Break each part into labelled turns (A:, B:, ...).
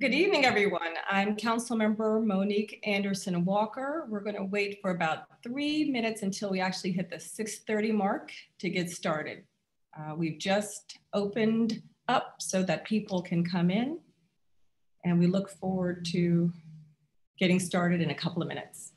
A: Good evening, everyone. I'm Council Member Monique Anderson Walker. We're going to wait for about three minutes until we actually hit the 6.30 mark to get started. Uh, we've just opened up so that people can come in and we look forward to getting started in a couple of minutes.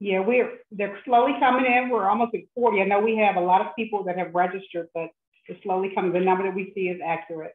B: Yeah, we're they're slowly coming in. We're almost at 40. I know we have a lot of people that have registered, but they're slowly coming. The number that we see is accurate.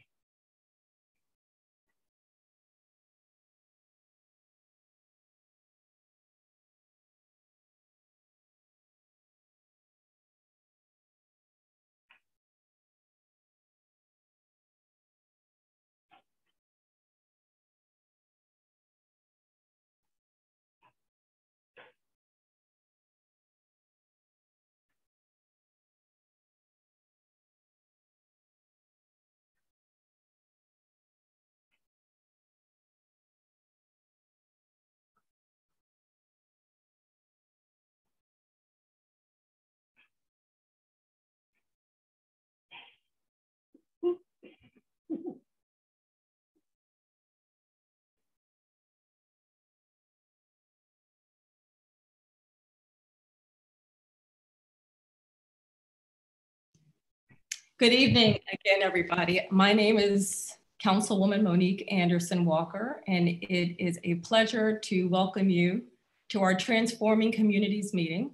A: Good evening again, everybody. My name is Councilwoman Monique Anderson Walker, and it is a pleasure to welcome you to our Transforming Communities meeting.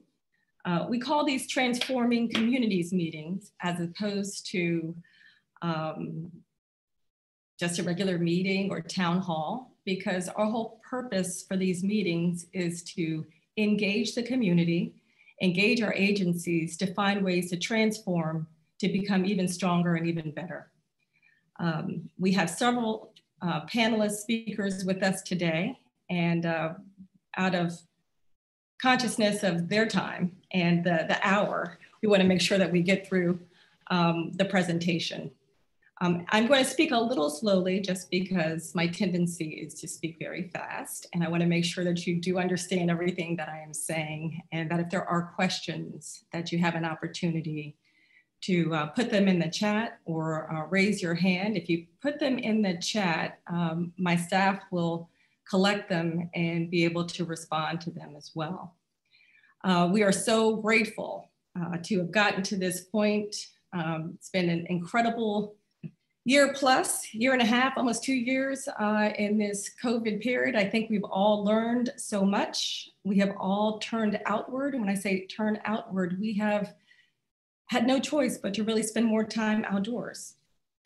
A: Uh, we call these Transforming Communities meetings as opposed to um, just a regular meeting or town hall, because our whole purpose for these meetings is to engage the community, engage our agencies to find ways to transform to become even stronger and even better. Um, we have several uh, panelist speakers with us today, and uh, out of consciousness of their time and the, the hour, we want to make sure that we get through um, the presentation. Um, I'm going to speak a little slowly just because my tendency is to speak very fast. And I want to make sure that you do understand everything that I am saying and that if there are questions that you have an opportunity to uh, put them in the chat or uh, raise your hand. If you put them in the chat, um, my staff will collect them and be able to respond to them as well. Uh, we are so grateful uh, to have gotten to this point. Um, it's been an incredible year plus, year and a half, almost two years uh, in this COVID period. I think we've all learned so much. We have all turned outward. And when I say turn outward, we have had no choice but to really spend more time outdoors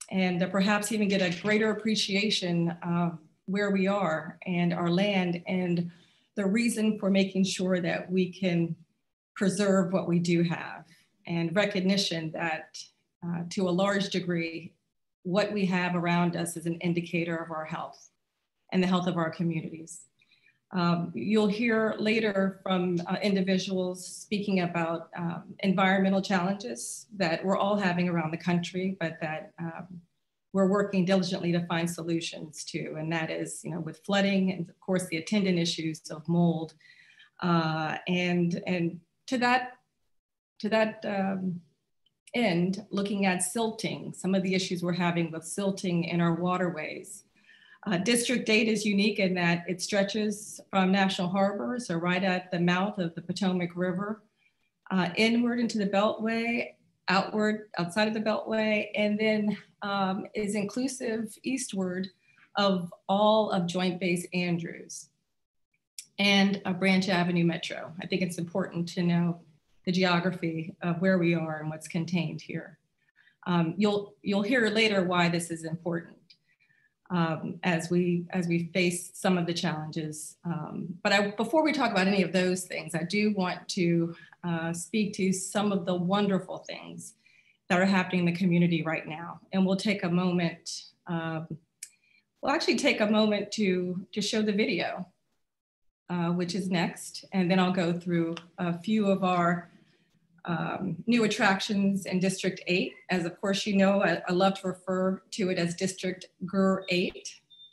A: and perhaps even get a greater appreciation of where we are and our land and the reason for making sure that we can preserve what we do have and recognition that uh, to a large degree what we have around us is an indicator of our health and the health of our communities. Um, you'll hear later from uh, individuals speaking about um, environmental challenges that we're all having around the country, but that um, we're working diligently to find solutions to. And that is, you know, with flooding and of course the attendant issues of mold. Uh, and, and to that, to that um, end, looking at silting, some of the issues we're having with silting in our waterways. Uh, District 8 is unique in that it stretches from National Harbor, so right at the mouth of the Potomac River, uh, inward into the Beltway, outward outside of the Beltway, and then um, is inclusive eastward of all of Joint Base Andrews and a Branch Avenue Metro. I think it's important to know the geography of where we are and what's contained here. Um, you'll, you'll hear later why this is important um, as, we, as we face some of the challenges. Um, but I, before we talk about any of those things, I do want to uh, speak to some of the wonderful things that are happening in the community right now. And we'll take a moment, um, we'll actually take a moment to, to show the video. Uh, which is next. And then I'll go through a few of our um, new attractions in District 8. As of course you know, I, I love to refer to it as District GR 8,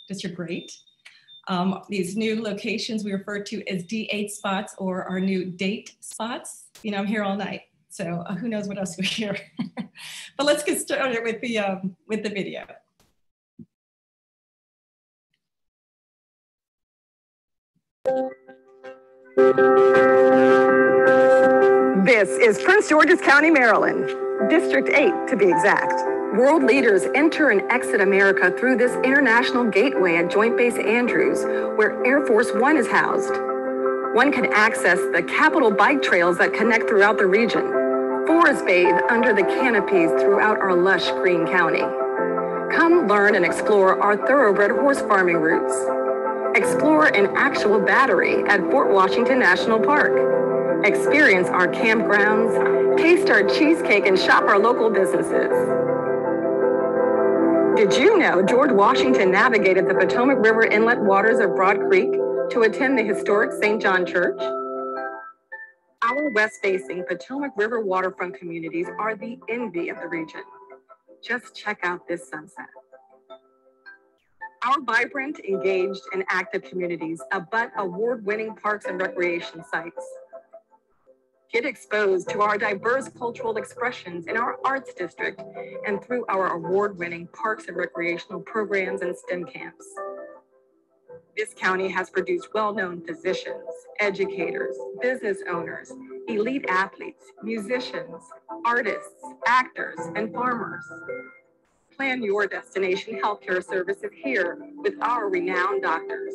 A: District Great. Um, these new locations we refer to as D8 spots or our new date spots. You know, I'm here all night, so uh, who knows what else we hear. but let's get started with the, um, with the video.
C: This is Prince George's County, Maryland, District 8 to be exact. World leaders enter and exit America through this international gateway at Joint Base Andrews, where Air Force One is housed. One can access the capital bike trails that connect throughout the region, forest bathe under the canopies throughout our lush green county. Come learn and explore our thoroughbred horse farming routes. Explore an actual battery at Fort Washington National Park experience our campgrounds, taste our cheesecake, and shop our local businesses. Did you know George Washington navigated the Potomac River inlet waters of Broad Creek to attend the historic St. John Church? Our west-facing Potomac River waterfront communities are the envy of the region. Just check out this sunset. Our vibrant, engaged, and active communities abut award-winning parks and recreation sites get exposed to our diverse cultural expressions in our arts district and through our award-winning parks and recreational programs and STEM camps. This county has produced well-known physicians, educators, business owners, elite athletes, musicians, artists, actors, and farmers. Plan your destination healthcare services here with our renowned doctors.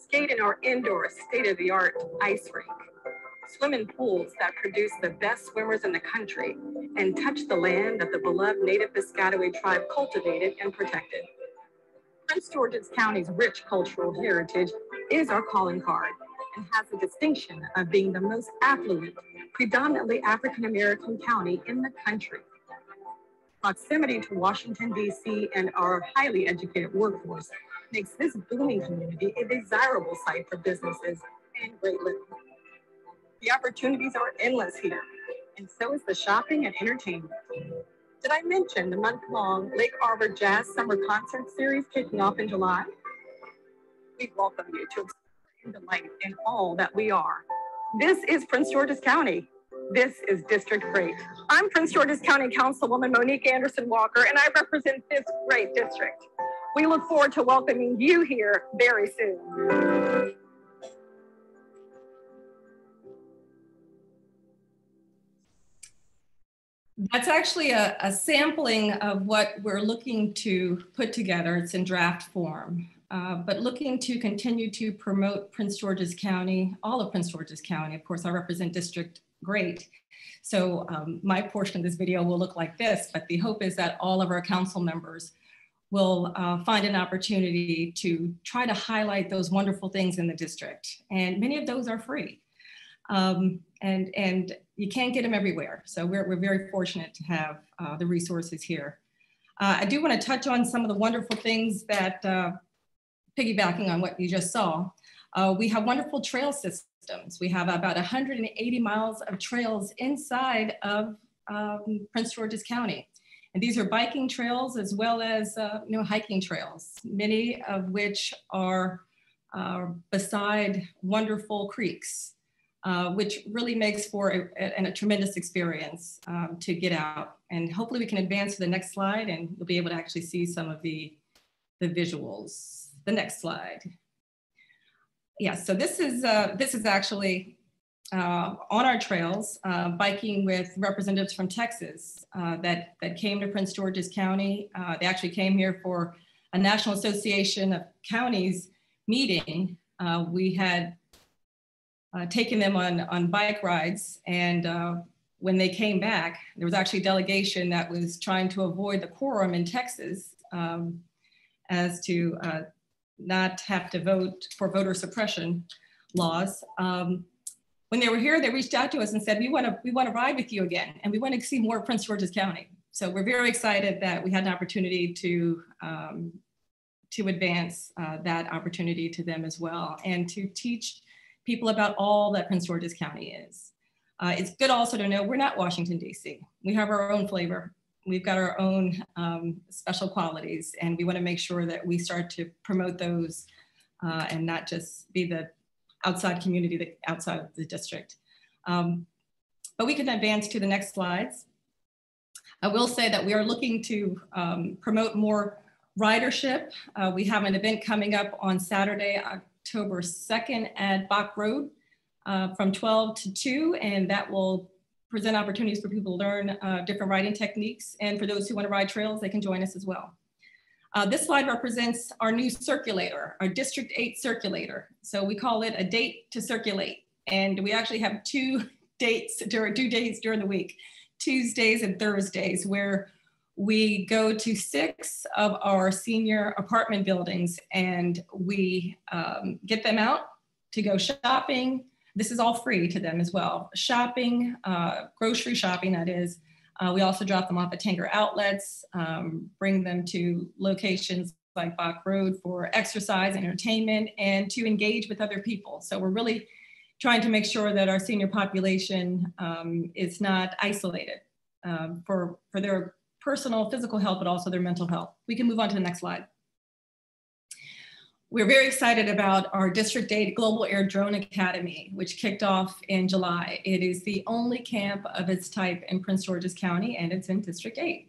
C: Skate in our indoor state-of-the-art ice rink swim in pools that produce the best swimmers in the country, and touch the land that the beloved native Piscataway tribe cultivated and protected. Prince George's County's rich cultural heritage is our calling card and has the distinction of being the most affluent, predominantly African-American county in the country. Proximity to Washington, D.C. and our highly educated workforce makes this booming community a desirable site for businesses and great living. The opportunities are endless here, and so is the shopping and entertainment. Did I mention the month-long Lake Arbor Jazz Summer Concert Series kicking off in July? We welcome you to and delight in all that we are. This is Prince George's County. This is District Great. I'm Prince George's County Councilwoman Monique Anderson Walker, and I represent this great district. We look forward to welcoming you here very soon.
A: That's actually a, a, sampling of what we're looking to put together. It's in draft form, uh, but looking to continue to promote Prince George's County, all of Prince George's County. Of course, I represent District Great. So um, my portion of this video will look like this, but the hope is that all of our council members will uh, find an opportunity to try to highlight those wonderful things in the district. And many of those are free. Um, and, and you can't get them everywhere. So we're, we're very fortunate to have uh, the resources here. Uh, I do want to touch on some of the wonderful things that, uh, piggybacking on what you just saw, uh, we have wonderful trail systems. We have about 180 miles of trails inside of um, Prince George's County. And these are biking trails as well as uh, you know, hiking trails, many of which are beside wonderful creeks, uh, which really makes for a, a, a tremendous experience um, to get out. And hopefully we can advance to the next slide and you'll be able to actually see some of the, the visuals. The next slide. Yeah, so this is, uh, this is actually uh, on our trails, uh, biking with representatives from Texas uh, that, that came to Prince George's County. They actually came here for a National Association of Counties meeting. We had uh, taken them on, on bike rides and when they came back, there was actually a delegation that was trying to avoid the quorum in Texas um, as to not have to vote for voter suppression laws. Um, when they were here, they reached out to us and said, we want to we want to ride with you again, and we want to see more Prince George's County. So we're very excited that we had an opportunity to um, to advance uh, that opportunity to them as well, and to teach people about all that Prince George's County is. Uh, it's good also to know we're not Washington D.C. We have our own flavor. We've got our own um, special qualities, and we want to make sure that we start to promote those uh, and not just be the outside community that outside of the district. Um, but we can advance to the next slides. I will say that we are looking to um, promote more ridership. Uh, we have an event coming up on Saturday, October 2nd at Bock Road uh, from 12 to 2, and that will present opportunities for people to learn uh, different riding techniques. And for those who want to ride trails, they can join us as well. Uh, this slide represents our new circulator, our District 8 circulator. So we call it a date to circulate. And we actually have two dates during two days during the week, Tuesdays and Thursdays, where we go to six of our senior apartment buildings and we um, get them out to go shopping. This is all free to them as well. Shopping, uh, grocery shopping, that is, uh, we also drop them off at Tanger outlets, um, bring them to locations like Bock Road for exercise entertainment and to engage with other people. So we're really trying to make sure that our senior population um, is not isolated um, for, for their personal physical health, but also their mental health. We can move on to the next slide. We're very excited about our District 8 Global Air Drone Academy, which kicked off in July. It is the only camp of its type in Prince George's County, and it's in District 8.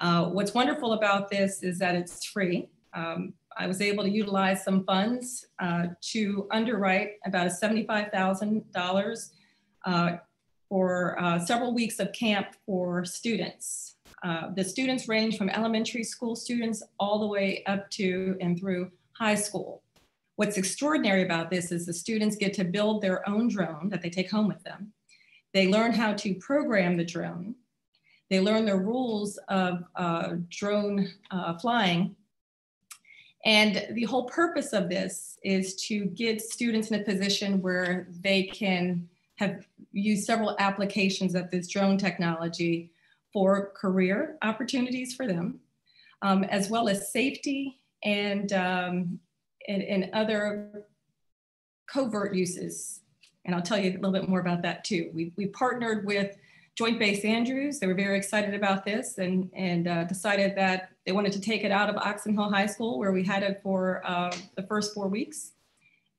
A: Uh, what's wonderful about this is that it's free. Um, I was able to utilize some funds uh, to underwrite about $75,000 uh, for uh, several weeks of camp for students. Uh, the students range from elementary school students all the way up to and through high school. What's extraordinary about this is the students get to build their own drone that they take home with them. They learn how to program the drone. They learn the rules of uh, drone uh, flying. And the whole purpose of this is to get students in a position where they can have used several applications of this drone technology for career opportunities for them, um, as well as safety and, um, and, and other covert uses. And I'll tell you a little bit more about that too. We, we partnered with Joint Base Andrews. They were very excited about this and, and uh, decided that they wanted to take it out of Oxon Hill High School where we had it for uh, the first four weeks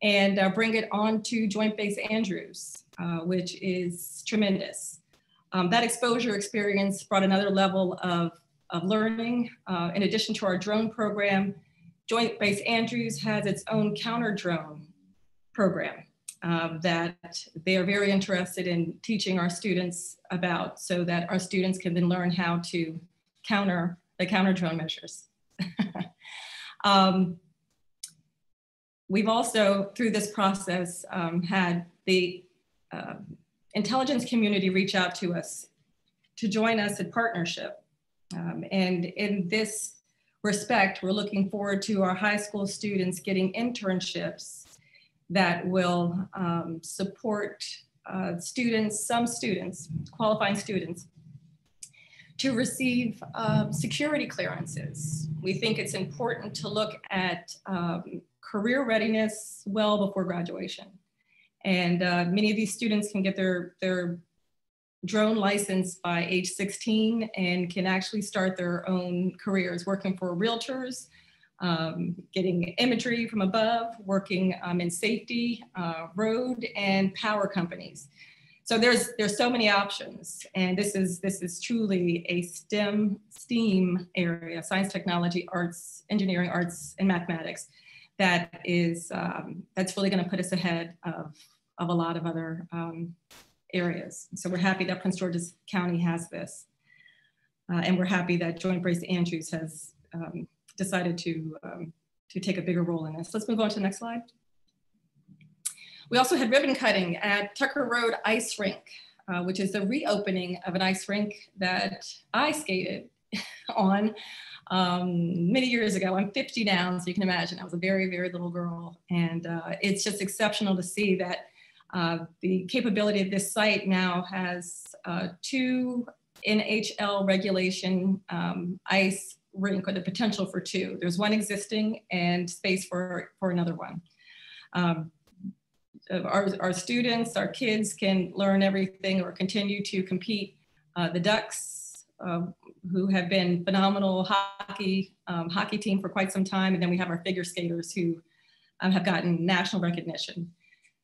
A: and uh, bring it on to Joint Base Andrews, uh, which is tremendous. Um, that exposure experience brought another level of, of learning. Uh, in addition to our drone program, Joint Base Andrews has its own counter drone program. um, that they are very interested in teaching our students about so that our students can then learn how to counter the counter drone measures. um, we've also, through this process, um, had the uh, intelligence community reach out to us to join us in partnership. Um, and in this respect, we're looking forward to our high school students getting internships that will um, support uh, students, some students, qualifying students, to receive um, security clearances. We think it's important to look at um, career readiness well before graduation. And uh, many of these students can get their, their drone license by age 16 and can actually start their own careers working for realtors, um, getting imagery from above, working um, in safety, uh, road and power companies. So there's there's so many options, and this is this is truly a STEM STEAM area: science, technology, arts, engineering, arts, and mathematics. That is um, that's really going to put us ahead of of a lot of other um, areas. So we're happy that Prince George's County has this. Uh, and we're happy that Joint Base Andrews has um, decided to, um, to take a bigger role in this. Let's move on to the next slide. We also had ribbon cutting at Tucker Road Ice Rink, uh, which is the reopening of an ice rink that I skated on um, many years ago. I'm 50 now, so you can imagine I was a very, very little girl. And uh, it's just exceptional to see that uh, the capability of this site now has uh, two NHL regulation um, ice rink or the potential for two. There's one existing and space for, for another one. Um, our, our students, our kids can learn everything or continue to compete. Uh, the Ducks, uh, who have been phenomenal hockey um, hockey team for quite some time, and then we have our figure skaters who um, have gotten national recognition.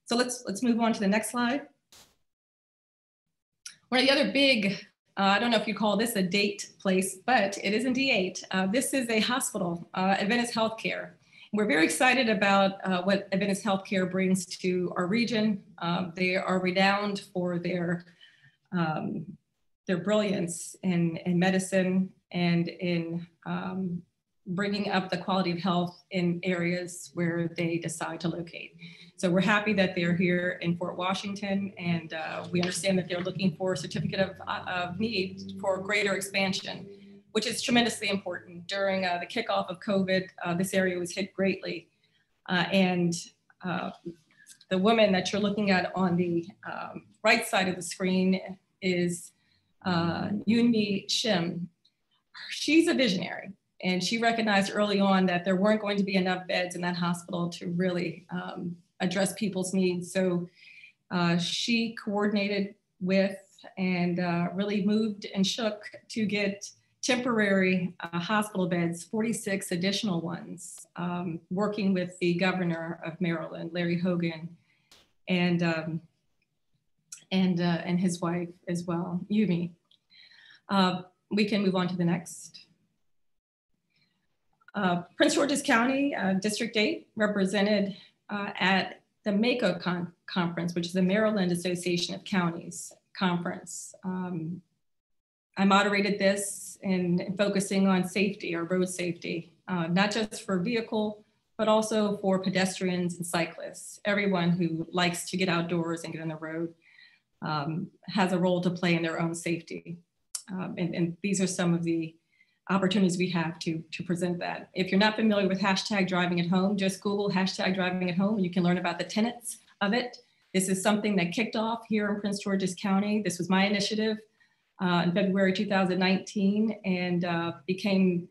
A: So let's, let's move on to the next slide. One of the other big, uh, I don't know if you call this a date place, but it is in D8. Uh, this is a hospital, uh, Adventist Healthcare. We're very excited about uh, what Adventist Healthcare brings to our region. Um, they are renowned for their, um, their brilliance in, in medicine and in um, bringing up the quality of health in areas where they decide to locate. So we're happy that they're here in Fort Washington, and uh, we understand that they're looking for a certificate of, of need for greater expansion, which is tremendously important. During uh, the kickoff of COVID, uh, this area was hit greatly, uh, and uh, the woman that you're looking at on the um, right side of the screen is uh, Eunmee Shim. She's a visionary and she recognized early on that there weren't going to be enough beds in that hospital to really um, address people's needs. So uh, she coordinated with and uh, really moved and shook to get temporary uh, hospital beds, 46 additional ones, um, working with the governor of Maryland, Larry Hogan, and um, and uh, and his wife as well, Yumi. Uh, we can move on to the next. Uh, Prince George's County uh, District 8 represented uh, at the MACo con conference, which is the Maryland Association of Counties conference. Um, I moderated this in, in, focusing on safety or road safety, uh, not just for vehicle, but also for pedestrians and cyclists. Everyone who likes to get outdoors and get on the road um, has a role to play in their own safety. Um, and, and, these are some of the opportunities we have to, to present that. If you're not familiar with hashtag driving at home, just Google hashtag driving at home and you can learn about the tenets of it. This is something that kicked off here in Prince George's County. This was my initiative uh, in February 2019 and uh, became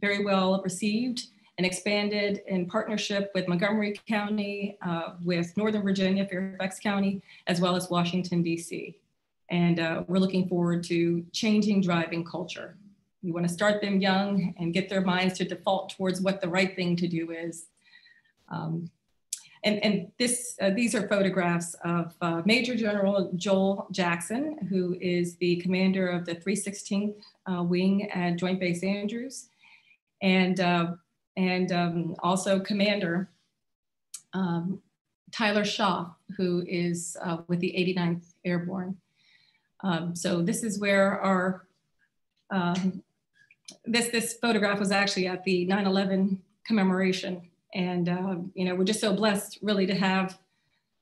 A: very well received and expanded in partnership with Montgomery County, uh, with Northern Virginia, Fairfax County, as well as Washington, DC. And uh, we're looking forward to changing driving culture. We want to start them young and get their minds to default towards what the right thing to do is. Um, and, and this, uh, these are photographs of uh, Major General Joel Jackson, who is the commander of the 316th uh, Wing at Joint Base Andrews, and, uh, and um, also Commander um, Tyler Shaw, who is uh, with the 89th Airborne. Um, so this is where our, um, this, this photograph was actually at the 9-11 commemoration. And, uh, you know, we're just so blessed really to have,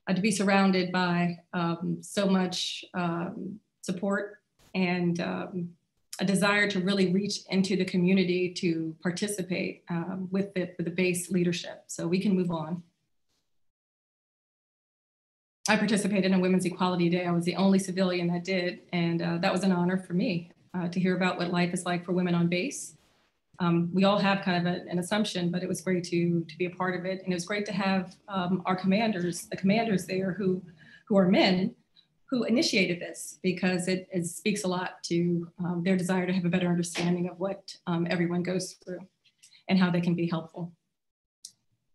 A: uh, to be surrounded by um, so much um, support and um, a desire to really reach into the community to participate um, with, the, with the base leadership. So we can move on. I participated in Women's Equality Day. I was the only civilian that did, and uh, that was an honor for me uh, to hear about what life is like for women on base. Um, we all have kind of a, an assumption, but it was great to to be a part of it, and it was great to have um, our commanders, the commanders there, who who are men, who initiated this because it, it speaks a lot to um, their desire to have a better understanding of what um, everyone goes through and how they can be helpful.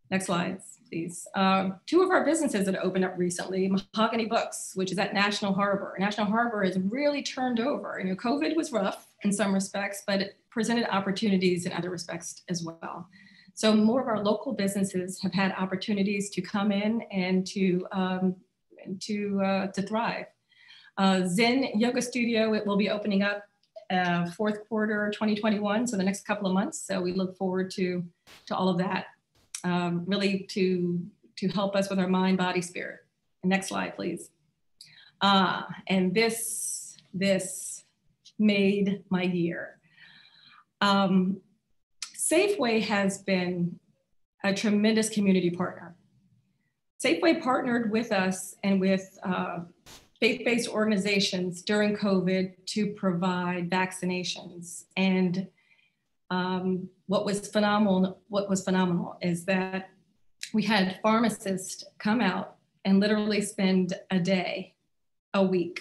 A: Next slides, please. Uh, two of our businesses that opened up recently, Mahogany Books, which is at National Harbor. National Harbor has really turned over. You know, COVID was rough in some respects, but it presented opportunities in other respects as well. So more of our local businesses have had opportunities to come in and to um, to, uh, to thrive. Uh, Zen Yoga Studio, it will be opening up uh, fourth quarter 2021, so the next couple of months. So we look forward to, to all of that, um, really to, to help us with our mind, body, spirit. Next slide, please. Uh, and this, this made my year. Um, Safeway has been a tremendous community partner. Safeway partnered with us and with uh, faith-based organizations during COVID to provide vaccinations. And um, what was phenomenal, what was phenomenal is that we had pharmacists come out and literally spend a day, a week,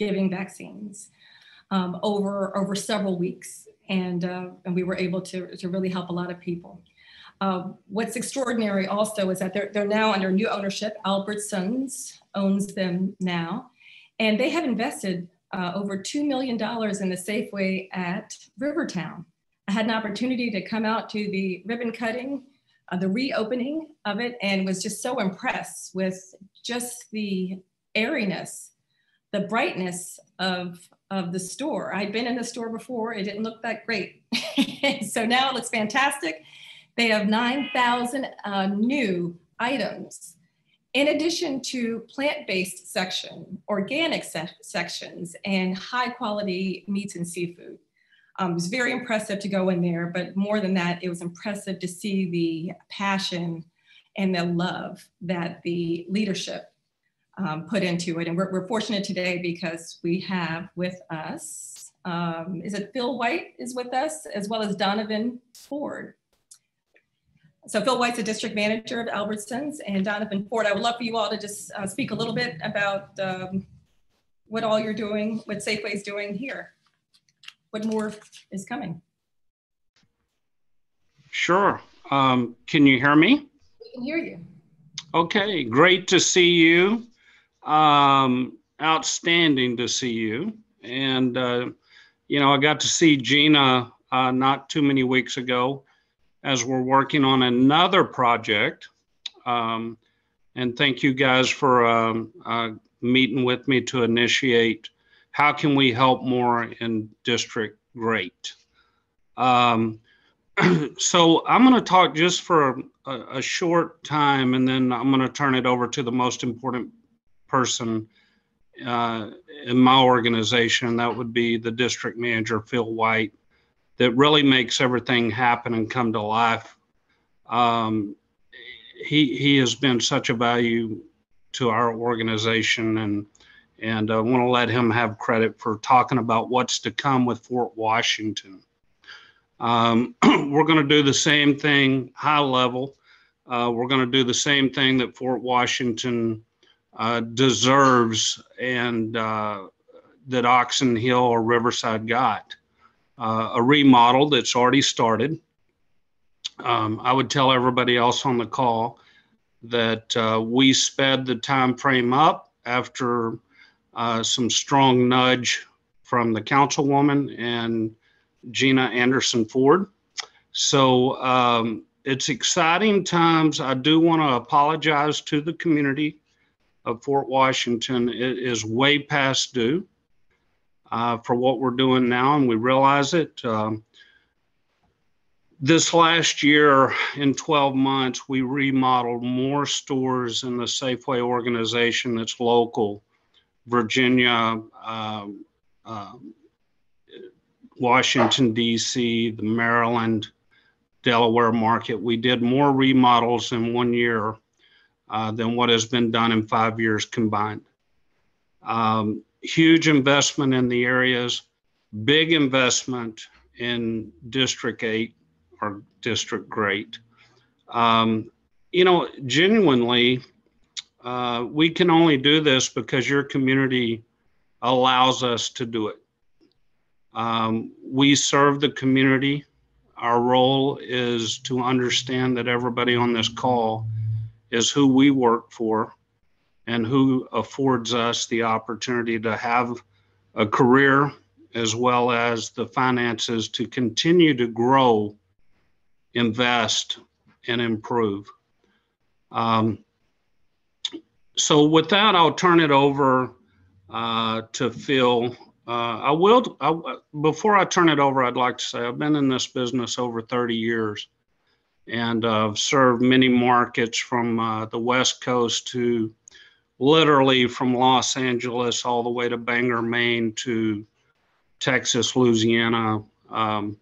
A: giving vaccines um, over over several weeks, and uh, and we were able to to really help a lot of people. Uh, what's extraordinary also is that they're, they're now under new ownership. Albertsons owns them now. And they have invested uh, over $2 million in the Safeway at Rivertown. I had an opportunity to come out to the ribbon cutting, uh, the reopening of it, and was just so impressed with just the airiness, the brightness of, of the store. I'd been in the store before, it didn't look that great. so now it looks fantastic. They have 9,000 uh, new items. In addition to plant-based section, organic se sections, and high quality meats and seafood. Um, it was very impressive to go in there, but more than that, it was impressive to see the passion and the love that the leadership um, put into it. And we're, we're, fortunate today because we have with us, um, is it Phil White is with us, as well as Donovan Ford. So Phil White's a district manager of Albertsons and Donovan Ford. I would love for you all to just uh, speak a little bit about um, what all you're doing, what Safeway's doing here. What more is coming?
D: Sure. Um, can you hear me?
A: We can hear you.
D: Okay, great to see you. Um, outstanding to see you. And, uh, you know, I got to see Gina uh, not too many weeks ago as we're working on another project. Um, and thank you guys for um, uh, meeting with me to initiate how can we help more in District Great. Um, so I'm going to talk just for a, a, short time, and then I'm going to turn it over to the most important person uh, in my organization. That would be the district manager, Phil White that really makes everything happen and come to life. Um, he he has been such a value to our organization, and and I want to let him have credit for talking about what's to come with Fort Washington. Um, we're going to do the same thing high level. Uh, we're going to do the same thing that Fort Washington uh, deserves and uh, that Oxon Hill or Riverside got uh, a remodel that's already started. Um, I would tell everybody else on the call that uh, we sped the time frame up after uh, some strong nudge from the councilwoman and Gina Anderson Ford. So um, it's exciting times. I do want to apologize to the community of Fort Washington. It is way past due uh, for what we're doing now, and we realize it. Um, this last year, in 12 months, we remodeled more stores in the Safeway organization that's local, Virginia, um, um, Washington, D.C., the Maryland, Delaware market. We did more remodels in one year uh, than what has been done in five years combined. Um, huge investment in the areas, big investment in District 8 or District Great. Um, you know, genuinely, uh, we can only do this because your community allows us to do it. Um, we serve the community. Our role is to understand that everybody on this call is who we work for and who affords us the opportunity to have a career as well as the finances to continue to grow, invest, and improve. Um, so with that, I'll turn it over uh, to Phil. Uh, I will, I, before I turn it over, I'd like to say I've been in this business over 30 years and I've served many markets from uh, the West Coast to literally from Los Angeles all the way to Bangor, Maine to Texas, Louisiana. Um,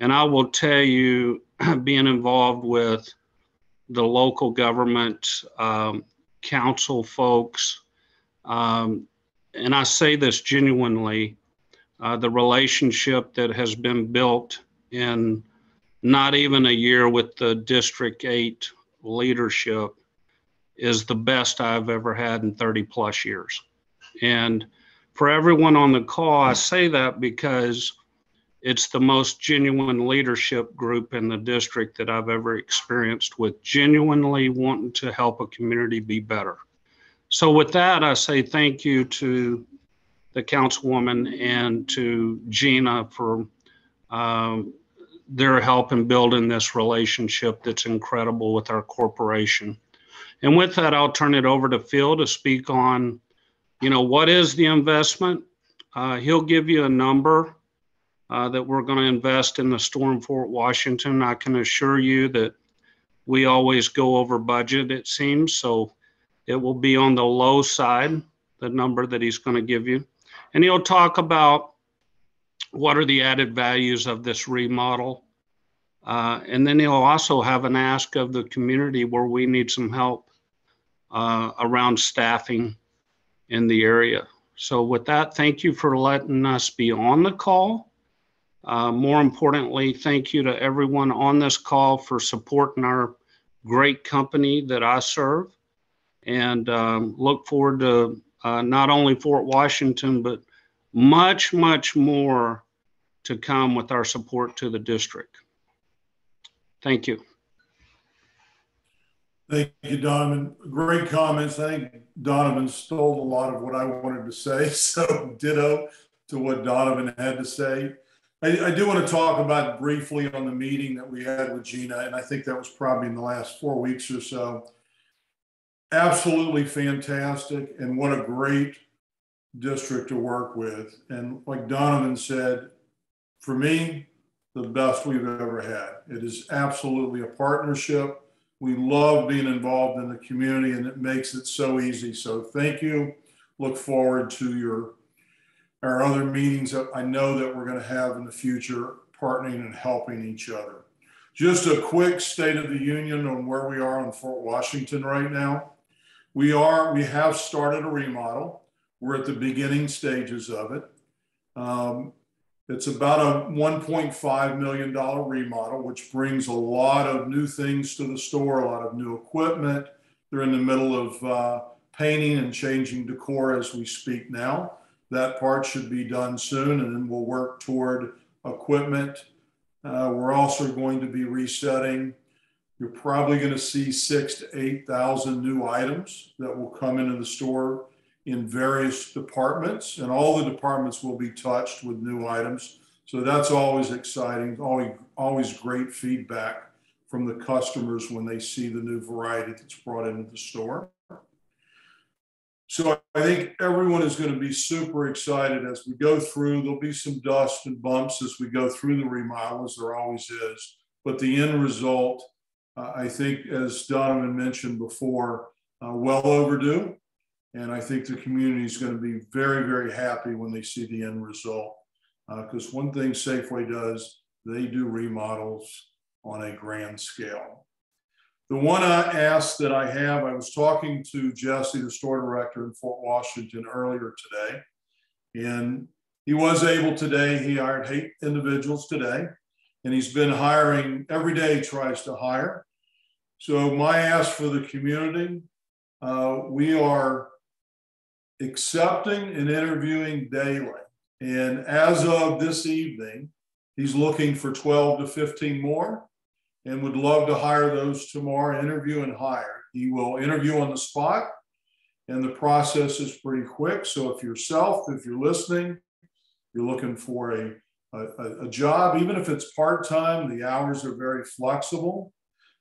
D: and I will tell you, being involved with the local government um, council folks, um, and I say this genuinely, uh, the relationship that has been built in not even a year with the District 8 leadership is the best I've ever had in 30 plus years. And for everyone on the call, I say that because it's the most genuine leadership group in the district that I've ever experienced with genuinely wanting to help a community be better. So with that, I say thank you to the councilwoman and to Gina for um, their help in building this relationship that's incredible with our corporation. And with that, I'll turn it over to Phil to speak on, you know, what is the investment? Uh, he'll give you a number uh, that we're going to invest in the Storm Fort Washington. I can assure you that we always go over budget, it seems. So it will be on the low side, the number that he's going to give you. And he'll talk about what are the added values of this remodel. Uh, and then he'll also have an ask of the community where we need some help uh, around staffing in the area. So with that, thank you for letting us be on the call. Uh, more importantly, thank you to everyone on this call for supporting our great company that I serve and um, look forward to uh, not only Fort Washington, but much, much more to come with our support to the district. Thank you.
E: Thank you, Donovan. Great comments. I think Donovan stole a lot of what I wanted to say. So ditto to what Donovan had to say. I, I, do want to talk about briefly on the meeting that we had with Gina, and I think that was probably in the last four weeks or so. Absolutely fantastic, and what a great district to work with. And like Donovan said, for me, the best we've ever had. It is absolutely a partnership. We love being involved in the community and it makes it so easy. So thank you. Look forward to your our other meetings that I know that we're going to have in the future, partnering and helping each other. Just a quick state of the union on where we are on Fort Washington right now. We are, we have started a remodel. We're at the beginning stages of it. Um, it's about a $1.5 million remodel, which brings a lot of new things to the store, a lot of new equipment. They're in the middle of uh, painting and changing decor as we speak now. That part should be done soon, and then we'll work toward equipment. Uh, we're also going to be resetting. You're probably going to see six to 8,000 new items that will come into the store in various departments, and all the departments will be touched with new items. So that's always exciting, always, always great feedback from the customers when they see the new variety that's brought into the store. So I think everyone is going to be super excited as we go through. There'll be some dust and bumps as we go through the remodel, as there always is. But the end result, uh, I think, as Donovan mentioned before, uh, well overdue. And I think the community is going to be very, very happy when they see the end result. Because uh, one thing Safeway does, they do remodels on a grand scale. The one I asked that I have, I was talking to Jesse, the store director in Fort Washington earlier today, and he was able today, he hired eight individuals today, and he's been hiring every day, tries to hire. So my ask for the community, uh, we are accepting and interviewing daily. And as of this evening, he's looking for 12 to 15 more and would love to hire those tomorrow, interview and hire. He will interview on the spot and the process is pretty quick. So if yourself, if you're listening, you're looking for a, a, a job, even if it's part-time, the hours are very flexible.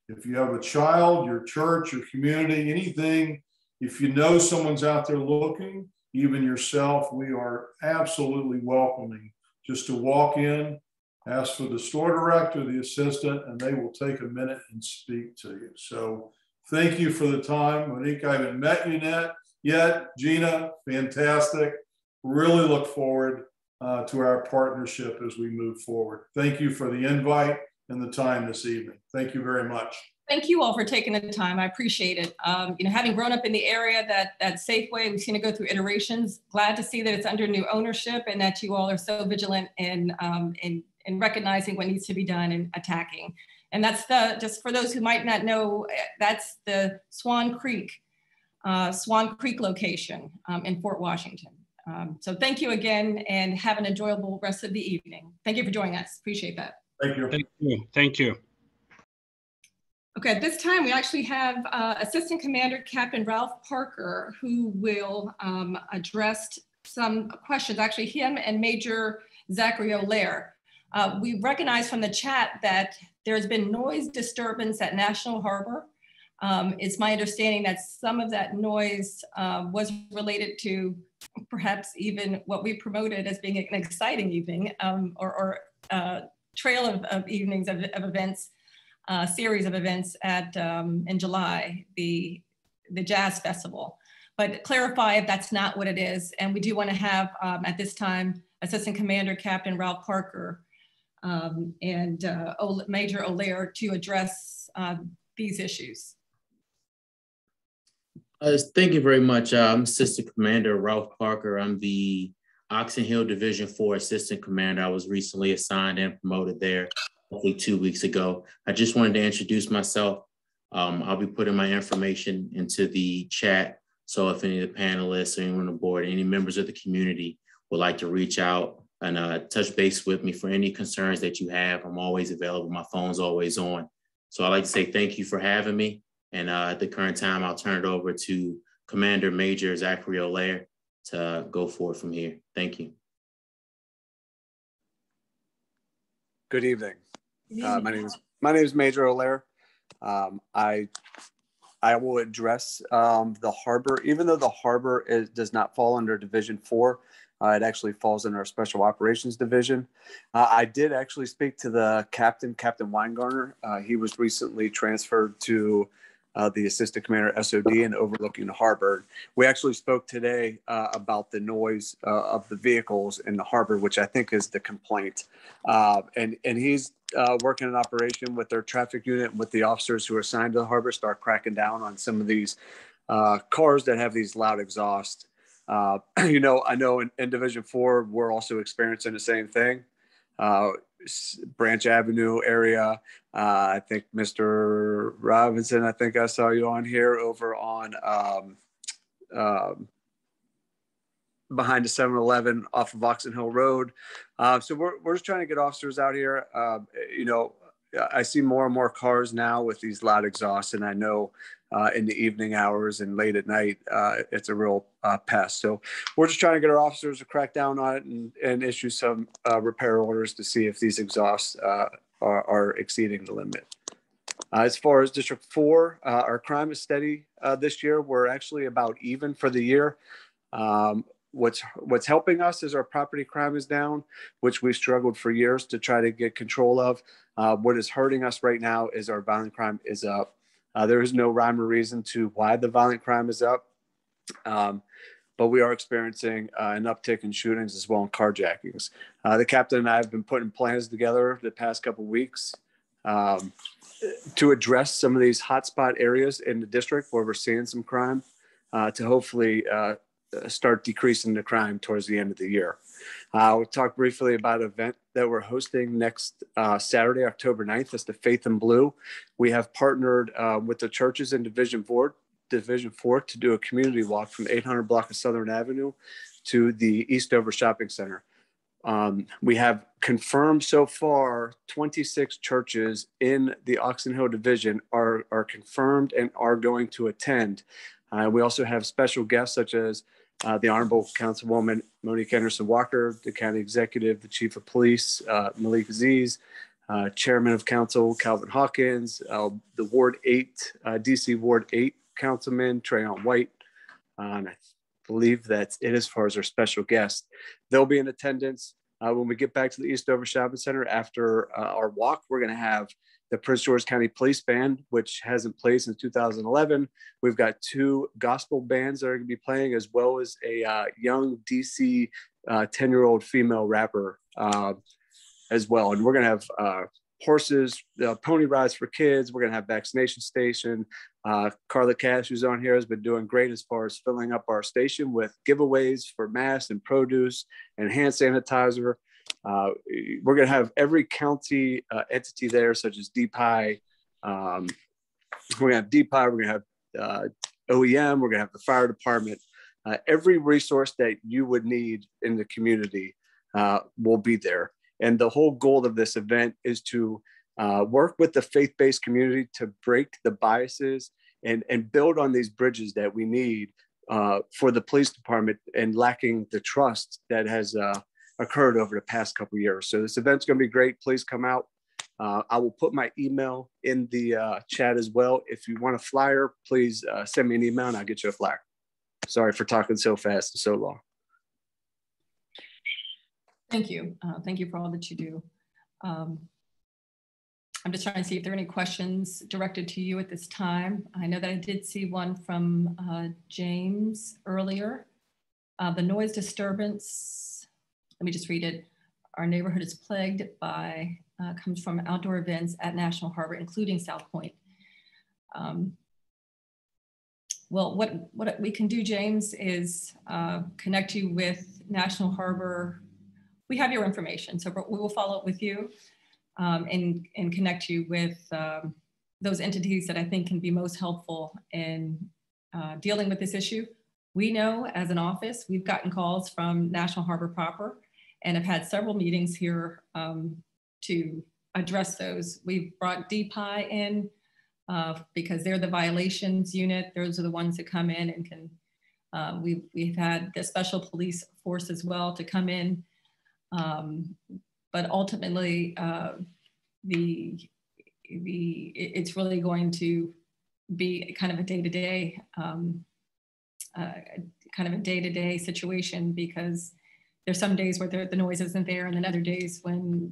E: If you have a child, your church, your community, anything, if you know someone's out there looking, even yourself, we are absolutely welcoming just to walk in, ask for the store director, the assistant, and they will take a minute and speak to you. So thank you for the time. Monique, I haven't met you yet. Yet, Gina, fantastic. Really look forward uh, to our partnership as we move forward. Thank you for the invite and the time this evening. Thank you very much.
A: Thank you all for taking the time. I appreciate it. Um, you know, having grown up in the area that that Safeway, we've seen it go through iterations. Glad to see that it's under new ownership and that you all are so vigilant in um, in and recognizing what needs to be done and attacking. And that's the, just for those who might not know, that's the Swan Creek, uh, Swan Creek location um, in Fort Washington. Um, so thank you again and have an enjoyable rest of the evening. Thank you for joining us. Appreciate that.
E: Thank you.
D: Thank you. Thank you.
A: Okay, at this time, we actually have uh, Assistant Commander Captain Ralph Parker, who will um, address some questions, actually him and Major Zachary O'Lear. Uh, we recognize from the chat that there has been noise disturbance at National Harbor. Um, it's my understanding that some of that noise uh, was related to perhaps even what we promoted as being an exciting evening um, or, or uh, trail of, of evenings of, of events, uh, series of events at um, in July, the, the Jazz Festival. But clarify if that's not what it is. And we do want to have um, at this time Assistant Commander Captain Ralph Parker um, and uh, Major O'Lear to address uh, these issues.
F: Uh, thank you very much. Uh, I'm Assistant Commander Ralph Parker. I'm the Oxon Hill Division 4 Assistant Commander. I was recently assigned and promoted there roughly two weeks ago. I just wanted to introduce myself. Um, I'll be putting my information into the chat. So if any of the panelists or anyone on the board, any members of the community would like to reach out and uh, touch base with me for any concerns that you have. I'm always available. My phone's always on. So I'd like to say thank you for having me. And uh, at the current time, I'll turn it over to Commander Major Zachary O'Lear to go forward from here. Thank you.
G: Good evening. Uh, my name is my name is Major O'Lear. Um, I I will address um, the harbor, even though the harbor is, does not fall under Division Four. Uh, it actually falls in our special operations division. Uh, I did actually speak to the captain, Captain Weingartner. Uh, he was recently transferred to uh, the assistant commander SOD and overlooking the harbor. We actually spoke today uh, about the noise uh, of the vehicles in the harbor, which I think is the complaint. and and he's working an operation with their traffic unit and with the officers who are assigned to the harbor, start cracking down on some of these cars that have these loud exhausts. Uh, you know, I know in, in, Division Four, we're also experiencing the same thing. Uh, Branch Avenue area. Uh, I think Mr. Robinson, I think I saw you on here over on um, um, behind the 7 Eleven off of Oxon Hill Road. Uh, so we're, we're just trying to get officers out here. Uh, you know, I see more and more cars now with these loud exhausts, and I know uh, in the evening hours and late at night, uh, it's a real uh, pest. So we're just trying to get our officers to crack down on it and, and issue some uh, repair orders to see if these exhausts uh, are, are, exceeding the limit. Uh, as far as District 4, uh, our crime is steady this year. We're actually about even for the year. Um, what's what's helping us is our property crime is down, which we struggled for years to try to get control of. Uh, what is hurting us right now is our violent crime is up. Uh, there is no rhyme or reason to why the violent crime is up. Um, but we are experiencing uh, an uptick in shootings as well and carjackings. Uh, the captain and I have been putting plans together the past couple weeks um, to address some of these hotspot areas in the district where we're seeing some crime uh, to hopefully uh, start decreasing the crime towards the end of the year. Uh, we'll talk briefly about an event that we're hosting next uh, Saturday, October 9th. It's the Faith in Blue. We have partnered uh, with the churches in Division 4 Division Four to do a community walk from 800 block of Southern Avenue to the Eastover Shopping Center. Um, we have confirmed so far 26 churches in the Oxon Hill division are, are confirmed and are going to attend. Uh, we also have special guests such as uh, the Honorable Councilwoman Monique Anderson Walker, the County Executive, the Chief of Police, uh, Malik Aziz, uh, Chairman of Council Calvin Hawkins, uh, the Ward 8, uh, DC Ward 8 Councilman Trayon White. Uh, and I believe that's it as far as our special guest. They'll be in attendance. When we get back to the Eastover Shopping Center after our walk, we're going to have the Prince George County Police Band, which hasn't played since 2011. We've got two gospel bands that are going to be playing, as well as a uh, young DC 10 uh, year old female rapper uh, as well. And we're going to have uh, horses, pony rides for kids. We're going to have vaccination station. Uh, Carla Cash, who's on here, has been doing great as far as filling up our station with giveaways for masks and produce and hand sanitizer. Uh, we're going to have every county uh, entity there, such as DPI. Um, we're going to have DPI. We're going to have uh, OEM. We're going to have the fire department. Uh, every resource that you would need in the community uh, will be there. And the whole goal of this event is to uh, work with the faith-based community to break the biases and, and build on these bridges that we need for the police department and lacking the trust that has occurred over the past couple years. So this event's going to be great. Please come out. Uh, I will put my email in the uh, chat as well. If you want a flyer, please uh, send me an email and I'll get you a flyer. Sorry for talking so fast and so long.
A: Thank you. Uh, thank you for all that you do. Um, I'm just trying to see if there are any questions directed to you at this time. I know that I did see one from uh, James earlier. Uh, the noise disturbance, let me just read it. Our neighborhood is plagued by, uh, comes from outdoor events at National Harbor, including South Point. Um, well, what, what we can do, James, is uh, connect you with National Harbor we have your information. So we will follow up with you um, and, and connect you with um, those entities that I think can be most helpful in uh, dealing with this issue. We know as an office, we've gotten calls from National Harbor proper and have had several meetings here um, to address those. We've brought DPI in uh, because they're the violations unit. Those are the ones that come in and can, uh, we've, we've had the special police force as well to come in um, but ultimately, uh, the the it's really going to be kind of a day to day, kind of a day to day situation because there's some days where the noise isn't there, and then other days when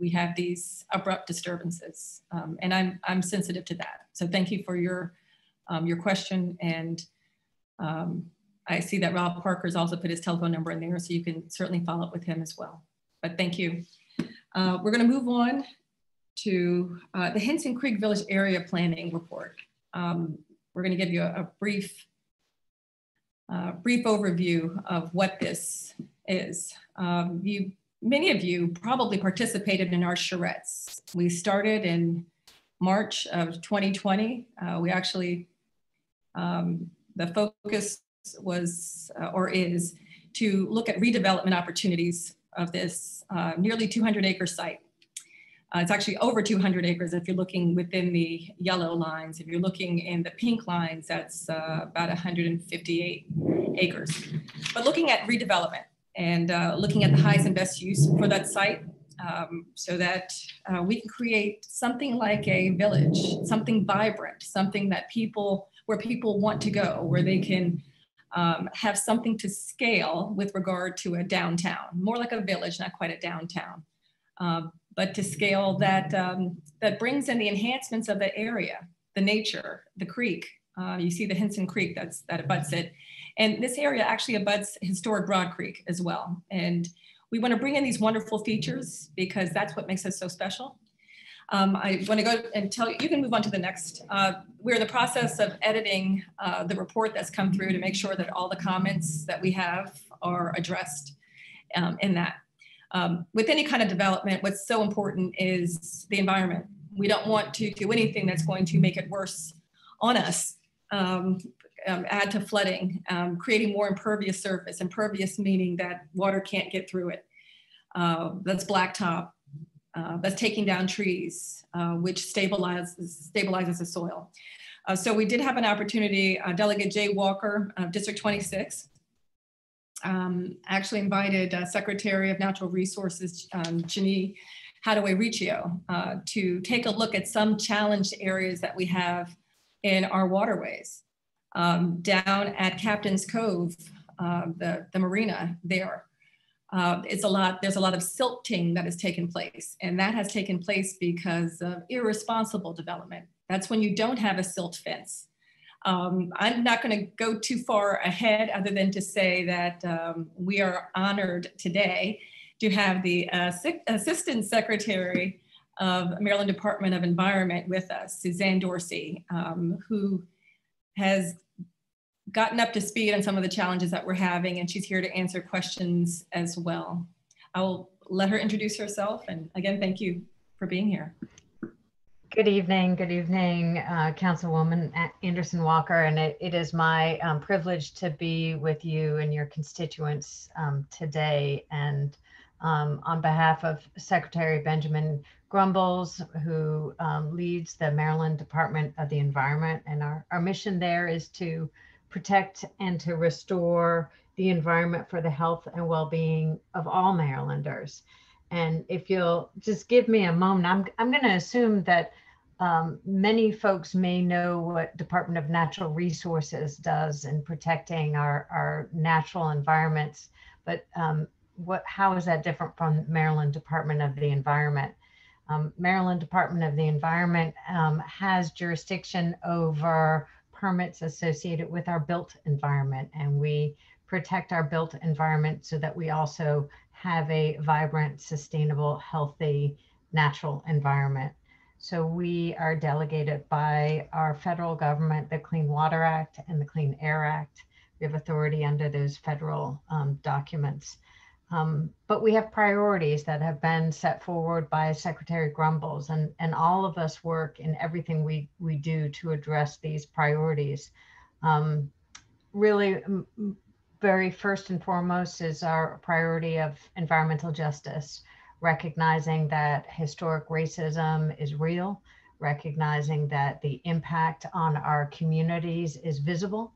A: we have these abrupt disturbances. Um, and I'm I'm sensitive to that. So thank you for your um, your question and. Um, I see that Ralph Parker's also put his telephone number in there, so you can certainly follow up with him as well. But thank you. Uh, we're going to move on to uh, the Henson Creek Village Area Planning Report. Um, we're going to give you a, a brief, uh, brief overview of what this is. Um, you, many of you probably participated in our charrettes. We started in March of 2020. Uh, we actually, um, the focus was uh, or is to look at redevelopment opportunities of this uh, nearly 200 acre site. Uh, it's actually over 200 acres if you're looking within the yellow lines. If you're looking in the pink lines, that's uh, about 158 acres. But looking at redevelopment and uh, looking at the highest and best use for that site, um, so that uh, we can create something like a village, something vibrant, something that people, where people want to go, where they can um, have something to scale with regard to a downtown, more like a village, not quite a downtown, um, but to scale that um, that brings in the enhancements of the area, the nature, the creek. Uh, you see the Henson Creek that's that abuts it, and this area actually abuts historic Broad Creek as well. And we want to bring in these wonderful features because that's what makes us so special. Um, I want to go and tell you, you can move on to the next. Uh, we're in the process of editing uh, the report that's come through to make sure that all the comments that we have are addressed um, in that. Um, with any kind of development, what's so important is the environment. We don't want to do anything that's going to make it worse on us, um, um, add to flooding, um, creating more impervious surface, impervious meaning that water can't get through it. Uh, that's blacktop, uh, that's taking down trees, uh, which stabilizes, stabilizes the soil. Uh, so we did have an opportunity, uh, Delegate Jay Walker, District 26, um, actually invited uh, Secretary of Natural Resources, um, Jeannie Haddaway Riccio, to take a look at some challenged areas that we have in our waterways. Um, down at Captain's Cove, uh, the, the marina there, uh, it's a lot, there's a lot of silting that has taken place. And that has taken place because of irresponsible development. That's when you don't have a silt fence. Um, I'm not going to go too far ahead other than to say that um, we are honored today to have the uh, Assistant Secretary of Maryland Department of Environment with us, Suzanne Dorsey, um, who has gotten up to speed on some of the challenges that we're having, and she's here to answer questions as well. I will let her introduce herself, and again, thank you for being here.
H: Good evening. Good evening, uh, Councilwoman Anderson Walker. And it, it is my um, privilege to be with you and your constituents um, today. And um, on behalf of Secretary Benjamin Grumbles, who um, leads the Maryland Department of the Environment. And our, our mission there is to protect and to restore the environment for the health and well-being of all Marylanders. And if you'll just give me a moment, I'm, I'm going to assume that um, many folks may know what Department of Natural Resources does in protecting our, our natural environments, but um, what, how is that different from Maryland Department of the Environment? Um, Maryland Department of the Environment um, has jurisdiction over permits associated with our built environment, and we protect our built environment so that we also have a vibrant, sustainable, healthy, natural environment. So we are delegated by our federal government, the Clean Water Act and the Clean Air Act. We have authority under those federal um, documents. Um, but we have priorities that have been set forward by Secretary Grumbles, and, and all of us work in everything we, we do to address these priorities. Um, really, very first and foremost is our priority of environmental justice recognizing that historic racism is real, recognizing that the impact on our communities is visible,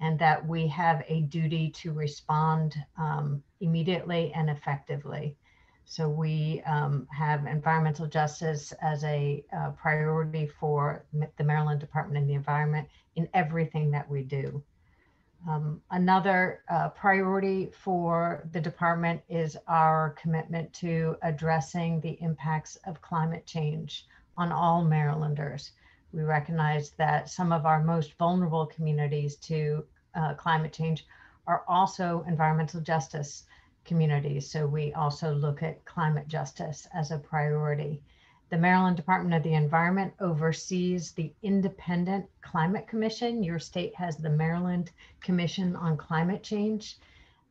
H: and that we have a duty to respond um, immediately and effectively. So we um, have environmental justice as a uh, priority for the Maryland Department of the Environment in everything that we do. Um, another uh, priority for the department is our commitment to addressing the impacts of climate change on all Marylanders. We recognize that some of our most vulnerable communities to uh, climate change are also environmental justice communities. So we also look at climate justice as a priority. The Maryland Department of the Environment oversees the Independent Climate Commission. Your state has the Maryland Commission on Climate Change.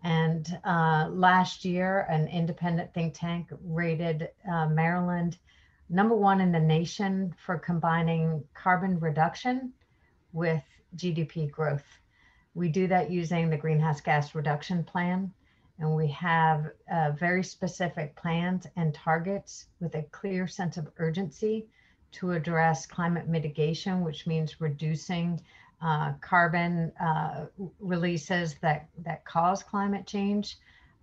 H: And uh, last year, an independent think tank rated uh, Maryland number one in the nation for combining carbon reduction with GDP growth. We do that using the Greenhouse Gas Reduction Plan. And we have uh, very specific plans and targets with a clear sense of urgency to address climate mitigation, which means reducing uh, carbon uh, releases that, that cause climate change,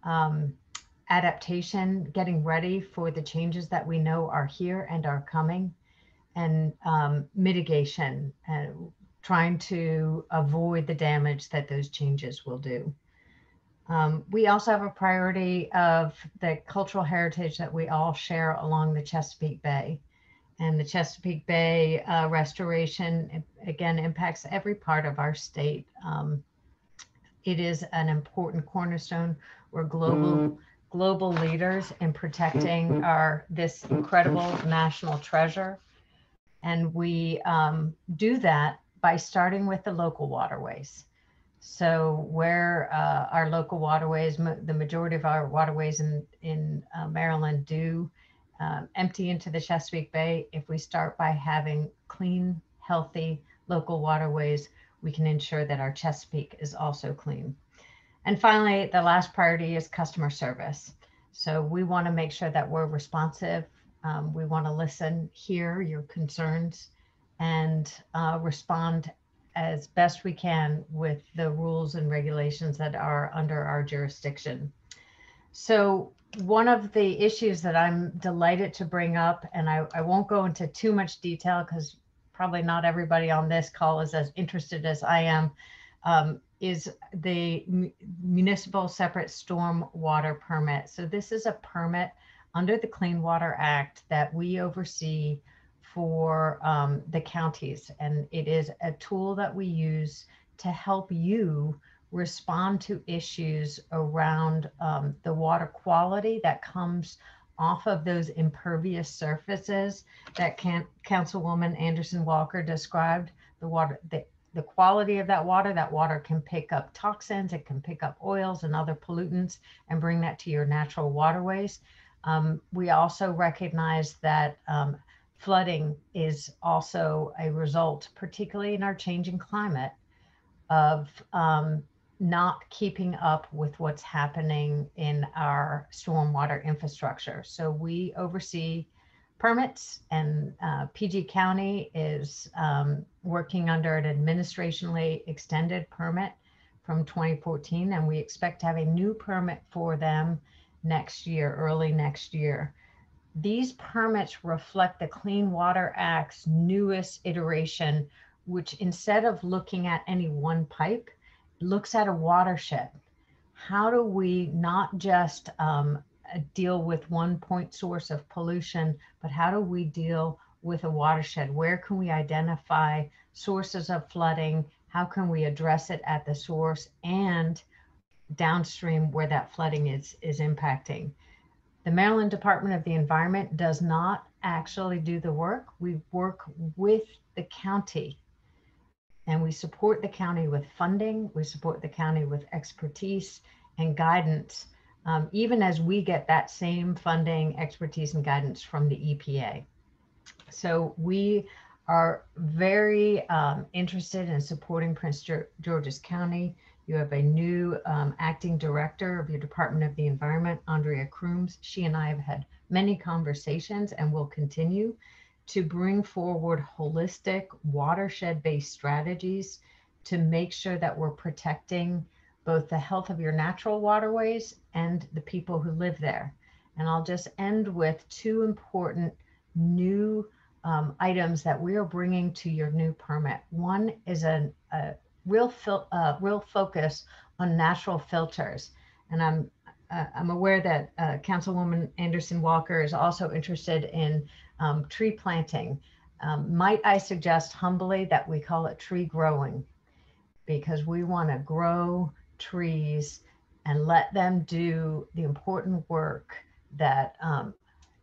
H: um, adaptation, getting ready for the changes that we know are here and are coming, and um, mitigation, uh, trying to avoid the damage that those changes will do. Um, we also have a priority of the cultural heritage that we all share along the Chesapeake Bay. And the Chesapeake Bay uh, restoration, again, impacts every part of our state. Um, it is an important cornerstone. We're global, global leaders in protecting our this incredible national treasure. And we um, do that by starting with the local waterways. So where uh, our local waterways, the majority of our waterways in, in uh, Maryland do um, empty into the Chesapeake Bay, if we start by having clean, healthy local waterways, we can ensure that our Chesapeake is also clean. And finally, the last priority is customer service. So we want to make sure that we're responsive. Um, we want to listen, hear your concerns, and uh, respond as best we can with the rules and regulations that are under our jurisdiction. So one of the issues that I'm delighted to bring up, and I, I won't go into too much detail because probably not everybody on this call is as interested as I am, um, is the municipal separate storm water permit. So this is a permit under the Clean Water Act that we oversee for um, the counties. And it is a tool that we use to help you respond to issues around um, the water quality that comes off of those impervious surfaces that can, Councilwoman Anderson Walker described. The water, the, the quality of that water, that water can pick up toxins, it can pick up oils and other pollutants and bring that to your natural waterways. Um, we also recognize that um, flooding is also a result, particularly in our changing climate, of um, not keeping up with what's happening in our stormwater infrastructure. So we oversee permits and uh, PG County is um, working under an administrationally extended permit from 2014 and we expect to have a new permit for them next year, early next year. These permits reflect the Clean Water Act's newest iteration, which instead of looking at any one pipe, looks at a watershed. How do we not just um, Uh, deal with one point source of pollution, but how do we deal with a watershed? Where can we identify sources of flooding? How can we address it at the source and downstream where that flooding is, is impacting? The Maryland Department of the Environment does not actually do the work. We work with the county and we support the county with funding. We support the county with expertise and guidance, um, even as we get that same funding, expertise, and guidance from the EPA. So we are very um, interested in supporting Prince George's County you have a new um, acting director of your Department of the Environment, Andrea Crooms. She and I have had many conversations and will continue to bring forward holistic watershed based strategies to make sure that we're protecting both the health of your natural waterways and the people who live there. And I'll just end with two important new um, items that we are bringing to your new permit. One is an, a real fil- uh, real focus on natural filters. And I'm uh, I'm aware that uh, Councilwoman Anderson Walker is also interested in um, tree planting. Um, might I suggest humbly that we call it tree growing because we want to grow trees and let them do the important work that um,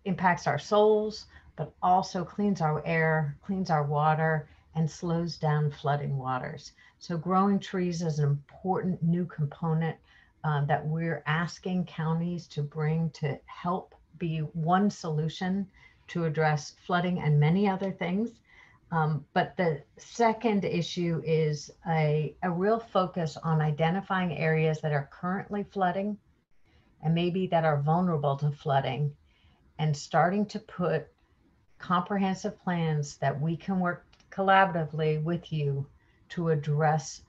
H: impacts our souls, but also cleans our air, cleans our water, and slows down flooding waters. So growing trees is an important new component uh, that we're asking counties to bring to help be one solution to address flooding and many other things. Um, but the second issue is a, a real focus on identifying areas that are currently flooding and maybe that are vulnerable to flooding and starting to put comprehensive plans that we can work collaboratively with you to address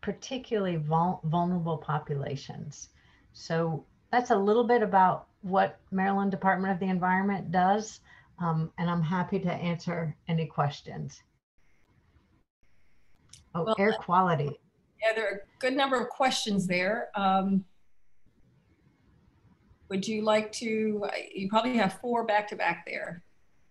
H: particularly vul- vulnerable populations. So that's a little bit about what Maryland Department of the Environment does. Um, and I'm happy to answer any questions. Oh,
A: Well,
H: air quality.
A: Yeah, there are a good number of questions there. Um, Would you like to, you probably have four back to back there.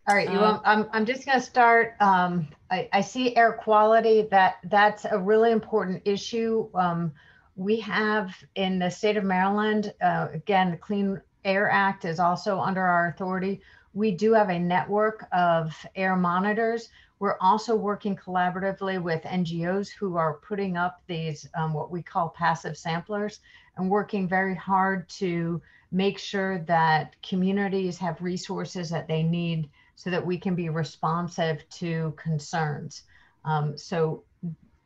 H: All right, you
A: Uh,
H: want, I'm, I'm just gonna start, um, I, I see air quality, that, that's a really important issue. Um, we have in the state of Maryland, uh, again, the Clean Air Act is also under our authority. We do have a network of air monitors. We're also working collaboratively with NGOs who are putting up these, um, what we call passive samplers and working very hard to make sure that communities have resources that they need so that we can be responsive to concerns. Um, so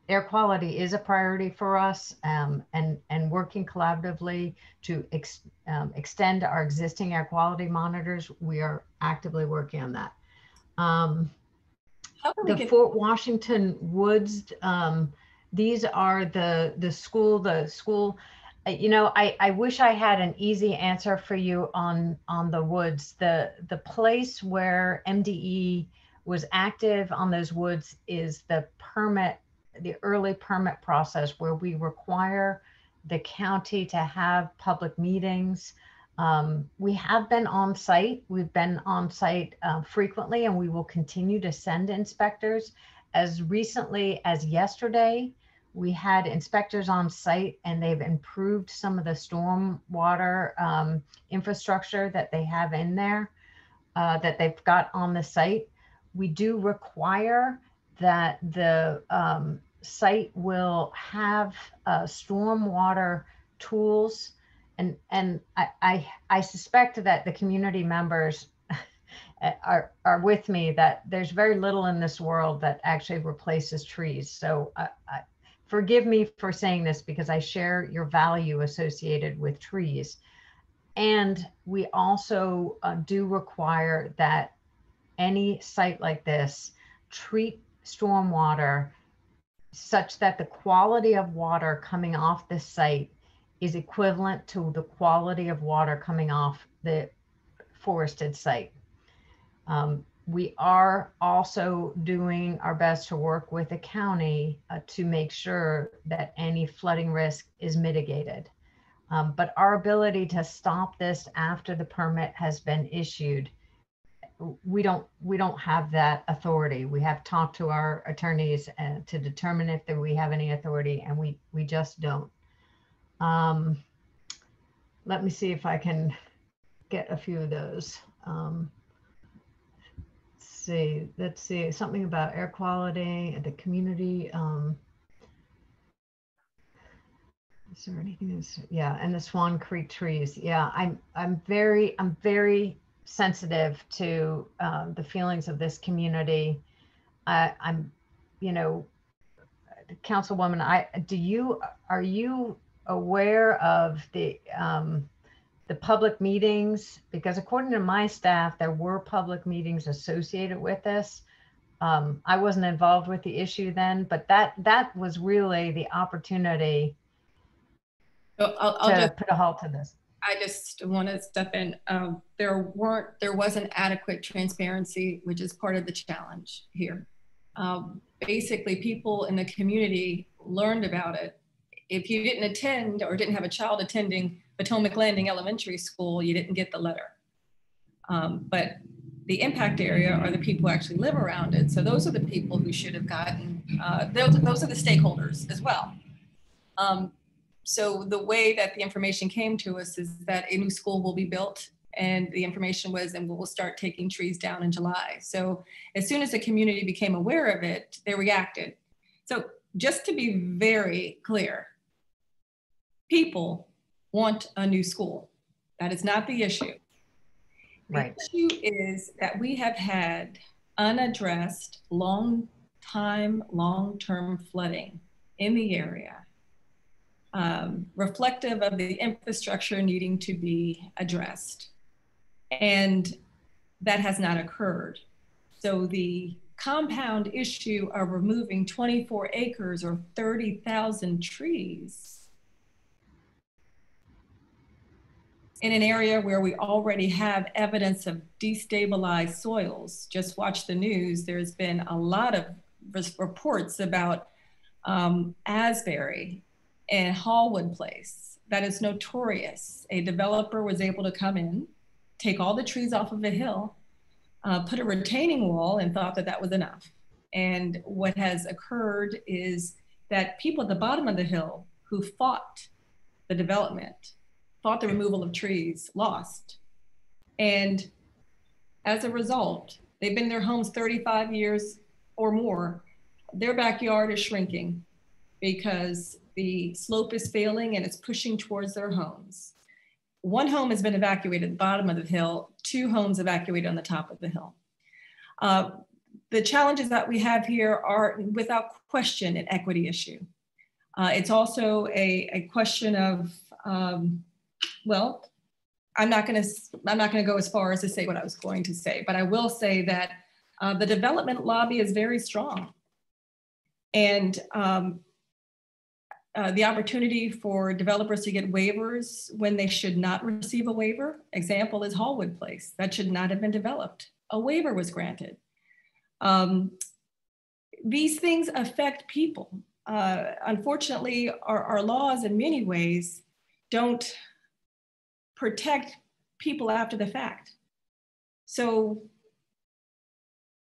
H: air quality is a priority for us um, and, and working collaboratively to ex, um, extend our existing air quality monitors. We are actively working on that. Um,
A: How can we
H: the
A: get,
H: Fort Washington Woods, um, these are the, the school, the school, uh, you know, I, I wish I had an easy answer for you on, on the woods. The, the place where MDE was active on those woods is the permit, the early permit process where we require the county to have public meetings. Um, we have been on site. We've been on site uh, frequently, and we will continue to send inspectors. As recently as yesterday, we had inspectors on site, and they've improved some of the stormwater um, infrastructure that they have in there, uh, that they've got on the site. We do require that the um, site will have uh, stormwater tools and and I, I I suspect that the community members are are with me that there's very little in this world that actually replaces trees. So I, forgive me for saying this because I share your value associated with trees. And we also uh, do require that any site like this treat stormwater such that the quality of water coming off this site is equivalent to the quality of water coming off the forested site. Um, we are also doing our best to work with the county uh, to make sure that any flooding risk is mitigated. Um, but our ability to stop this after the permit has been issued, we don't we don't have that authority. We have talked to our attorneys uh, to determine if we have any authority, and we we just don't. Um, let me see if I can get a few of those. Um, let's see, let's see, something about air quality and the community. Um, is there anything? Yeah, and the Swan Creek trees. Yeah, I'm I'm very I'm very sensitive to um, the feelings of this community. I, I'm, you know, Councilwoman, I do you are you aware of the um, the public meetings? Because according to my staff, there were public meetings associated with this. Um, I wasn't involved with the issue then, but that that was really the opportunity
A: I'll, I'll I'll
H: to
A: just,
H: put a halt to this.
A: I just want to step in. Um, There weren't, there wasn't adequate transparency, which is part of the challenge here. Um, Basically, people in the community learned about it. If you didn't attend or didn't have a child attending Potomac Landing Elementary School, you didn't get the letter. Um, But the impact area are the people who actually live around it. So those are the people who should have gotten, uh, those, those are the stakeholders as well. Um, so the way that the information came to us is that a new school will be built and the information was, and we'll start taking trees down in July. So as soon as the community became aware of it, they reacted. So just to be very clear, people want a new school. That is not the issue.
H: Right.
A: The issue is that we have had unaddressed, long time, long-term flooding in the area, um, reflective of the infrastructure needing to be addressed. And that has not occurred. So the compound issue of removing 24 acres or 30,000 trees in an area where we already have evidence of destabilized soils. Just watch the news. There's been a lot of reports about um, Asbury and Hallwood Place that is notorious. A developer was able to come in, take all the trees off of a hill, uh, put a retaining wall, and thought that that was enough. And what has occurred is that people at the bottom of the hill who fought the development, fought the removal of trees, lost. And as a result, they've been in their homes 35 years or more. Their backyard is shrinking because the slope is failing and it's pushing towards their homes. One home has been evacuated at the bottom of the hill, two homes evacuated on the top of the hill. Uh, the challenges that we have here are without question an equity issue. Uh, it's also a, a question of, um, well, I'm not going to I'm not going to go as far as to say what I was going to say, but I will say that uh, the development lobby is very strong, and um, uh, the opportunity for developers to get waivers when they should not receive a waiver. Example is Hallwood Place that should not have been developed. A waiver was granted. Um, these things affect people. Uh, unfortunately, our, our laws in many ways don't protect people after the fact. So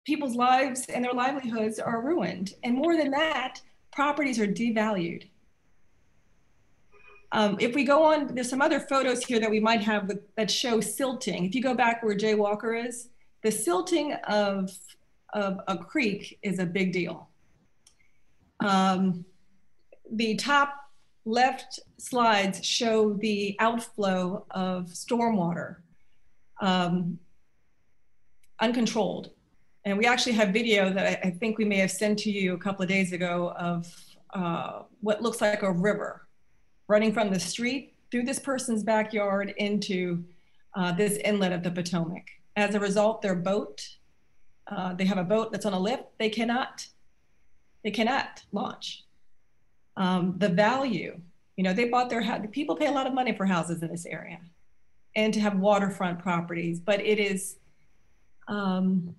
A: people's lives and their livelihoods are ruined. And more than that, properties are devalued. Um, if we go on, there's some other photos here that we might have with, that show silting. If you go back where Jay Walker is, the silting of of a creek is a big deal. Um, the top left slides show the outflow of stormwater, um, uncontrolled. And we actually have video that I, I, think we may have sent to you a couple of days ago of uh, what looks like a river running from the street through this person's backyard into uh, this inlet of the Potomac. As a result, their boat uh, they have a boat that's on a lift, they cannot, they cannot launch. Um, the value, you know, they bought their people pay a lot of money for houses in this area and to have waterfront properties, but it is, um,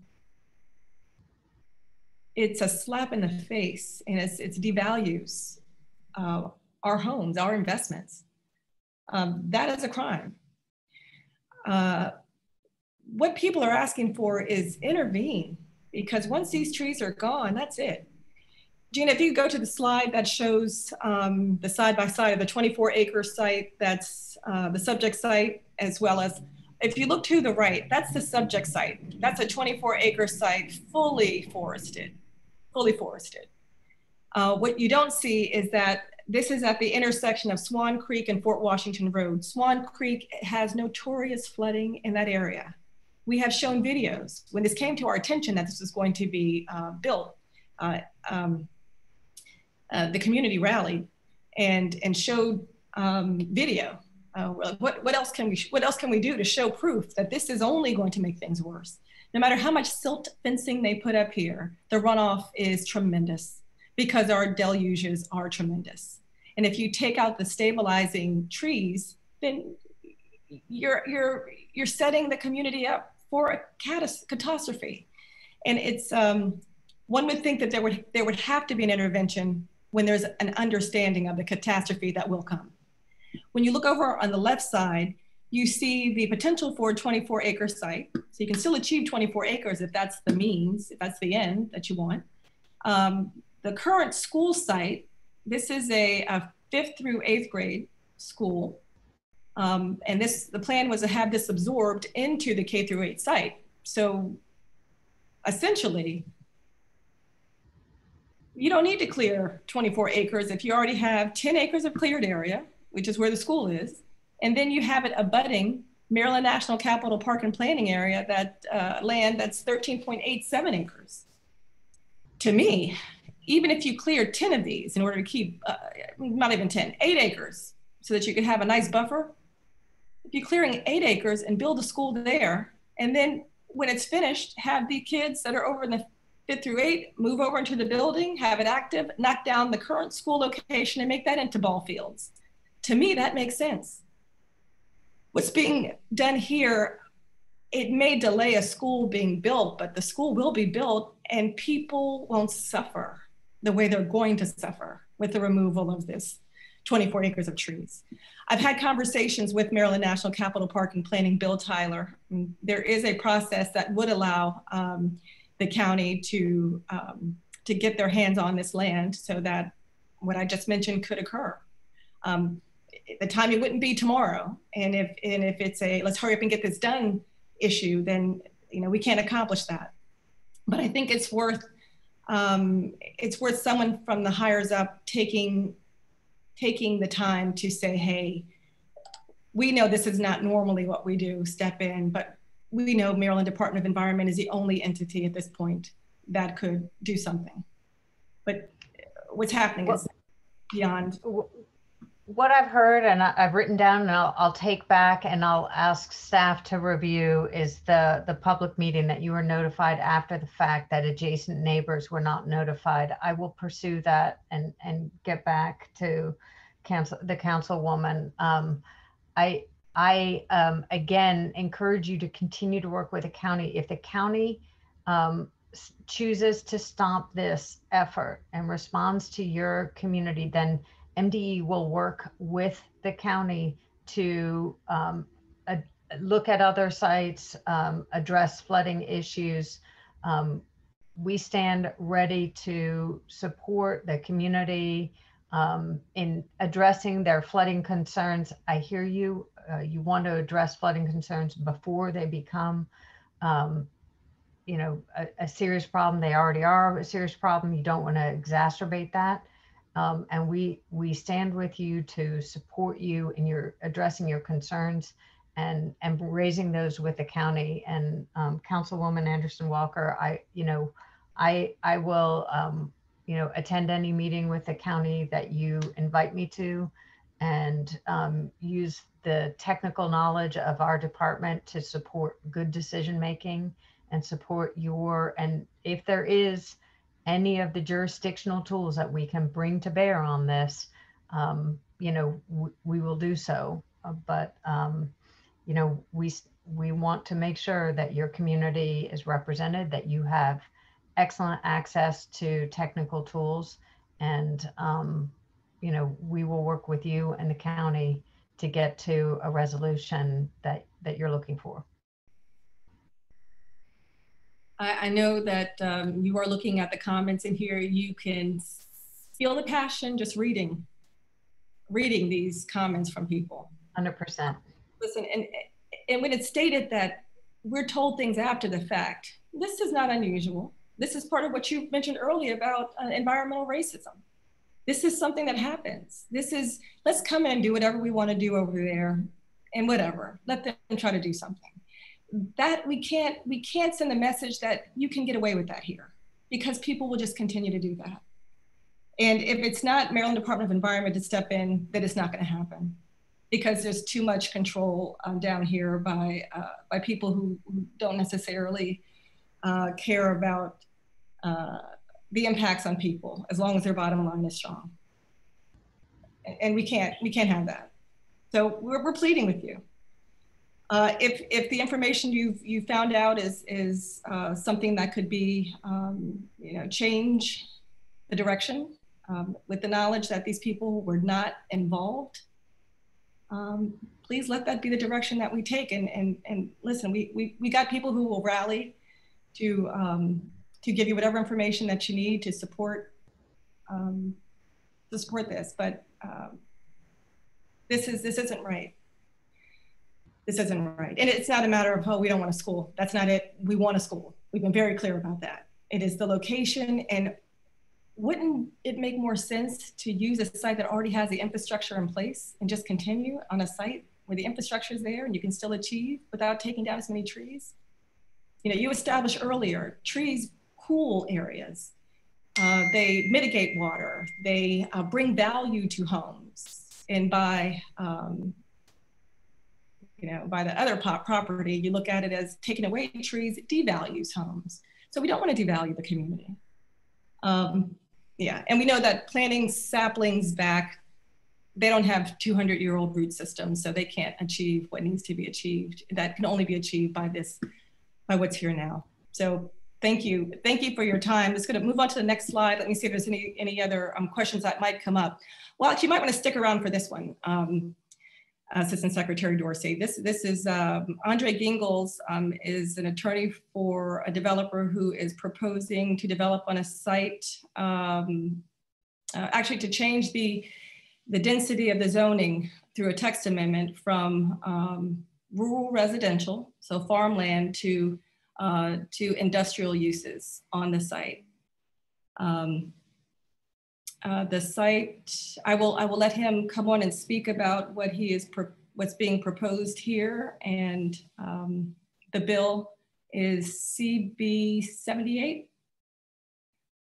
A: it's a slap in the face and it's, it's devalues uh, our homes, our investments. Um, that is a crime. Uh, what people are asking for is intervene because once these trees are gone, that's it. Gina, if you go to the slide that shows um, the side by side of the 24 acre site, that's uh, the subject site, as well as if you look to the right, that's the subject site. That's a 24 acre site, fully forested, fully forested. Uh, what you don't see is that this is at the intersection of Swan Creek and Fort Washington Road. Swan Creek has notorious flooding in that area we have shown videos when this came to our attention that this was going to be uh, built. Uh, um, uh, the community rallied and and showed um, video. Uh, what what else can we what else can we do to show proof that this is only going to make things worse? No matter how much silt fencing they put up here, the runoff is tremendous because our deluges are tremendous. And if you take out the stabilizing trees, then you're you're you're setting the community up for a catastrophe. And it's, um, one would think that there would, there would have to be an intervention when there's an understanding of the catastrophe that will come. When you look over on the left side, you see the potential for a 24 acre site. So you can still achieve 24 acres if that's the means, if that's the end that you want. Um, the current school site, this is a, a fifth through eighth grade school. Um, and this, the plan was to have this absorbed into the K through eight site. So essentially, you don't need to clear 24 acres if you already have 10 acres of cleared area, which is where the school is, and then you have it abutting Maryland National Capital Park and Planning Area, that uh, land that's 13.87 acres. To me, even if you clear 10 of these in order to keep, uh, not even 10, eight acres, so that you could have a nice buffer, if you're clearing eight acres and build a school there, and then when it's finished, have the kids that are over in the fifth through eight move over into the building, have it active, knock down the current school location and make that into ball fields. To me, that makes sense. what's being done here, it may delay a school being built, but the school will be built and people won't suffer the way they're going to suffer with the removal of this 24 acres of trees. I've had conversations with Maryland National Capital Park and Planning Bill Tyler. There is a process that would allow um, the county to, um, to get their hands on this land so that what I just mentioned could occur. Um, the timing wouldn't be tomorrow. And if, and if it's a let's hurry up and get this done issue, then you know we can't accomplish that. But I think it's worth um, it's worth someone from the hires up taking taking the time to say, hey, we know this is not normally what we do, step in, but we know Maryland Department of Environment is the only entity at this point that could do something. But what's happening is beyond.
H: What I've heard and I've written down and I'll, I'll take back and I'll ask staff to review is the, the public meeting that you were notified after the fact that adjacent neighbors were not notified. I will pursue that and, and get back to council, the councilwoman. Um, I, I um, again encourage you to continue to work with the county. If the county um, chooses to stop this effort and responds to your community, then MDE will work with the county to um, look at other sites, um, address flooding issues. Um, we stand ready to support the community um, in addressing their flooding concerns. I hear you. Uh, you want to address flooding concerns before they become um, you know, a, a, serious problem. They already are a serious problem. You don't want to exacerbate that. Um, and we we stand with you to support you in your addressing your concerns and and raising those with the county and um, Councilwoman Anderson Walker. I you know I I will um, you know attend any meeting with the county that you invite me to and um, use the technical knowledge of our department to support good decision making and support your and if there is any of the jurisdictional tools that we can bring to bear on this, um, you know, we will do so. Uh, but um, you know, we we want to make sure that your community is represented, that you have excellent access to technical tools, and um, you know, we will work with you and the county to get to a resolution that that you're looking for.
A: I, I know that um, you are looking at the comments in here. You can feel the passion just reading, reading these comments from people.
H: 100%.
A: Listen, and, and when it's stated that we're told things after the fact, this is not unusual. This is part of what you mentioned earlier about uh, environmental racism. This is something that happens. This is, let's come in and do whatever we want to do over there and whatever. Let them try to do something that we can't we can't send the message that you can get away with that here because people will just continue to do that. And if it's not maryland department of environment to step in that it's not going to happen because there's too much control um, down here by uh, by people who, who don't necessarily uh, care about uh, the impacts on people as long as their bottom line is strong. And we can't we can't have that. So we're, we're pleading with you uh, if, if the information you've you found out is, is uh, something that could be, um, you know, change the direction um, with the knowledge that these people were not involved, um, please let that be the direction that we take. And, and, and listen, we, we, we got people who will rally to, um, to give you whatever information that you need to support, um, to support this. But um, this, is, this isn't right this isn't right. And it's not a matter of, oh, we don't want a school. That's not it. We want a school. We've been very clear about that. It is the location. And wouldn't it make more sense to use a site that already has the infrastructure in place and just continue on a site where the infrastructure is there and you can still achieve without taking down as many trees? You know, you established earlier, trees cool areas. Uh, they mitigate water. They uh, bring value to homes. And by um, you know, by the other pop property, you look at it as taking away trees, devalues homes. So we don't want to devalue the community. Um, yeah, and we know that planting saplings back they don't have 200 year old root systems, so they can't achieve what needs to be achieved. That can only be achieved by this, by what's here now. So thank you. Thank you for your time. Going to move on to the next slide. Let me see if there's any, any other um, questions that might come up. Well, actually, you might want to stick around for this one. Um, Assistant Secretary Dorsey. This, this is um, Andre Gingles um, is an attorney for a developer who is proposing to develop on a site, um, uh, actually to change the, the density of the zoning through a text amendment from um, rural residential, so farmland, to, uh, to industrial uses on the site. Um, uh, the site, I will, I will let him come on and speak about what he is, what's being proposed here. And um, the bill is CB 78.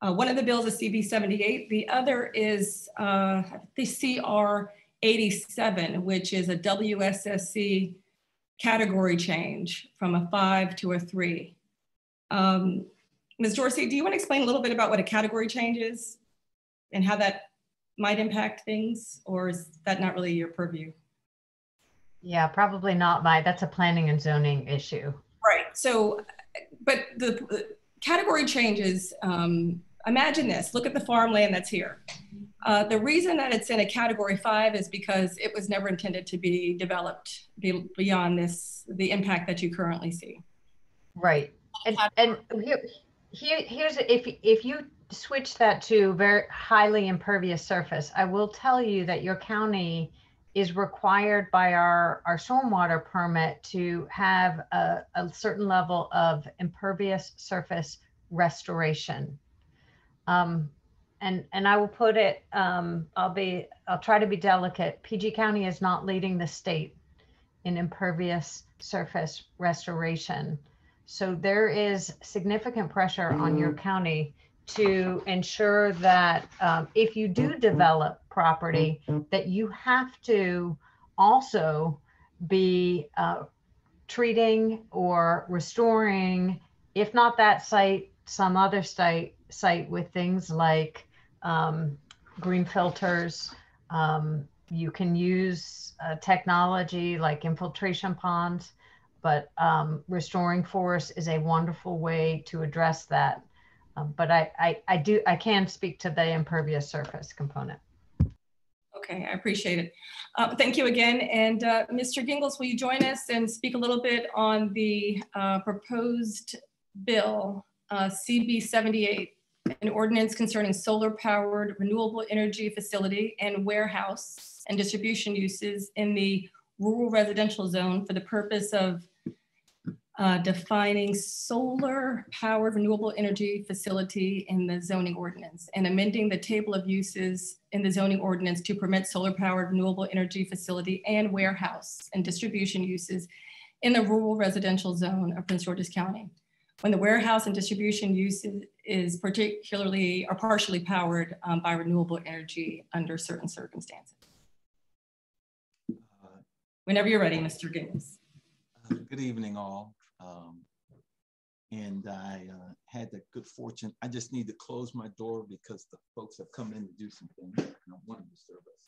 A: Uh, one of the bills is CB 78. The other is uh, the CR 87, which is a WSSC category change from a five to a three. Um, Ms. Dorsey, do you want to explain a little bit about what a category change is? And how that might impact things, or is that not really your purview?
H: Yeah, probably not my, that's a planning and zoning issue.
A: Right. So, but the, the category changes, um, imagine this, look at the farmland that's here. Uh, the reason that it's in a category five is because it was never intended to be developed be, beyond this, the impact that you currently see.
H: Right. And, and here, here, here's, if, if you switch that to very highly impervious surface, I will tell you that your county is required by our, our stormwater permit to have a, a certain level of impervious surface restoration. Um, and, and I will put it, um, I'll be, I'll try to be delicate. PG County is not leading the state in impervious surface restoration. So there is significant pressure on your county to ensure that um, if you do develop property, that you have to also be uh, treating or restoring, if not that site, some other site site with things like um, green filters. Um, you can use uh, technology like infiltration ponds, but um, restoring forests is a wonderful way to address that. Um, but I, I, I do, I can speak to the impervious surface component.
A: Okay, I appreciate it. Uh, thank you again. And uh, Mr. Gingles, will you join us and speak a little bit on the uh, proposed bill, uh, CB 78, an ordinance concerning solar powered renewable energy facility and warehouse and distribution uses in the rural residential zone for the purpose of uh, defining solar powered renewable energy facility in the zoning ordinance and amending the table of uses in the zoning ordinance to permit solar powered renewable energy facility and warehouse and distribution uses in the rural residential zone of Prince George's County. When the warehouse and distribution use is particularly or partially powered um, by renewable energy under certain circumstances. Whenever you're ready, Mr. Gibbs.
I: Uh, good evening, all. Um, and I uh, had the good fortune. I just need to close my door because the folks have come in to do some things. I don't want to disturb us.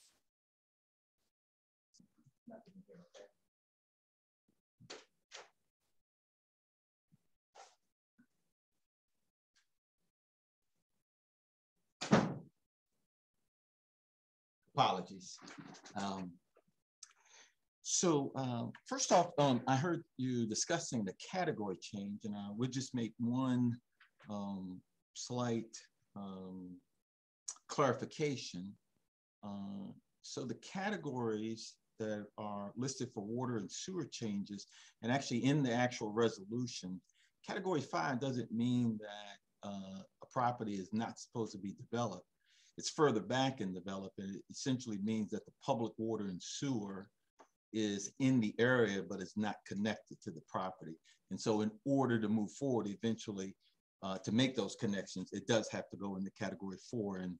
I: Apologies. Um, so uh, first off, um, I heard you discussing the category change, and I would just make one um, slight um, clarification. Uh, so the categories that are listed for water and sewer changes, and actually in the actual resolution, category five doesn't mean that uh, a property is not supposed to be developed. It's further back in development. It essentially means that the public water and sewer is in the area, but is not connected to the property. And so in order to move forward, eventually uh, to make those connections, it does have to go into category four. And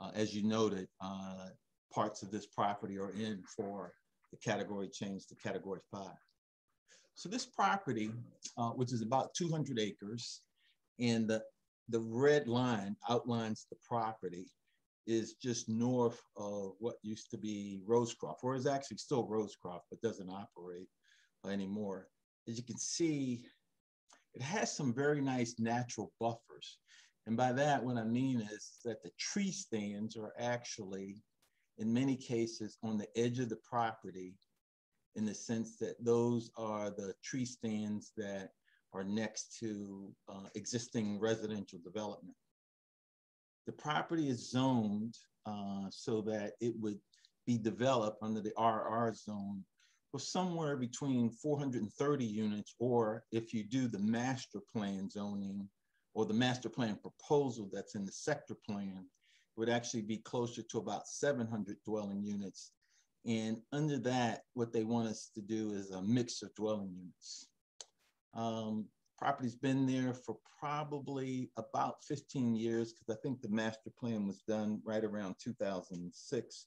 I: uh, as you noted, uh, parts of this property are in for the category change to category five. So this property, uh, which is about 200 acres, and the, the red line outlines the property. Is just north of what used to be Rosecroft, or is actually still Rosecroft, but doesn't operate anymore. As you can see, it has some very nice natural buffers. And by that, what I mean is that the tree stands are actually, in many cases, on the edge of the property in the sense that those are the tree stands that are next to uh, existing residential development. The property is zoned uh, so that it would be developed under the RR zone for somewhere between 430 units, or if you do the master plan zoning or the master plan proposal that's in the sector plan, would actually be closer to about 700 dwelling units. And under that, what they want us to do is a mix of dwelling units. Um, property's been there for probably about 15 years because I think the master plan was done right around 2006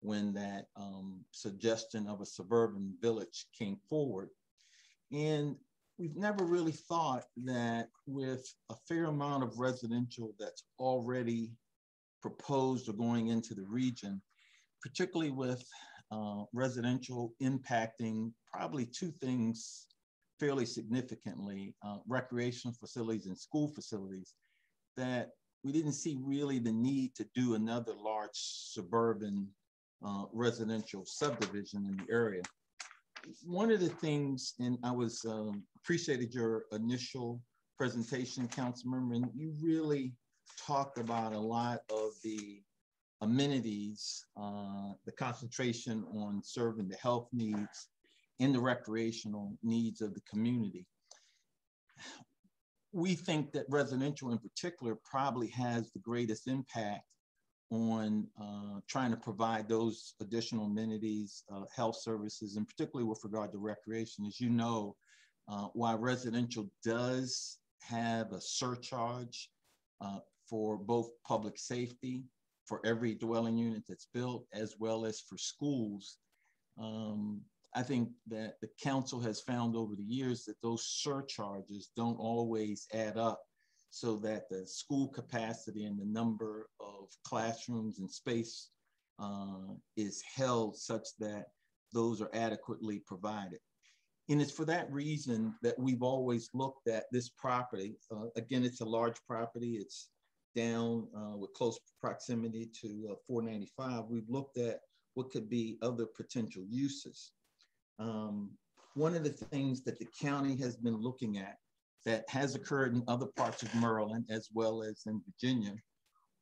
I: when that um, suggestion of a suburban village came forward. And we've never really thought that with a fair amount of residential that's already proposed or going into the region, particularly with uh, residential impacting probably two things fairly significantly, uh, recreational facilities and school facilities, that we didn't see really the need to do another large suburban uh, residential subdivision in the area. One of the things, and I was um, appreciated your initial presentation, Councilmember, and you really talked about a lot of the amenities, uh, the concentration on serving the health needs and the recreational needs of the community. We think that residential in particular probably has the greatest impact on uh, trying to provide those additional amenities, uh, health services, and particularly with regard to recreation. As you know, uh, while residential does have a surcharge uh, for both public safety, for every dwelling unit that's built, as well as for schools, um, I think that the council has found over the years that those surcharges don't always add up so that the school capacity and the number of classrooms and space uh, is held such that those are adequately provided. And it's for that reason that we've always looked at this property. Uh, again, it's a large property. It's down uh, with close proximity to uh, 495. We've looked at what could be other potential uses. Um, one of the things that the county has been looking at that has occurred in other parts of Maryland as well as in Virginia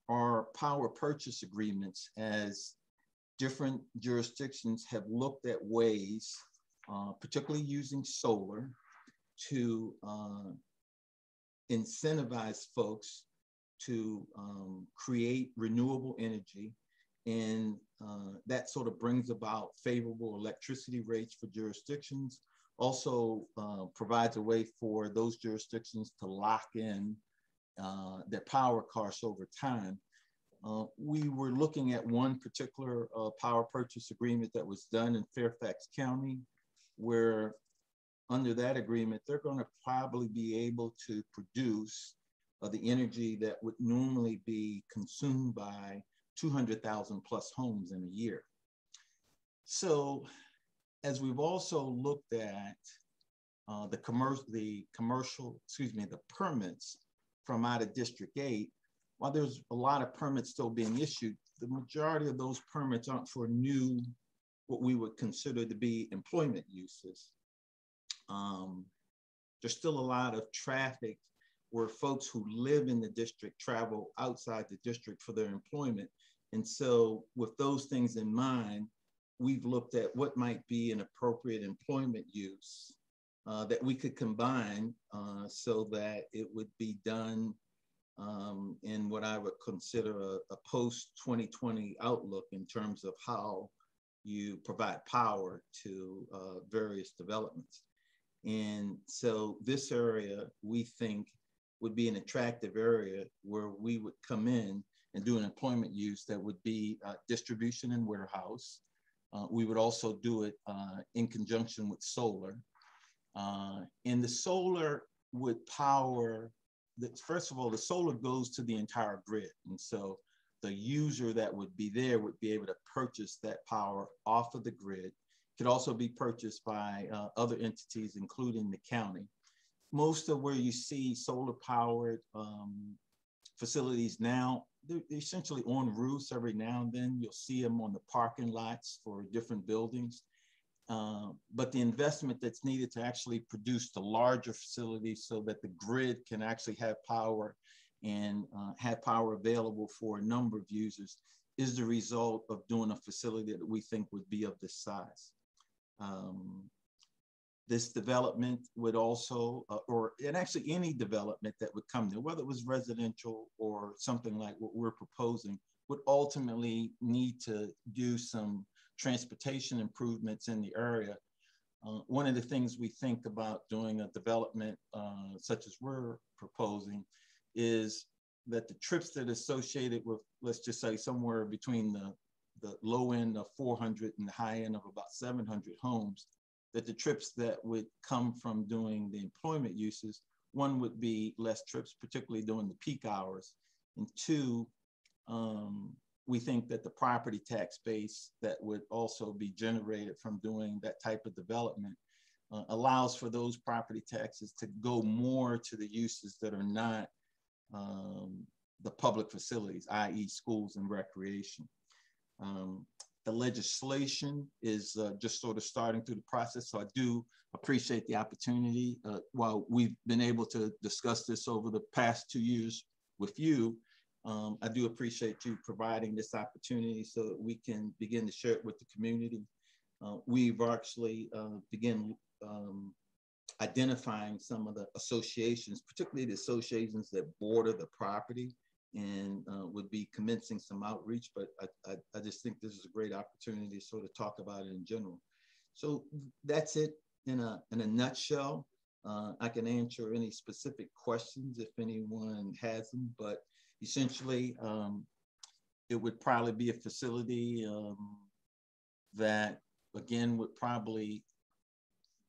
I: are power purchase agreements as different jurisdictions have looked at ways, uh, particularly using solar, to uh, incentivize folks to um, create renewable energy. And uh, that sort of brings about favorable electricity rates for jurisdictions, also uh, provides a way for those jurisdictions to lock in uh, their power costs over time. Uh, we were looking at one particular uh, power purchase agreement that was done in Fairfax County, where under that agreement, they're going to probably be able to produce the energy that would normally be consumed by 200,000 plus homes in a year. So as we've also looked at uh, the commercial, the commercial, excuse me, the permits from out of District 8, while there's a lot of permits still being issued, the majority of those permits aren't for new, what we would consider to be employment uses. Um, there's still a lot of traffic where folks who live in the district travel outside the district for their employment. And so with those things in mind, we've looked at what might be an appropriate employment use uh, that we could combine uh, so that it would be done um, in what I would consider a, a post 2020 outlook in terms of how you provide power to uh, various developments. And so this area we think would be an attractive area where we would come in and do an employment use that would be uh, distribution and warehouse, uh, we would also do it uh, in conjunction with solar. Uh, and the solar would power, the, first of all, the solar goes to the entire grid. And so the user that would be there would be able to purchase that power off of the grid. Could also be purchased by uh, other entities, including the county. Most of where you see solar powered um, facilities now, they're essentially on roofs every now and then. You'll see them on the parking lots for different buildings. Uh, but the investment that's needed to actually produce the larger facility so that the grid can actually have power and uh, have power available for a number of users is the result of doing a facility that we think would be of this size. Um, this development would also, uh, or and actually any development that would come there, whether it was residential or something like what we're proposing, would ultimately need to do some transportation improvements in the area. Uh, one of the things we think about doing a development uh, such as we're proposing is that the trips that are associated with, let's just say somewhere between the, the low end of 400 and the high end of about 700 homes, that the trips that would come from doing the employment uses, one would be less trips, particularly during the peak hours. And two, um, we think that the property tax base that would also be generated from doing that type of development uh, allows for those property taxes to go more to the uses that are not um, the public facilities, i.e. schools and recreation. Um, the legislation is uh, just sort of starting through the process. So I do appreciate the opportunity. Uh, while we've been able to discuss this over the past two years with you, um, I do appreciate you providing this opportunity so that we can begin to share it with the community. Uh, we've actually uh, begun um, identifying some of the associations, particularly the associations that border the property and uh, would be commencing some outreach, but I, I, I, just think this is a great opportunity to sort of talk about it in general. So that's it in a, in a nutshell. Uh, I can answer any specific questions if anyone has them, but essentially um, it would probably be a facility um, that again would probably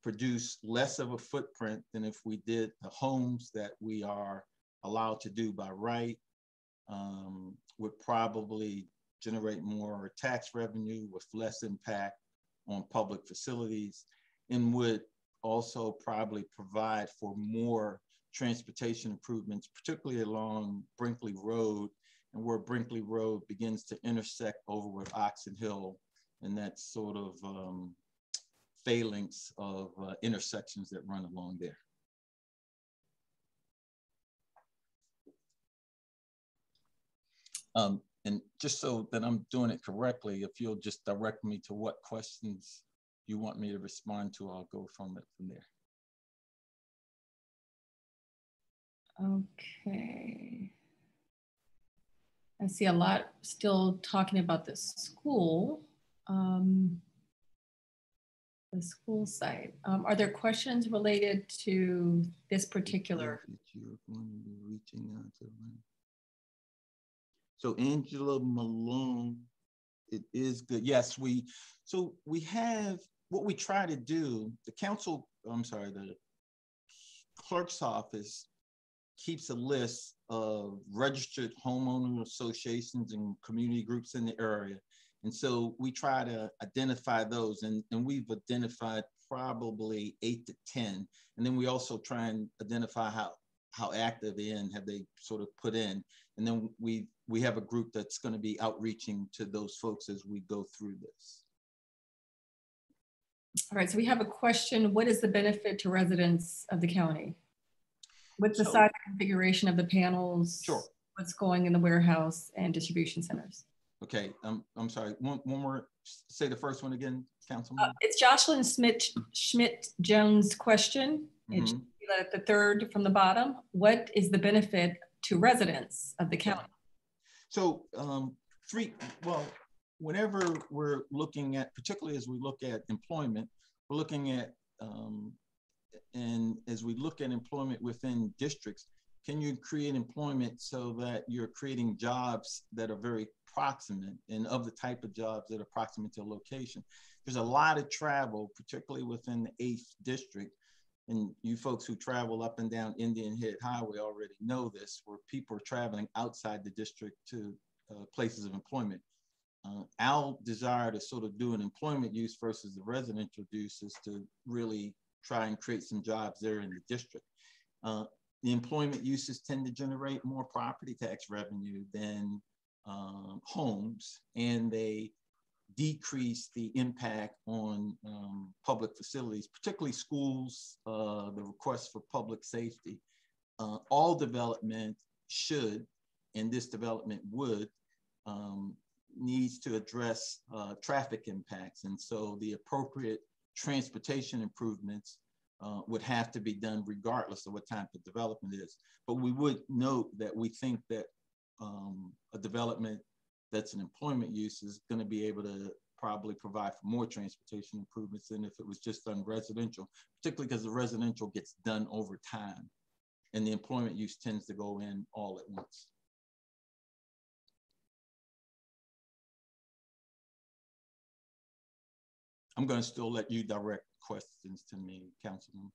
I: produce less of a footprint than if we did the homes that we are allowed to do by right, um, would probably generate more tax revenue with less impact on public facilities, and would also probably provide for more transportation improvements, particularly along Brinkley Road and where Brinkley Road begins to intersect over with Oxon Hill and that sort of um, phalanx of uh, intersections that run along there. Um, and just so that I'm doing it correctly, if you'll just direct me to what questions you want me to respond to, I'll go from it from there.
A: Okay. I see a lot still talking about the school. Um, the school site. Um, are there questions related to this particular?
I: So Angela Malone, it is good. Yes, we, so we have, what we try to do, the council, I'm sorry, the clerk's office keeps a list of registered homeowner associations and community groups in the area. And so we try to identify those, and, and we've identified probably eight to 10. And then we also try and identify how, how active in have they sort of put in. And then we, we have a group that's going to be outreaching to those folks as we go through this.
A: All right, so we have a question. What is the benefit to residents of the county? What's the so, size configuration of the panels?
I: Sure.
A: What's going in the warehouse and distribution centers?
I: Okay, um, I'm sorry. One, one more. Say the first one again, Councilman. Uh,
A: it's Jocelyn Smith Schmidt Jones' question. Mm-hmm. It's the third from the bottom. What is the benefit to residents of the county?
I: So, um, three. Well, whenever we're looking at, particularly as we look at employment, we're looking at, um, and as we look at employment within districts, can you create employment so that you're creating jobs that are very proximate and of the type of jobs that are proximate to a location. There's a lot of travel, particularly within the eighth district. And you folks who travel up and down Indian Head Highway already know this, where people are traveling outside the district to uh, places of employment. Uh, our desire to sort of do an employment use versus the residential use is to really try and create some jobs there in the district. Uh, the employment uses tend to generate more property tax revenue than um, homes, and they decrease the impact on um, public facilities, particularly schools, uh, the request for public safety. Uh, all development should, and this development would, um, needs to address uh, traffic impacts. And so the appropriate transportation improvements uh, would have to be done regardless of what type of development is. But we would note that we think that um, a development that's an employment use is going to be able to probably provide for more transportation improvements than if it was just done residential, particularly because the residential gets done over time and the employment use tends to go in all at once. I'm going to still let you direct questions to me, Councilman.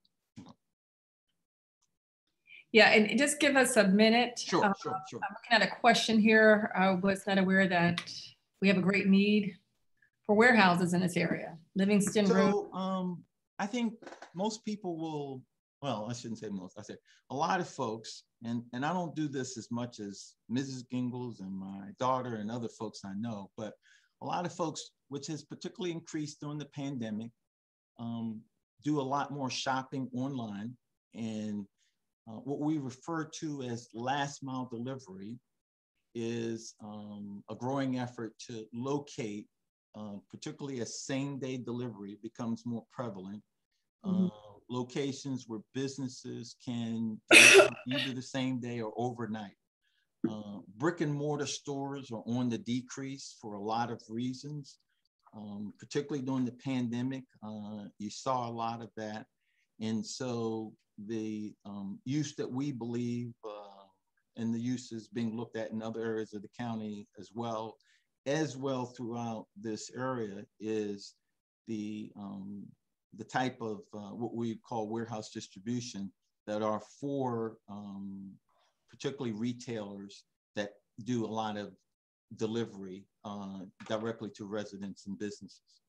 A: Yeah, and just give us a minute.
I: Sure,
A: Uh,
I: sure, sure.
A: I'm looking at a question here. I was not aware that we have a great need for warehouses in this area. Livingston Road.
I: So um, I think most people will, well, I shouldn't say most, I say a lot of folks, and, and I don't do this as much as Mrs. Gingles and my daughter and other folks I know, but a lot of folks, which has particularly increased during the pandemic, um, do a lot more shopping online. And uh, what we refer to as last mile delivery is um, a growing effort to locate, uh, particularly as same day delivery becomes more prevalent, uh, locations where businesses can either the same day or overnight. Uh, brick and mortar stores are on the decrease for a lot of reasons, um, particularly during the pandemic. Uh, you saw a lot of that. And so the um, use that we believe uh, and the uses being looked at in other areas of the county as well, as well throughout this area is the, um, the type of uh, what we call warehouse distribution that are for um, particularly retailers that do a lot of delivery uh, directly to residents and businesses.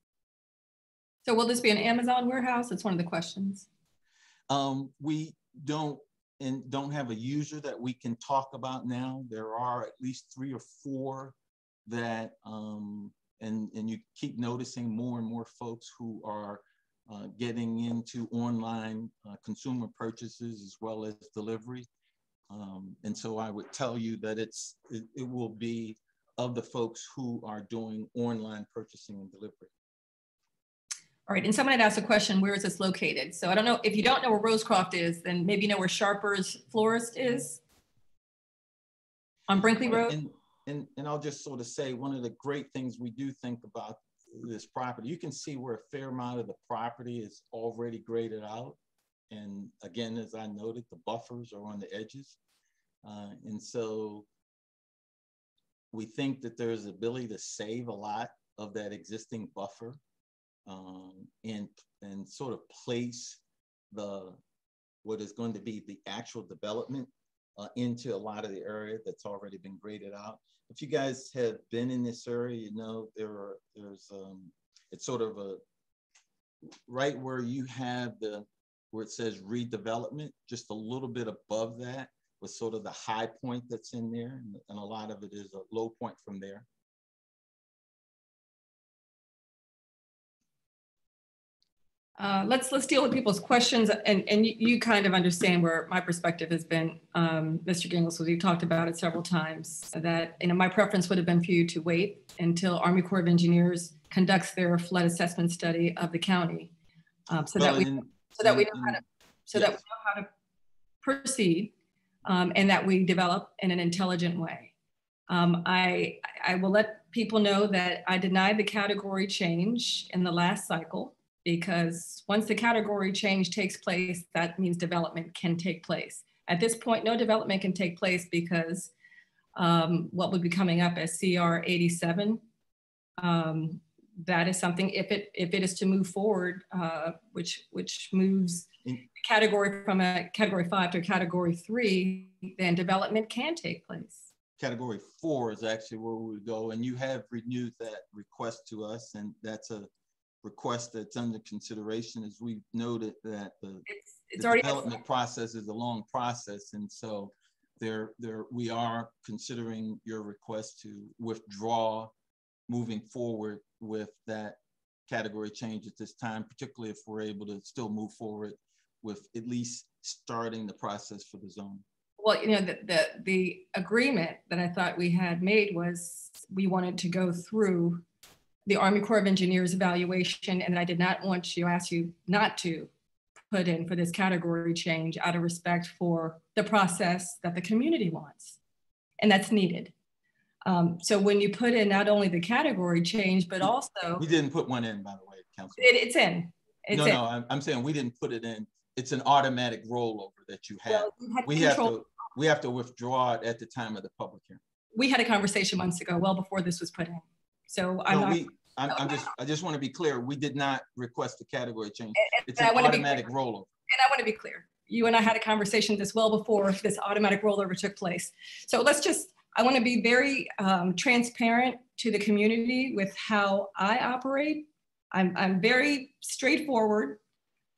A: So will this be an Amazon warehouse? That's one of the questions.
I: Um, we don't and don't have a user that we can talk about now. There are at least three or four that, um, and, and you keep noticing more and more folks who are uh, getting into online uh, consumer purchases as well as delivery. Um, and so I would tell you that it's, it, it will be of the folks who are doing online purchasing and delivery.
A: All right, and someone had asked a question, where is this located? So I don't know, if you don't know where Rosecroft is, then maybe you know where Sharper's Florist is? On Brinkley Road?
I: And, and, and I'll just sort of say, one of the great things we do think about this property, you can see where a fair amount of the property is already graded out. And again, as I noted, the buffers are on the edges. Uh, and so we think that there's ability to save a lot of that existing buffer um, and, and sort of place the, what is going to be the actual development uh, into a lot of the area that's already been graded out. If you guys have been in this area, you know there are there's um, it's sort of a right where you have the where it says redevelopment, just a little bit above that was sort of the high point that's in there, and, and a lot of it is a low point from there.
A: Uh, let's let's deal with people's questions, and and you, you kind of understand where my perspective has been, um, Mr. Gingles, because we've talked about it several times. That you know, my preference would have been for you to wait until Army Corps of Engineers conducts their flood assessment study of the county, um, so
I: Well,
A: that we
I: and-
A: so that we know how to so that we know how to proceed, um, and that we develop in an intelligent way. Um, I I will let people know that I denied the category change in the last cycle because once the category change takes place, that means development can take place. At this point, no development can take place because um, what would be coming up as CR 87, um, that is something, if it, if it is to move forward, uh, which, which moves
I: In-
A: category from a category five to a category three, then development can take place.
I: category four is actually where we would go. And you have renewed that request to us, and that's a request that's under consideration. As we've noted that the,
A: It's, it's
I: the development process is a long process, and so there, there, we are considering your request to withdraw moving forward with that category change at this time, particularly if we're able to still move forward with at least starting the process for the zone.
A: well, you know, the, the, the agreement that I thought we had made was we wanted to go through the Army Corps of Engineers evaluation, and I did not want to ask you not to put in for this category change out of respect for the process that the community wants, and that's needed. Um, so when you put in not only the category change, but also
I: We didn't put one in, by the way, Council.
A: it, it's in. It's
I: No,
A: in.
I: no, I'm, I'm saying we didn't put it in. It's an automatic rollover that you have.
A: Well,
I: We have to, we have to withdraw it at the time of the public hearing.
A: We had a conversation months ago, well before this was put in. So I'm
I: No,
A: not.
I: we, I'm, I'm just, I just want to be clear, we did not request a category change. It's
A: and
I: an automatic rollover.
A: and I want to be clear, you and I had a conversation this well before this automatic rollover took place. So let's just, I want to be very um, transparent to the community with how I operate. I'm, I'm very straightforward.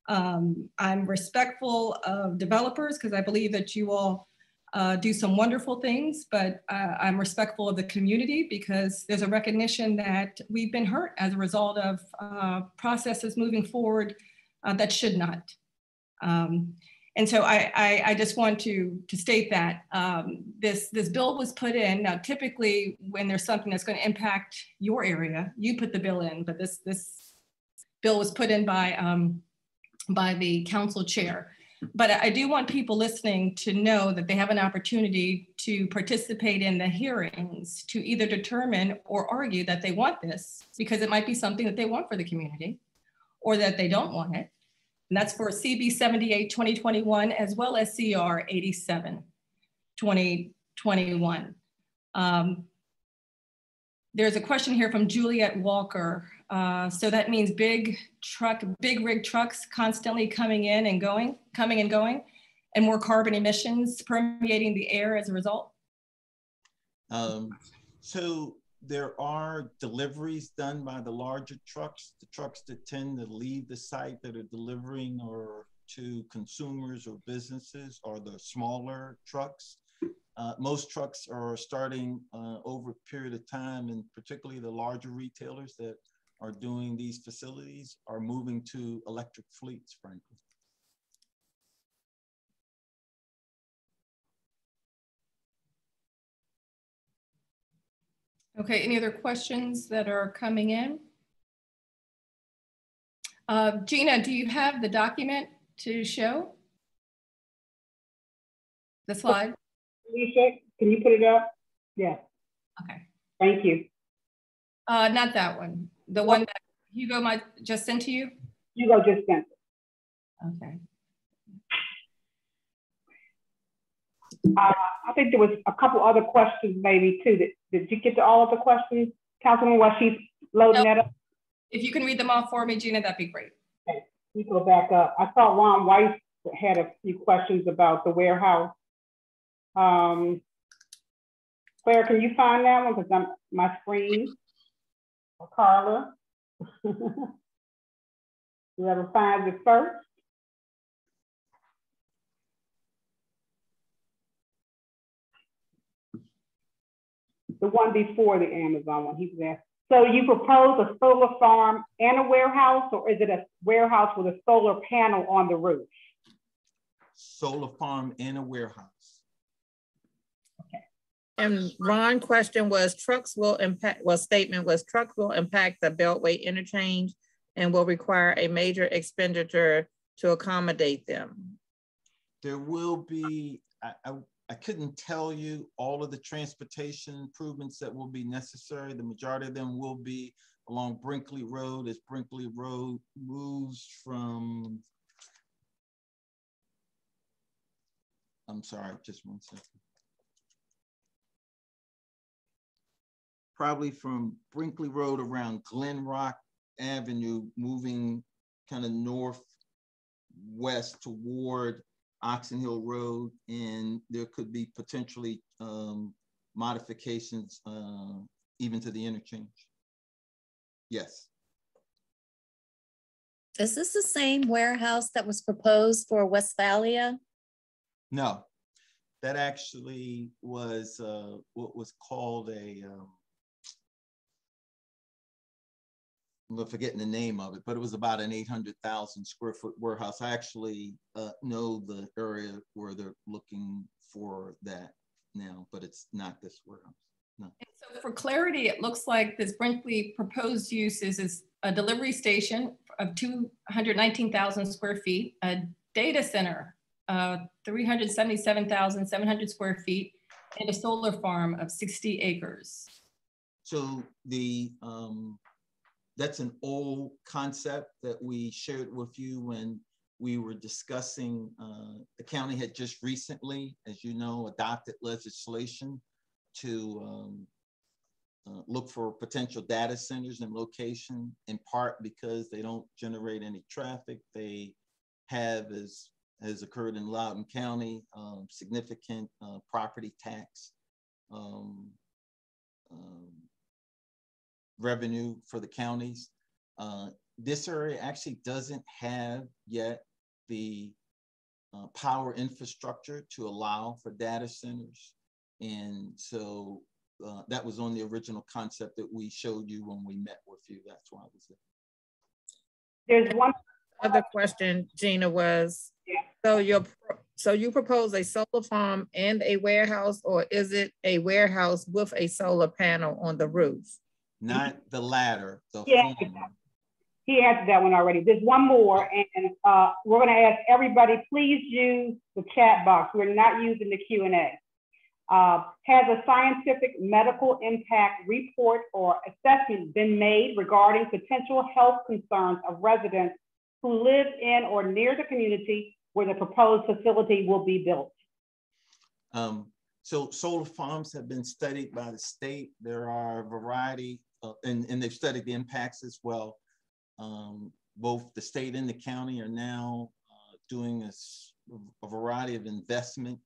A: Um, I'm respectful of developers because I believe that you all uh, do some wonderful things, but uh, I'm respectful of the community because there's a recognition that we've been hurt as a result of uh, processes moving forward uh, that should not. Um, and so I, I, I just want to, to state that um, this, this bill was put in. Now, typically, when there's something that's going to impact your area, you put the bill in, but this, this bill was put in by, um, by the council chair. But I do want people listening to know that they have an opportunity to participate in the hearings to either determine or argue that they want this because it might be something that they want for the community or that they don't want it. And that's for CB 78 2021 as well as CR 87 2021. Um, there's a question here from Juliet Walker. Uh, so that means big truck, big rig trucks constantly coming in and going, coming and going, and more carbon emissions permeating the air as a result?
I: Um, so there are deliveries done by the larger trucks, the trucks that tend to leave the site that are delivering or to consumers or businesses are the smaller trucks. Uh, most trucks are starting uh, over a period of time, and particularly the larger retailers that are doing these facilities are moving to electric fleets, frankly.
A: Okay, any other questions that are coming in? Uh, Gina, do you have the document to show? The slide?
B: Lisa, can you put it up? Yeah,
A: Okay.
B: thank you.
A: Uh, not that one. The one that Hugo might just sent to you?
B: Hugo just sent it.
A: Okay.
B: Uh, I think there was a couple other questions maybe too. Did, did you get to all of the questions, Councilman, while she's loading
A: No.
B: that up?
A: If you can read them all for me, Gina, that'd be great.
B: You go back up. I saw Ron Weiss had a few questions about the warehouse. Um, Claire, can you find that one? Because I'm, my screen. Or Carla. Whoever finds it first. The one before the Amazon one, he was asked. So you propose a solar farm and a warehouse, or is it a warehouse with a solar panel on the roof?
I: Solar farm and a warehouse.
J: And Ron question was trucks will impact, well, statement was trucks will impact the Beltway interchange and will require a major expenditure to accommodate them.
I: There will be, I, I, I couldn't tell you all of the transportation improvements that will be necessary. The majority of them will be along Brinkley Road as Brinkley Road moves from, I'm sorry, just one second. Probably from Brinkley Road around Glen Rock Avenue, moving kind of northwest toward Oxon Hill Road, and there could be potentially um, modifications uh, even to the interchange. Yes.
K: Is this the same warehouse that was proposed for Westphalia?
I: No, that actually was uh, what was called a, um, I'm forgetting the name of it, but it was about an 800,000 square foot warehouse. I actually uh, know the area where they're looking for that now, but it's not this warehouse. No.
A: So for clarity, it looks like this Brinkley proposed use is, is a delivery station of 219,000 square feet, a data center, uh, 377,700 square feet, and a solar farm of 60 acres.
I: So the um, that's an old concept that we shared with you when we were discussing. Uh, the county had just recently, as you know, adopted legislation to um, uh, look for potential data centers and location in part because they don't generate any traffic. They have, as has occurred in Loudoun County, um, significant uh, property tax um, um, revenue for the counties. Uh, this area actually doesn't have yet the uh, power infrastructure to allow for data centers. And so uh, that was on the original concept that we showed you when we met with you. That's why I was
B: there. There's one
J: other question, Gina, was yeah. so your so you propose a solar farm and a warehouse, or is it a warehouse with a solar panel on the roof?
I: Not the latter. The
B: yeah. He answered that one already. There's one more, and uh, we're going to ask everybody, please use the chat box. We're not using the Q&A uh, has a scientific medical impact report or assessment been made regarding potential health concerns of residents who live in or near the community where the proposed facility will be built?
I: Um, so solar farms have been studied by the state. There are a variety, of, and, and they've studied the impacts as well. Um, both the state and the county are now uh, doing a, a variety of investment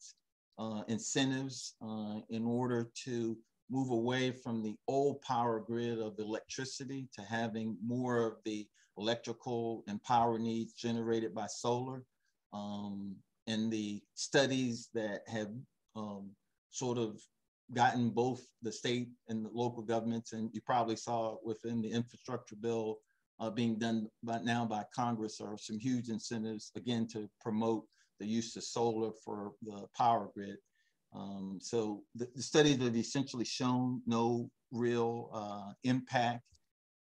I: uh, incentives uh, in order to move away from the old power grid of electricity to having more of the electrical and power needs generated by solar. Um, and the studies that have um, sort of gotten both the state and the local governments, and you probably saw within the infrastructure bill uh, being done by now by Congress are some huge incentives, again, to promote the use of solar for the power grid. Um, so the, the, studies have essentially shown no real uh, impact,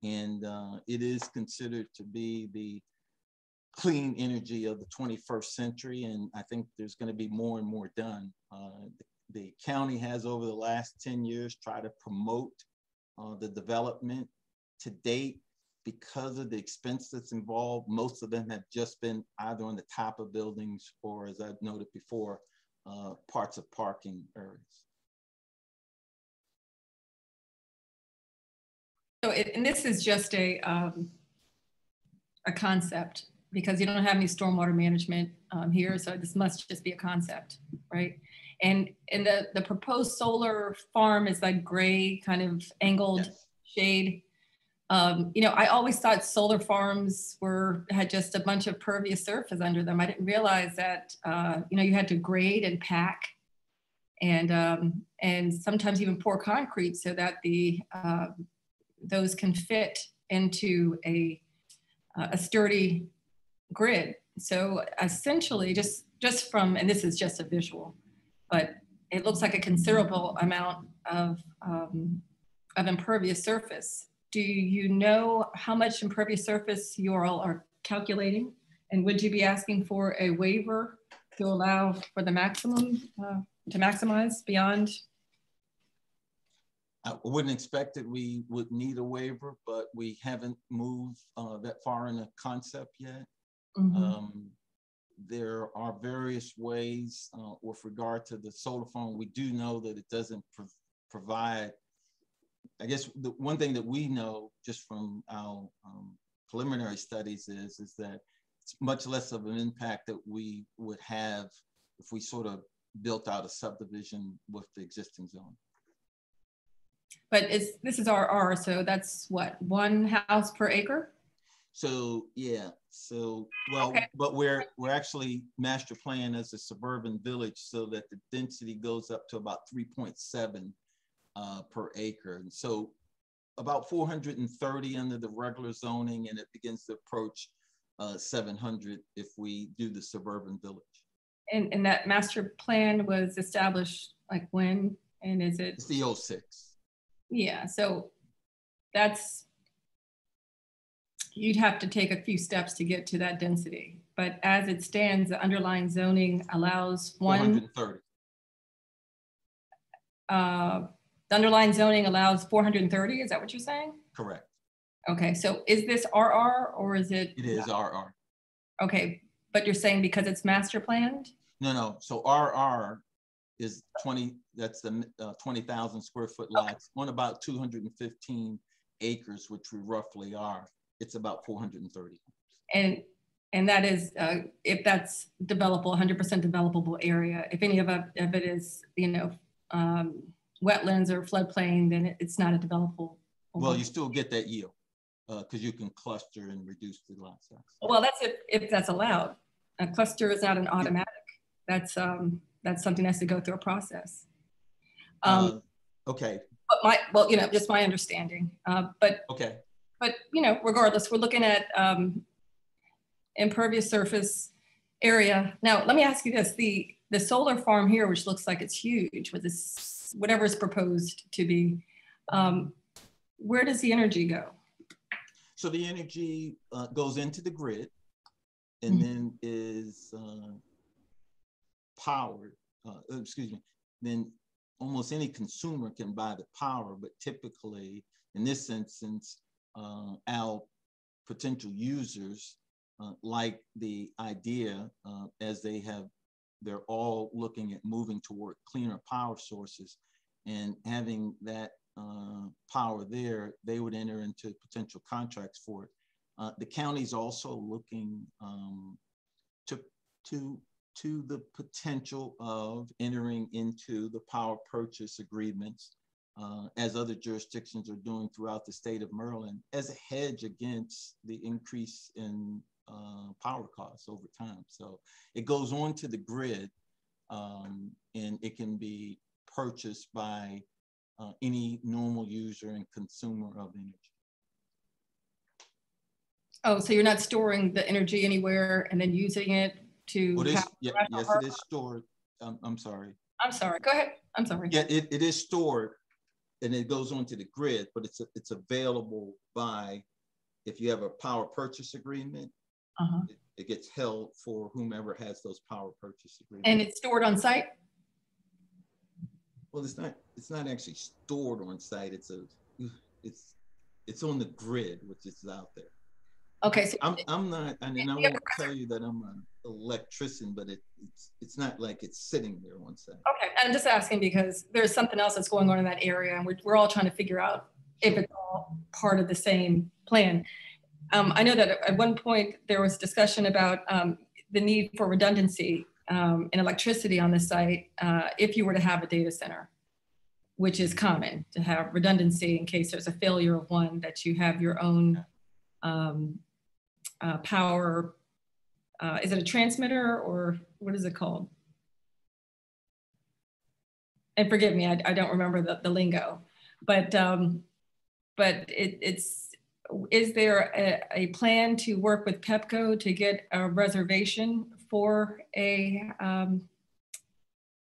I: and uh, it is considered to be the clean energy of the 21st century. And I think there's going to be more and more done. Uh, the, county has over the last 10 years tried to promote uh, the development. To date, because of the expense that's involved, most of them have just been either on the top of buildings or, as I've noted before, uh, parts of parking areas.
A: So, it, and this is just a um, a concept because you don't have any stormwater management um, here, so this must just be a concept, right? And and the the proposed solar farm is like gray kind of angled yes. shade um, you know, I always thought solar farms were had just a bunch of pervious surface under them. I didn't realize that uh, you know you had to grade and pack, and um, and sometimes even pour concrete so that the uh, those can fit into a a sturdy grid. So essentially, just just from and this is just a visual, but it looks like a considerable amount of um, of impervious surface do you know how much impervious surface you all are calculating? And would you be asking for a waiver to allow for the maximum, uh, to maximize beyond?
I: I wouldn't expect that we would need a waiver, but we haven't moved uh, that far in the concept yet. Mm -hmm. um, there are various ways uh, with regard to the solar farm. We do know that it doesn't pro provide I guess the one thing that we know just from our um, preliminary studies is, is that it's much less of an impact that we would have if we sort of built out a subdivision with the existing zone.
A: but it's, this is RR, so that's what, one house per acre?
I: So yeah, so well,
A: Okay.
I: but we're we're actually master plan as a suburban village so that the density goes up to about 3.7 uh, per acre. And so about 430 under the regular zoning, and it begins to approach uh, 700 if we do the suburban village.
A: And, and that master plan was established like when, and is it,
I: It's the 06.
A: yeah, so that's, you'd have to take a few steps to get to that density. But as it stands, the underlying zoning allows one,
I: 430.
A: uh, the underlying zoning allows 430, is that what you're saying?
I: Correct.
A: Okay, so is this RR or is it?
I: It is RR.
A: Okay, but you're saying because it's master planned?
I: No, no. So RR is 20, that's the uh, 20,000 square foot lots on about 215 acres, which we roughly are. It's about 430.
A: And, and that is, uh, if that's developable, 100% developable area, if any of it, if it is, you know, um, wetlands or floodplain, then it- it's not a developable.
I: Well, you still get that yield because you can cluster and reduce the lot size.
A: Well, that's if, if that's allowed. A cluster is not an automatic. That's, um, that's something that has to go through a process. Um,
I: Uh, okay,
A: but my, well, you know, just my understanding, uh, but
I: okay.
A: But you know, regardless, we're looking at um, impervious surface area. Now, let me ask you this: the the solar farm here, which looks like it's huge, with this whatever is proposed to be, um, where does the energy go?
I: So the energy uh, goes into the grid and
A: Mhm.
I: then is uh, powered, uh, excuse me, then almost any consumer can buy the power, but typically in this instance, our potential users uh, like the idea uh, as they have, they're all looking at moving toward cleaner power sources and having that uh, power there, they would enter into potential contracts for it. Uh, the county's also looking um, to, to, to the potential of entering into the power purchase agreements uh, as other jurisdictions are doing throughout the state of Maryland as a hedge against the increase in uh, power costs over time. So it goes on to the grid um, and it can be purchased by uh, any normal user and consumer of energy.
A: Oh, so you're not storing the energy anywhere and then using it to.
I: Well, it is, yeah, yes, it is stored. Um, I'm sorry.
A: I'm sorry. Go ahead. I'm sorry.
I: Yeah, it, it is stored and it goes onto the grid, but it's, it's available by, if you have a power purchase agreement,
A: Uh-huh.
I: it, it gets held for whomever has those power purchase agreements.
A: And it's stored on site.
I: Well, it's not, it's not actually stored on site. It's a, it's, it's on the grid, which is out there.
A: Okay, so
I: I'm, I'm not, I mean, I won't tell you that I'm an electrician, but it, it's, it's not like it's sitting there on site.
A: Okay, I'm just asking because there's something else that's going on in that area and we're, we're all trying to figure out if it's all part of the same plan. Um, I know that at one point there was discussion about um, the need for redundancy um, in electricity on the site uh, if you were to have a data center, which is common to have redundancy in case there's a failure of one, that you have your own um, uh, power. Uh, is it a transmitter or what is it called? and forgive me, I, I don't remember the, the lingo, but um, but it, it's is there a, a plan to work with Pepco to get a reservation for a um,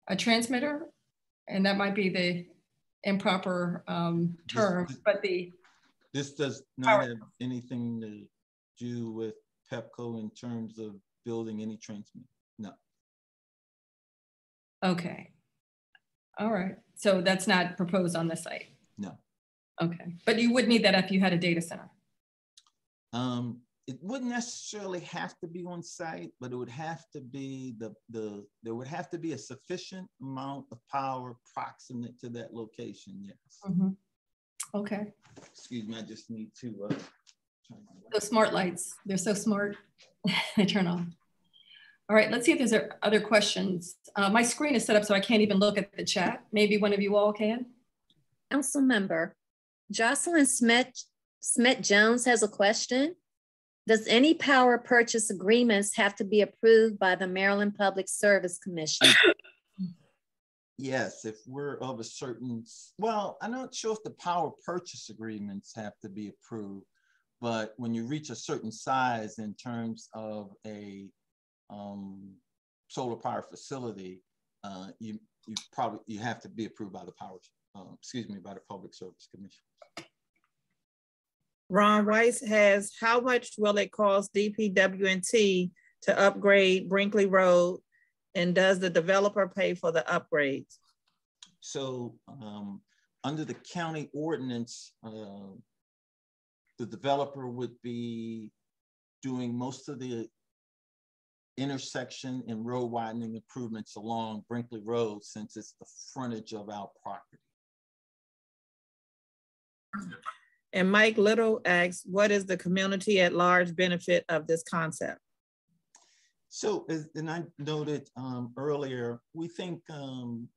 A: a transmitter, and that might be the improper um, term, but the
I: This does not have anything to do with Pepco in terms of building any transmitter. No.
A: okay, all right. So that's not proposed on the site.
I: No.
A: Okay, but you would need that if you had a data center.
I: Um, it wouldn't necessarily have to be on site, but it would have to be the, the, there would have to be a sufficient amount of power proximate to that location, yes.
A: Mhm. Okay.
I: Excuse me, I just need to, uh, turn my light.
A: Those smart lights, they're so smart. they turn on. All right, let's see if there's other questions. Uh, my screen is set up so I can't even look at the chat. Maybe one of you all can.
K: Council member Jocelyn Smith, Smith Jones has a question. Does any power purchase agreements have to be approved by the Maryland Public Service Commission?
I: Yes, if we're of a certain, well, I'm not sure if the power purchase agreements have to be approved, but when you reach a certain size in terms of a um, solar power facility, uh, you you probably you have to be approved by the power, uh, excuse me, by the Public Service Commission.
J: Ron Weiss has, how much will it cost DPW&T to upgrade Brinkley Road? And does the developer pay for the upgrades?
I: So um, under the county ordinance, uh, the developer would be doing most of the intersection and road widening improvements along Brinkley Road since it's the frontage of our property.
J: And Mike Little asks, what is the community at large benefit of this concept?
I: So, and I noted um, earlier, we think um,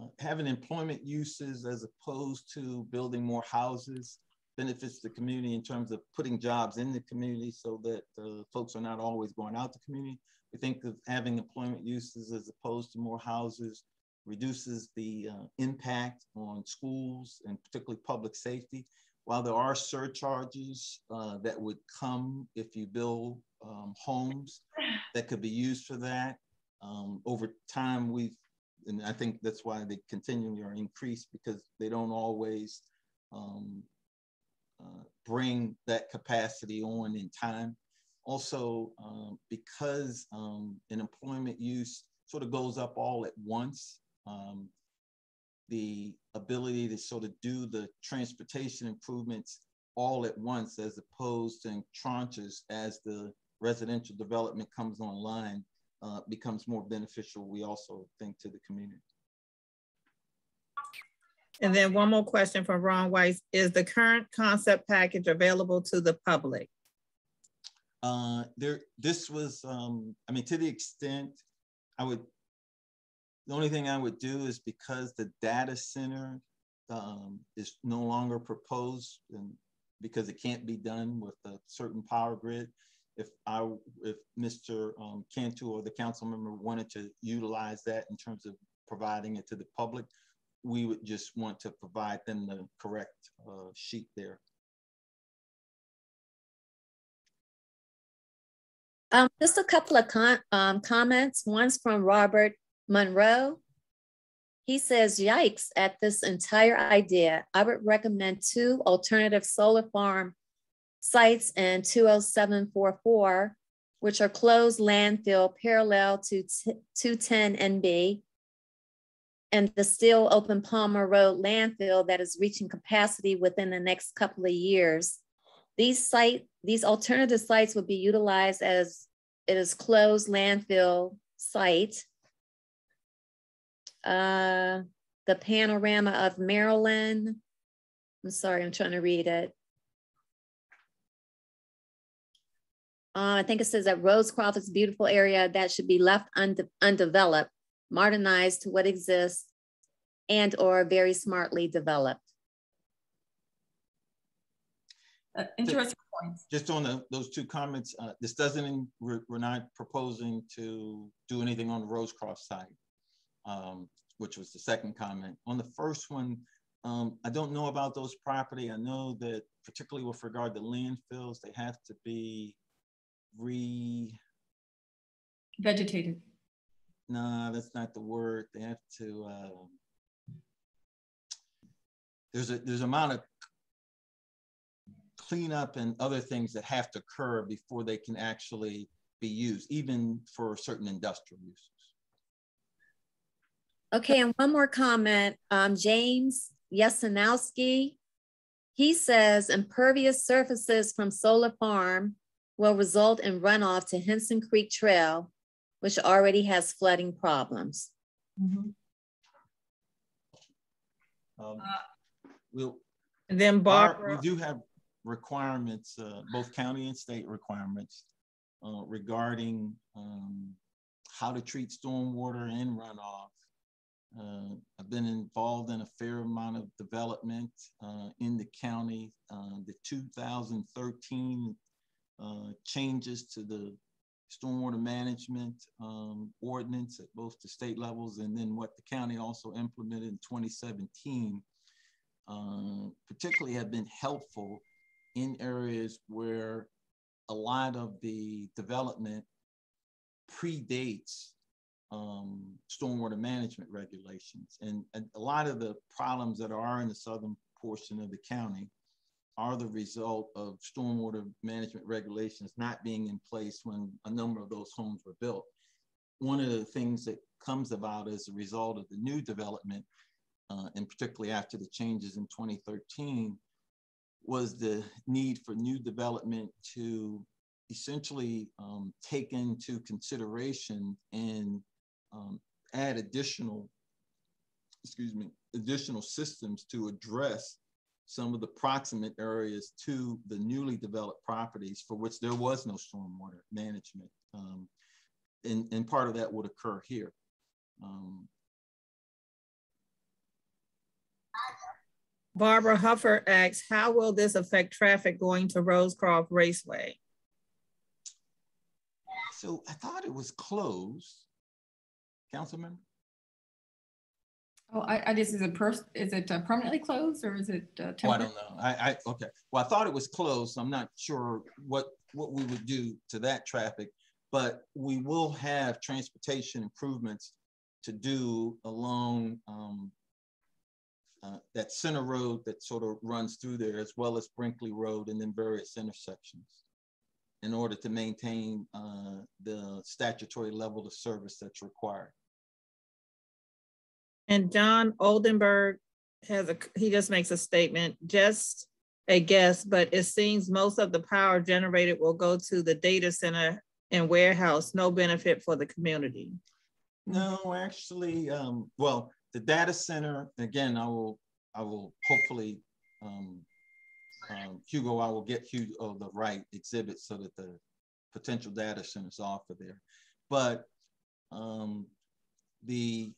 I: uh, having employment uses as opposed to building more houses benefits the community in terms of putting jobs in the community so that uh, folks are not always going out the community. We think of having employment uses as opposed to more houses reduces the uh, impact on schools and particularly public safety. While there are surcharges uh, that would come if you build um, homes that could be used for that, um, over time we've, and I think that's why they continually are increased because they don't always um, uh, bring that capacity on in time. Also, um, because um, an employment use sort of goes up all at once, um, the ability to sort of do the transportation improvements all at once as opposed to in tranches as the residential development comes online uh, becomes more beneficial, we also think, to the community.
J: And then one more question from Ron Weiss. Is the current concept package available to the public?
I: Uh, there, this was, um, I mean, to the extent I would the only thing I would do is because the data center um, is no longer proposed and because it can't be done with a certain power grid, if I, if Mr. Um, Cantu or the council member wanted to utilize that in terms of providing it to the public, we would just want to provide them the correct uh, sheet there.
K: Um, just a couple of um, comments. One's from Robert Monroe, he says, yikes at this entire idea. I would recommend two alternative solar farm sites in 20744, which are closed landfill parallel to 210 NB and the still open Palmer Road landfill that is reaching capacity within the next couple of years. These site, these alternative sites would be utilized as it is closed landfill site uh, the panorama of Maryland. I'm sorry, I'm trying to read it. Uh, I think it says that Rosecroft is a beautiful area that should be left unde undeveloped, modernized to what exists, and or very smartly developed.
A: Uh, interesting points.
I: Just on the, those two comments, uh, this doesn't, we're, we're, not proposing to do anything on the Rosecroft side um, which was the second comment. On the first one, um, I don't know about those property. I know that particularly with regard to landfills, they have to be re
A: vegetated.
I: No, that's not the word. They have to. Uh, there's a there's amount of cleanup and other things that have to occur before they can actually be used, even for certain industrial uses.
K: Okay, and one more comment. Um, James Yasinowski, he says impervious surfaces from solar farm will result in runoff to Henson Creek Trail, which already has flooding problems. Mm -hmm.
I: um, we'll,
J: and then Barbara.
I: Our, we do have requirements, uh, both county and state requirements uh, regarding um, how to treat stormwater and runoff Uh, I've been involved in a fair amount of development uh, in the county. Uh, the 2013 uh, changes to the stormwater management um, ordinance at both the state levels and then what the county also implemented in 2017 uh, particularly have been helpful in areas where a lot of the development predates um, stormwater management regulations. And, and, a lot of the problems that are in the southern portion of the county are the result of stormwater management regulations not being in place when a number of those homes were built. One of the things that comes about as a result of the new development, uh, and particularly after the changes in 2013, was the need for new development to essentially um, take into consideration and um, add additional, excuse me, additional systems to address some of the proximate areas to the newly developed properties for which there was no stormwater management. Um, and, and part of that would occur here. Um,
J: Barbara Huffer asks, how will this affect traffic going to Rosecroft Raceway?
I: So I thought it was closed. Council member?
A: Oh, I, I just, is it, pers is it uh, permanently closed or is it uh,
I: oh, I don't know. I, I, okay. Well, I thought it was closed. So I'm not sure what, what we would do to that traffic, but we will have transportation improvements to do along um, uh, that center road that sort of runs through there, as well as Brinkley Road and then various intersections in order to maintain uh, the statutory level of service that's required.
J: And John Oldenburg has a, he just makes a statement, just a guess, but it seems most of the power generated will go to the data center and warehouse, no benefit for the community.
I: No, actually, um, well, the data center, again, I will, I will hopefully um, um, Hugo, I will get Hugo the right exhibit so that the potential data centers offer there. But um, the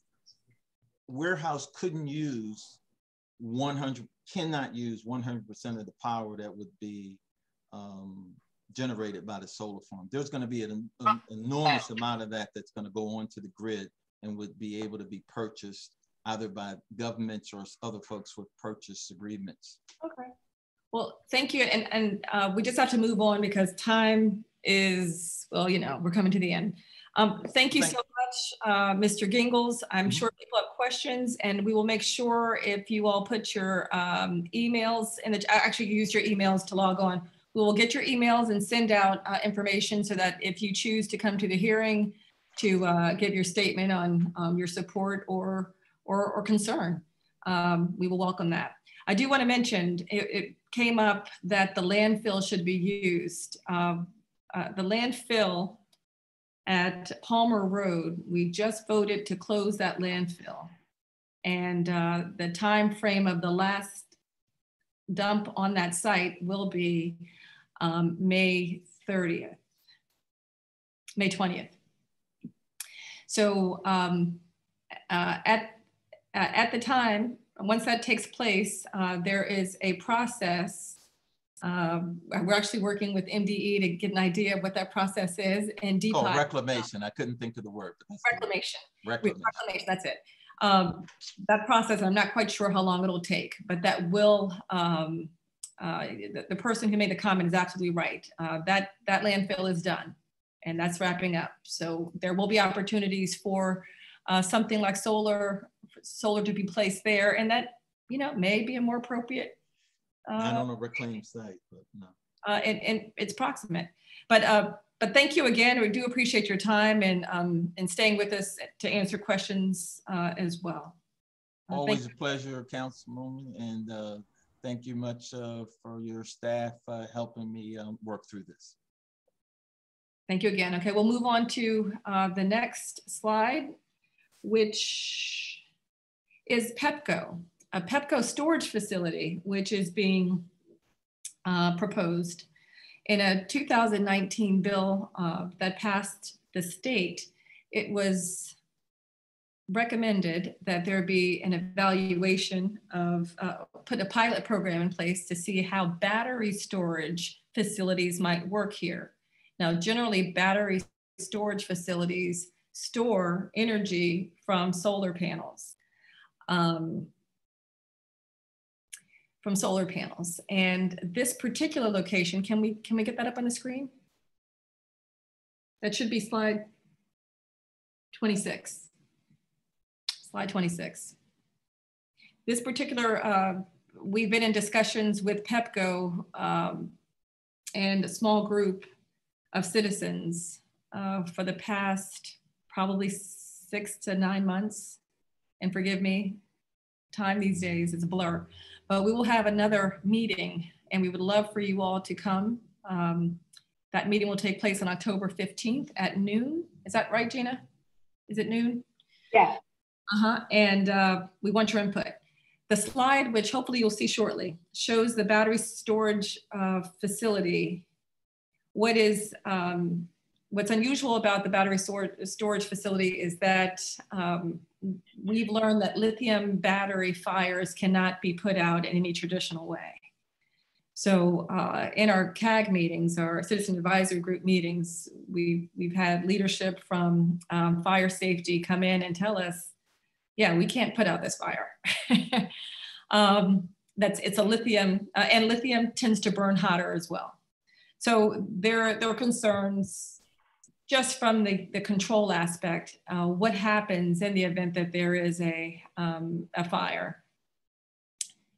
I: warehouse couldn't use 100, cannot use 100% of the power that would be um, generated by the solar farm. There's going to be an, an enormous amount of that that's going to go onto the grid and would be able to be purchased either by governments or other folks with purchase agreements.
A: Okay. Well, thank you. And, and uh, we just have to move on because time is, well, you know, we're coming to the end. Um, thank you thank so much, uh, Mr. Gingles. I'm mm -hmm. sure people have questions and we will make sure if you all put your um, emails in the, actually use your emails to log on. We will get your emails and send out uh, information so that if you choose to come to the hearing to uh, give your statement on um, your support or, or, or concern, um, we will welcome that. I do want to mention it, it came up that the landfill should be used. Um, uh, the landfill at Palmer Road, we just voted to close that landfill. And uh, the time frame of the last dump on that site will be um, May 30th, May 20th. So um, uh, at, at the time, once that takes place, uh, there is a process. Um, we're actually working with MDE to get an idea of what that process is. And DPOT,
I: oh, reclamation. I couldn't think of the word.
A: Reclamation.
I: Reclamation.
A: Reclamation. That's it. Um, that process, I'm not quite sure how long it'll take, but that will. Um, uh, the, the, person who made the comment is absolutely right. Uh, that that landfill is done, and that's wrapping up. So there will be opportunities for uh, something like solar solar to be placed there, and that you know may be a more appropriate.
I: Uh, Not on a reclaimed site, but no.
A: Uh, and, and it's proximate, but uh, but thank you again. We do appreciate your time and um, and staying with us to answer questions uh, as well.
I: Uh, Always a pleasure, Councilwoman, and uh, thank you much uh, for your staff uh, helping me um, work through this.
A: Thank you again. Okay, we'll move on to uh, the next slide, which is Pepco, a Pepco storage facility, which is being uh, proposed in a 2019 bill uh, that passed the state. It was recommended that there be an evaluation of, uh, put a pilot program in place to see how battery storage facilities might work here. Now, generally, battery storage facilities store energy from solar panels. Um, from solar panels. And this particular location, can we, can we get that up on the screen? That should be slide 26. Slide 26. This particular, uh, we've been in discussions with PEPCO um, and a small group of citizens uh, for the past probably six to nine months. And forgive me, time these days is a blur. But we will have another meeting and we would love for you all to come. Um, that meeting will take place on October 15th at noon. Is that right, Gina? Is it noon?
B: Yeah.
A: Uh-huh. And uh, we want your input. The slide, which hopefully you'll see shortly, shows the battery storage uh, facility. What is um, what's unusual about the battery storage, storage facility is that um, we've learned that lithium battery fires cannot be put out in any traditional way. So uh, in our CAG meetings, our citizen advisory group meetings, we've, we've had leadership from um, fire safety come in and tell us, yeah, we can't put out this fire. um, that's it's a lithium, uh, and lithium tends to burn hotter as well. So there, there are concerns just from the, the control aspect, uh, what happens in the event that there is a, um, a fire?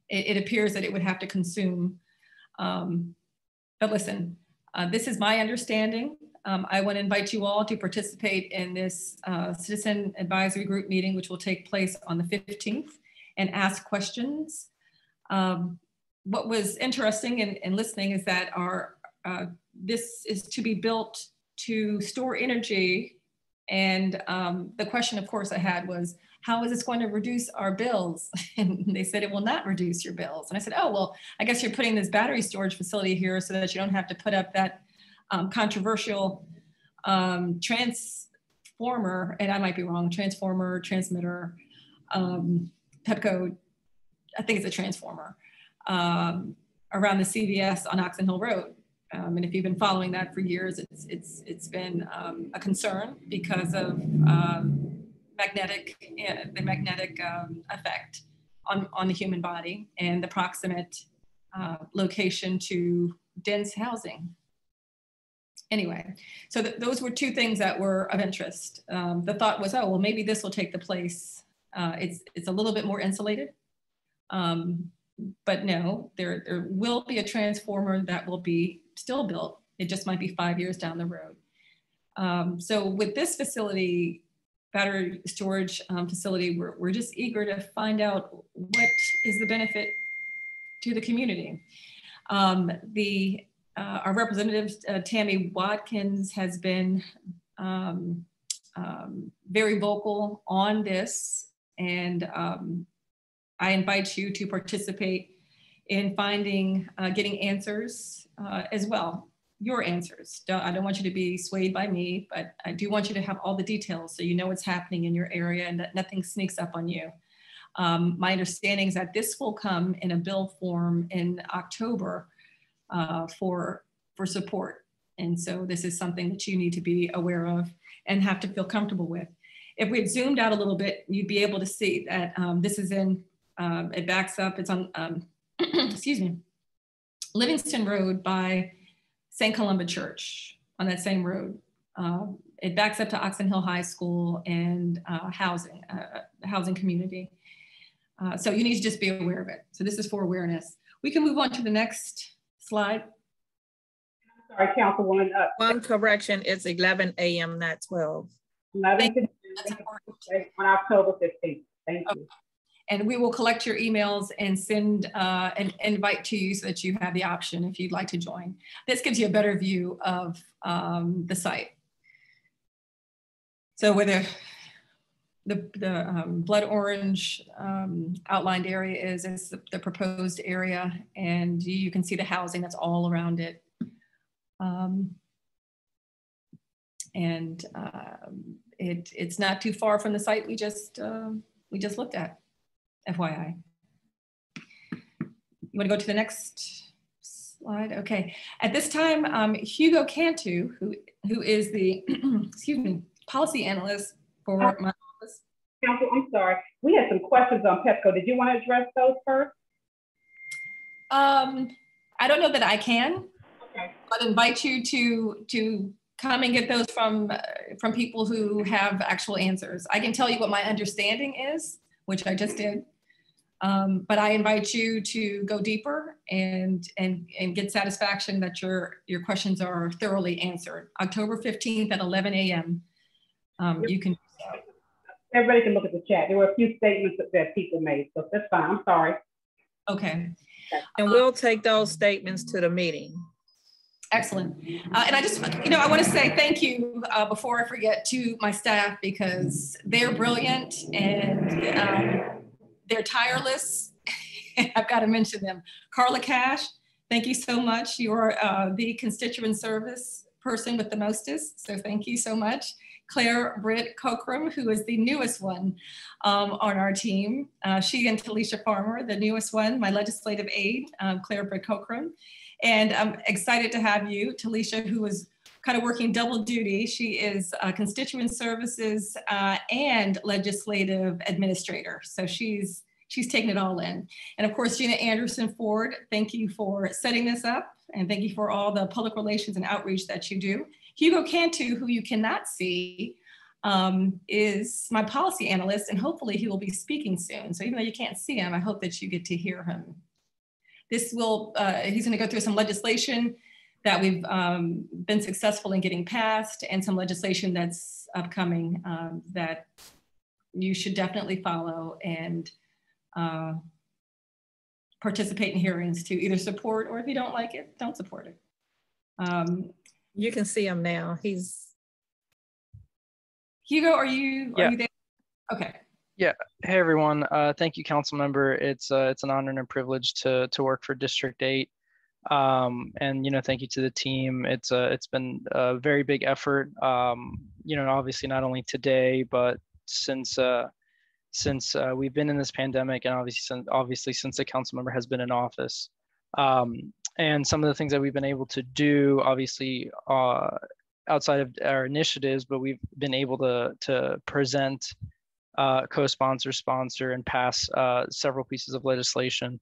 A: It, it, appears that it would have to consume. Um, but listen, uh, this is my understanding. Um, I want to invite you all to participate in this uh, citizen advisory group meeting, which will take place on the 15th, and ask questions. Um, what was interesting in, in, listening is that our uh, this is to be built to store energy. And um, the question, of course, I had was, how is this going to reduce our bills? And they said it will not reduce your bills. And I said, oh, well, I guess you're putting this battery storage facility here so that you don't have to put up that um, controversial um, transformer, and I might be wrong, transformer, transmitter, um, Pepco, I think it's a transformer, um, around the CVS on Oxon Hill Road. Um, and if you've been following that for years, it's, it's, it's been um, a concern because of um, magnetic, uh, the magnetic um, effect on, on the human body and the proximate uh, location to dense housing. Anyway, so th those were two things that were of interest. Um, the thought was, oh, well, maybe this will take the place. Uh, it's, it's a little bit more insulated. Um, but no, there, there will be a transformer that will be still built. It just might be five years down the road. Um, so with this facility, battery storage um, facility, we're, we're just eager to find out what is the benefit to the community. Um, the, uh, our representative, uh, Tammy Watkins, has been um, um, very vocal on this, and um, I invite you to participate in finding, uh, getting answers uh, as well, your answers. Don't, I don't want you to be swayed by me, but I do want you to have all the details so you know what's happening in your area and that nothing sneaks up on you. Um, my understanding is that this will come in a bill form in October uh, for, for support. And so this is something that you need to be aware of and have to feel comfortable with. If we had zoomed out a little bit, you'd be able to see that um, this is in, um, it backs up, it's on um, excuse me, Livingston Road by St. Columba Church on that same road. Uh, it backs up to Oxon Hill High School and uh, housing, uh, housing community. Uh, so you need to just be aware of it. So this is for awareness. We can move on to the next slide.
B: Sorry, Councilwoman. Uh,
J: One correction, it's 11 a.m., not 12.
B: 11 on October 15th. Thank you
A: and we will collect your emails and send uh, an invite to you so that you have the option if you'd like to join. This gives you a better view of um, the site. So where the, the um, blood orange um, outlined area is, is the, the, proposed area and you can see the housing that's all around it. Um, and uh, it, it's not too far from the site we just, um, we just looked at, FYI. You want to go to the next slide? Okay. At this time, um, Hugo Cantu, who, who is the, excuse me, policy analyst for my office.
B: Council, I'm sorry. We had some questions on PEPCO. Did you want to address those first?
A: Um, I don't know that I can.
B: Okay.
A: I'd invite you to to come and get those from uh, from people who have actual answers. I can tell you what my understanding is, which I just did. Um, but I invite you to go deeper and and and get satisfaction that your your questions are thoroughly answered. October 15th at 11 a.m. Um, you can.
B: Everybody can look at the chat. There were a few statements that, that people made, so that's fine. I'm sorry.
A: Okay.
J: And we'll take those statements to the meeting.
A: Excellent. Uh, and I just, you know, I want to say thank you uh, before I forget to my staff because they're brilliant and um, they're tireless. I've got to mention them. Carla Cash, thank you so much. You're uh, the constituent service person with the mostest. So thank you so much. Claire Britt Cockrum, who is the newest one um, on our team. Uh, she and Talisha Farmer, the newest one, my legislative aide, um, Claire Britt Cockrum. And I'm excited to have you, Talisha, who is kind of working double duty. She is uh, constituent services uh, and legislative administrator. So she's she's taking it all in. And of course, Gina Anderson Ford, thank you for setting this up and thank you for all the public relations and outreach that you do. Hugo Cantu, who you cannot see, um, is my policy analyst, and hopefully he will be speaking soon. So even though you can't see him, I hope that you get to hear him. This will, uh, he's gonna go through some legislation that we've um, been successful in getting passed and some legislation that's upcoming um, that you should definitely follow and uh, participate in hearings to either support or if you don't like it, don't support it. Um,
J: You can see him now. He's,
A: Hugo, are you,
L: Yeah.
A: are you there? Okay. Yeah.
L: Hey everyone, uh, thank you, council member. It's uh, it's an honor and a privilege to to work for District Eight. Um, and you know, thank you to the team. It's uh, it's been a very big effort. Um, you know, obviously not only today, but since uh, since uh, we've been in this pandemic, and obviously since, obviously since the council member has been in office. Um, and some of the things that we've been able to do, obviously, uh, outside of our initiatives, but we've been able to to present uh, co-sponsor, sponsor, and pass uh, several pieces of legislation.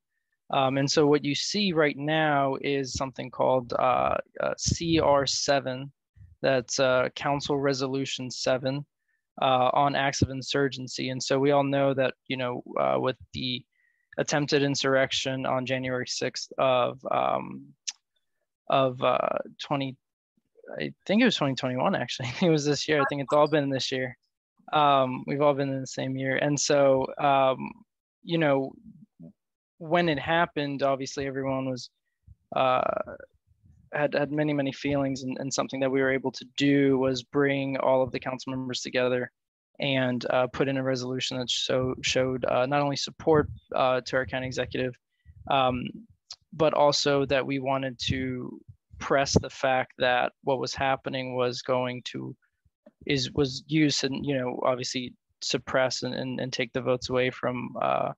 L: Um, and so what you see right now is something called uh, uh, CR7, that's uh, Council Resolution 7 uh, on acts of insurgency. And so we all know that, you know, uh, with the attempted insurrection on January 6th of, um, of uh, 20, I think it was 2021, actually. It was this year. I think it's all been this year um, we've all been in the same year and so um, you know when it happened obviously everyone was uh, had had many many feelings and, and something that we were able to do was bring all of the council members together and uh, put in a resolution that so showed uh, not only support uh, to our county executive um, but also that we wanted to press the fact that what was happening was going to is was used and you know obviously suppress and, and, and take the votes away from uh,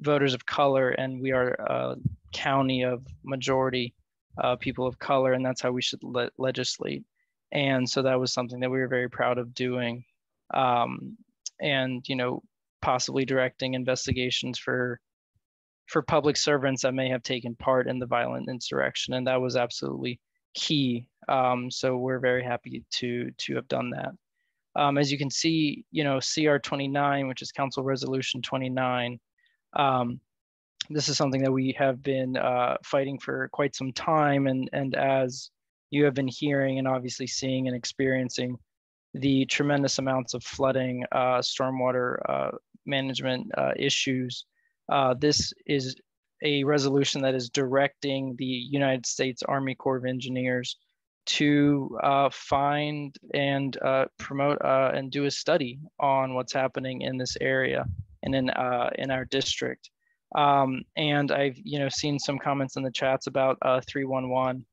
L: voters of color and we are a county of majority uh, people of color and that's how we should le- legislate and so that was something that we were very proud of doing um, and you know possibly directing investigations for for public servants that may have taken part in the violent insurrection and that was absolutely key. Um, so we're very happy to to have done that. Um, as you can see, you know, CR 29, which is Council Resolution 29, um, this is something that we have been uh, fighting for quite some time. And, and as you have been hearing and obviously seeing and experiencing the tremendous amounts of flooding, uh, stormwater uh, management uh, issues, uh, this is a resolution that is directing the United States Army Corps of Engineers to uh, find and uh, promote uh, and do a study on what's happening in this area and in uh, in our district. Um, and I've you know seen some comments in the chats about uh, 311,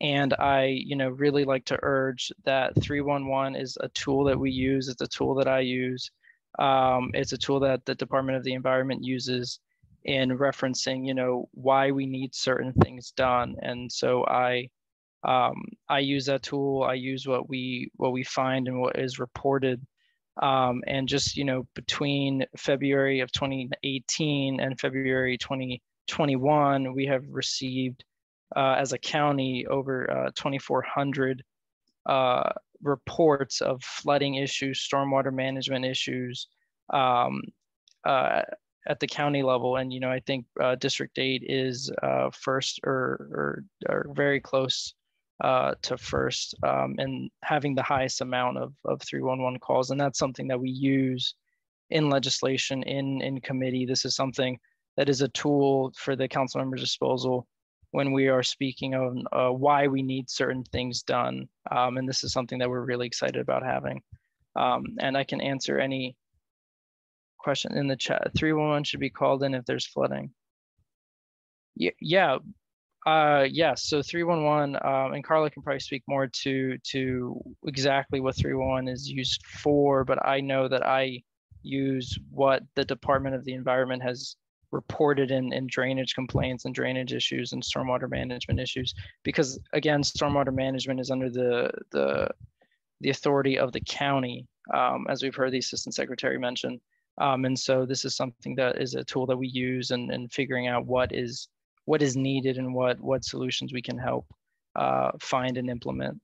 L: And I, you know, really like to urge that 311 is a tool that we use. It's a tool that I use. Um, it's a tool that the Department of the Environment uses in referencing, you know, why we need certain things done. And so I, um, I use that tool. I use what we what we find and what is reported. Um, and just you know, between February of 2018 and February 2021, we have received uh, as a county over uh, 2,400 uh, reports of flooding issues, stormwater management issues um, uh, at the county level. And, you know, I think uh, District 8 is uh, first or, or, or, very close to first um, and having the highest amount of, of 311 calls. And that's something that we use in legislation, in, in committee. This is something that is a tool for the council members' disposal when we are speaking on uh, why we need certain things done. Um, and this is something that we're really excited about having. Um, and I can answer any question in the chat. 311 should be called in if there's flooding. Yeah, uh, yes. So 311, um, and Carla can probably speak more to to exactly what 311 is used for, but I know that I use what the Department of the Environment has reported in, in drainage complaints and drainage issues and stormwater management issues because again stormwater management is under the the the authority of the county um, as we've heard the assistant secretary mention um, and so this is something that is a tool that we use and in figuring out what is what is needed and what what solutions we can help uh, find and implement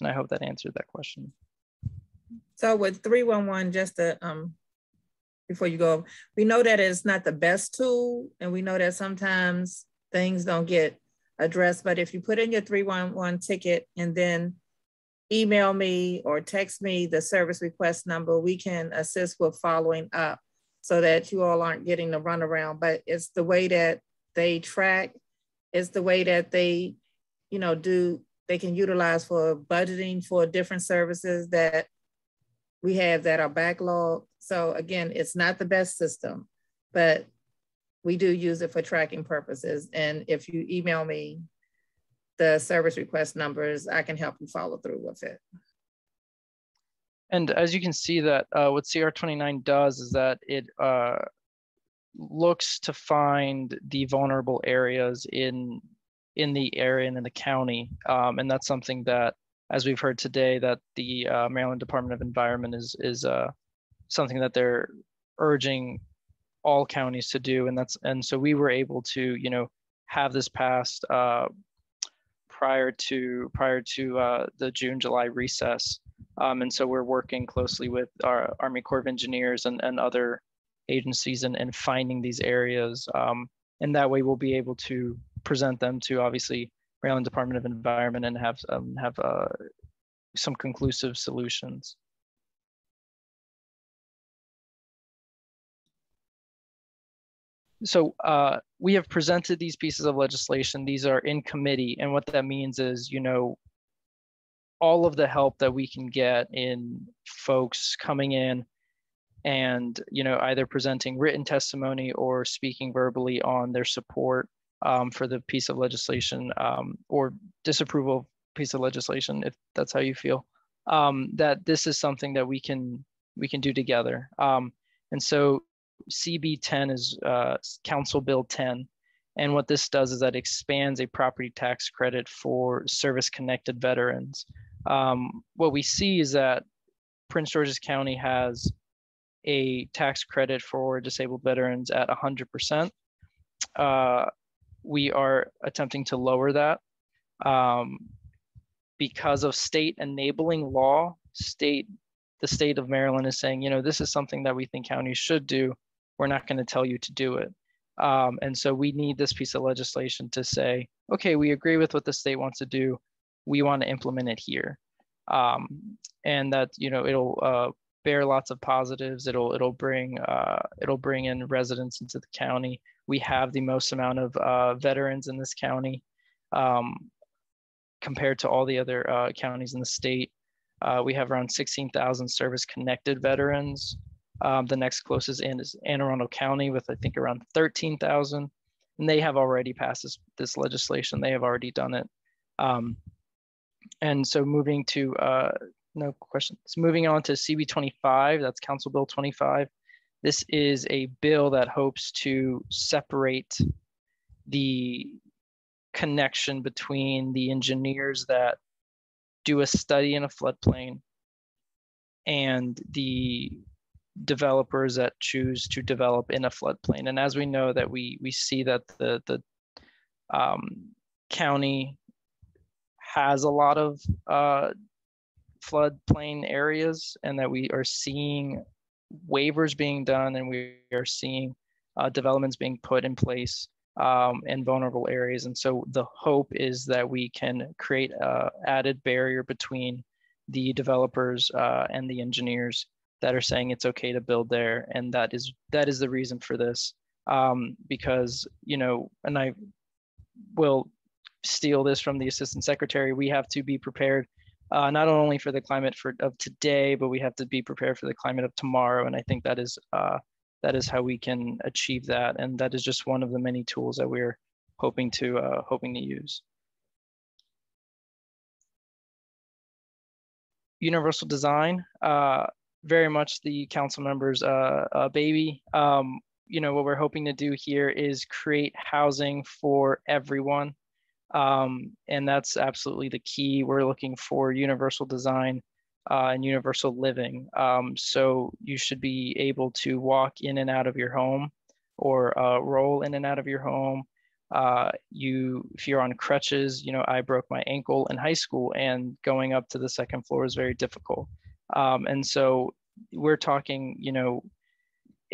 L: and i hope that answered that question
J: so with 311 just to um, before you go. We know that it's not the best tool, and we know that sometimes things don't get addressed. But if you put in your 311 ticket and then email me or text me the service request number, we can assist with following up so that you all aren't getting the runaround. But it's the way that they track, it's the way that they, you know, do, they can utilize for budgeting for different services that we have that are backlogged. So again, it's not the best system, but we do use it for tracking purposes. And if you email me the service request numbers, I can help you follow through with it.
L: And as you can see that uh, what CR29 does is that it uh, looks to find the vulnerable areas in in the area and in the county. Um, and that's something that as we've heard today, that the uh, Maryland Department of Environment is is uh, something that they're urging all counties to do, and that's and so we were able to you know have this passed uh, prior to prior to uh, the June July recess, um, and so we're working closely with our Army Corps of Engineers and and other agencies and and finding these areas, um, and that way we'll be able to present them to obviously Maryland Department of Environment and have um, have uh, some conclusive solutions. So uh, we have presented these pieces of legislation. These are in committee, and what that means is, you know, all of the help that we can get in folks coming in and you know either presenting written testimony or speaking verbally on their support um, for the piece of legislation um, or disapproval piece of legislation, if that's how you feel, um, that this is something that we can we can do together. Um, and so CB 10 is uh, Council Bill 10. And what this does is that expands a property tax credit for service connected veterans. Um, what we see is that Prince George's County has a tax credit for disabled veterans at 100%. Uh, we are attempting to lower that um, because of state enabling law. State, the state of Maryland is saying, you know, this is something that we think counties should do. We're not going to tell you to do it. Um, and so we need this piece of legislation to say, okay, we agree with what the state wants to do. We want to implement it here. Um, and that, you know, it'll uh, bear lots of positives. It'll, it'll bring, uh, it'll bring in residents into the county we have the most amount of uh, veterans in this county um, compared to all the other uh, counties in the state. Uh, we have around 16,000 service connected veterans. Um, the next closest in is Anne Arundel County with I think around 13,000. and they have already passed this, this legislation. They have already done it. Um, and so moving to, uh, no questions, moving on to CB 25, that's Council Bill 25. This is a bill that hopes to separate the connection between the engineers that do a study in a floodplain and the developers that choose to develop in a floodplain. And as we know that we we see that the the um, county has a lot of uh, floodplain areas, and that we are seeing waivers being done, and we are seeing uh, developments being put in place um, in vulnerable areas. And so the hope is that we can create a added barrier between the developers uh, and the engineers that are saying it's okay to build there, and that is that is the reason for this. Um, because you know, and I will steal this from the assistant secretary. We have to be prepared uh, not only for the climate for of today, but we have to be prepared for the climate of tomorrow. And I think that is uh, that is how we can achieve that, and that is just one of the many tools that we're hoping to uh, hoping to use. Universal design. Uh, very much the council members' uh, uh, baby. Um, you know, what we're hoping to do here is create housing for everyone. Um, and that's absolutely the key. We're looking for universal design uh, and universal living. Um, so you should be able to walk in and out of your home or uh, roll in and out of your home. Uh, you, if you're on crutches, you know, I broke my ankle in high school and going up to the second floor is very difficult. Um, and so we're talking, you know,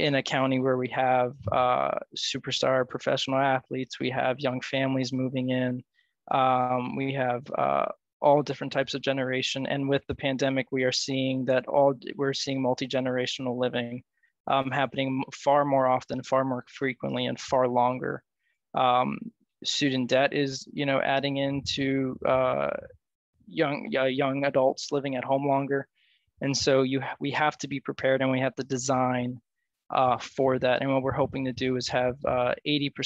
L: in a county where we have uh, superstar professional athletes, we have young families moving in, um, we have uh, all different types of generation. And with the pandemic, we are seeing that all we're seeing multi-generational living um, happening far more often, far more frequently, and far longer. Um, student debt is, you know, adding into uh, young uh, young adults living at home longer. And so you we have to be prepared and we have to design uh, for that. And what we're hoping to do is have 80%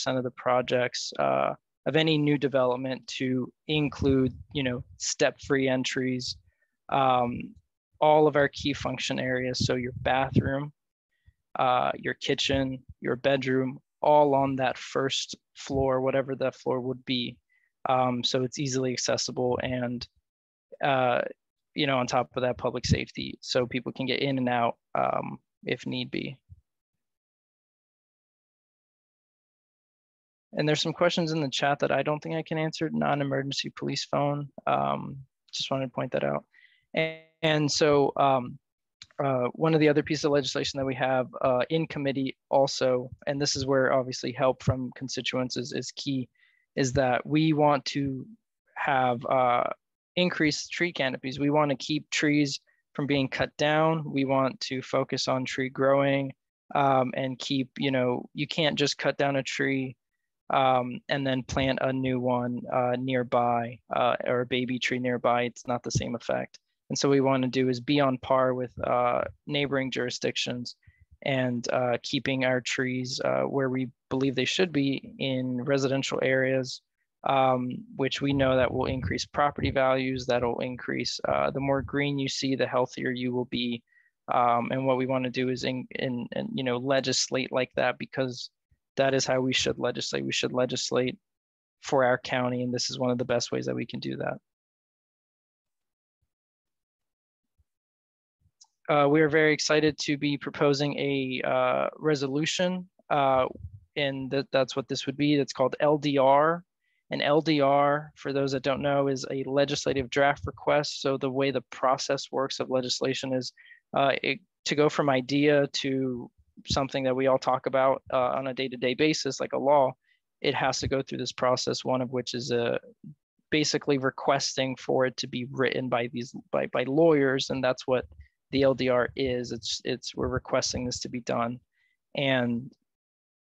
L: uh, of the projects uh, of any new development to include, you know, step-free entries, um, all of our key function areas. So your bathroom, uh, your kitchen, your bedroom, all on that first floor, whatever that floor would be. Um, so it's easily accessible and uh, you know, on top of that, public safety, so people can get in and out um, if need be. And there's some questions in the chat that I don't think I can answer. Non-emergency police phone. Um, just wanted to point that out. And, and so um, uh, one of the other pieces of legislation that we have uh, in committee also, and this is where obviously help from constituents is, is key, is that we want to have uh, increase tree canopies. We want to keep trees from being cut down. We want to focus on tree growing um, and keep, you know, you can't just cut down a tree um, and then plant a new one uh, nearby uh, or a baby tree nearby. It's not the same effect. And so we want to do is be on par with uh, neighboring jurisdictions and uh, keeping our trees uh, where we believe they should be in residential areas um, which we know that will increase property values. That'll increase uh, the more green you see, the healthier you will be. Um, and what we want to do is in, in, in, you know legislate like that because that is how we should legislate. We should legislate for our county, and this is one of the best ways that we can do that. Uh, we are very excited to be proposing a uh, resolution, uh, and that, that's what this would be. It's called LDR, an LDR, for those that don't know, is a legislative draft request. So the way the process works of legislation is uh, it, to go from idea to something that we all talk about uh, on a day-to-day basis, like a law, it has to go through this process. One of which is a uh, basically requesting for it to be written by these by by lawyers, and that's what the LDR is. It's it's we're requesting this to be done, and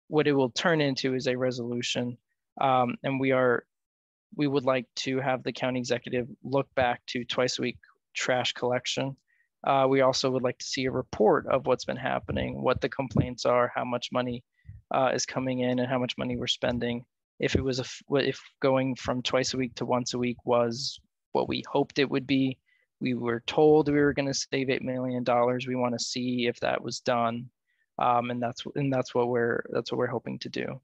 L: what it will turn into is a resolution um, and we are, we would like to have the county executive look back to twice a week trash collection. Uh, we also would like to see a report of what's been happening, what the complaints are, how much money uh, is coming in and how much money we're spending. If it was a, if going from twice a week to once a week was what we hoped it would be, we were told we were going to save $8 million. We want to see if that was done. Um, and that's, and that's what we're, that's what we're hoping to do.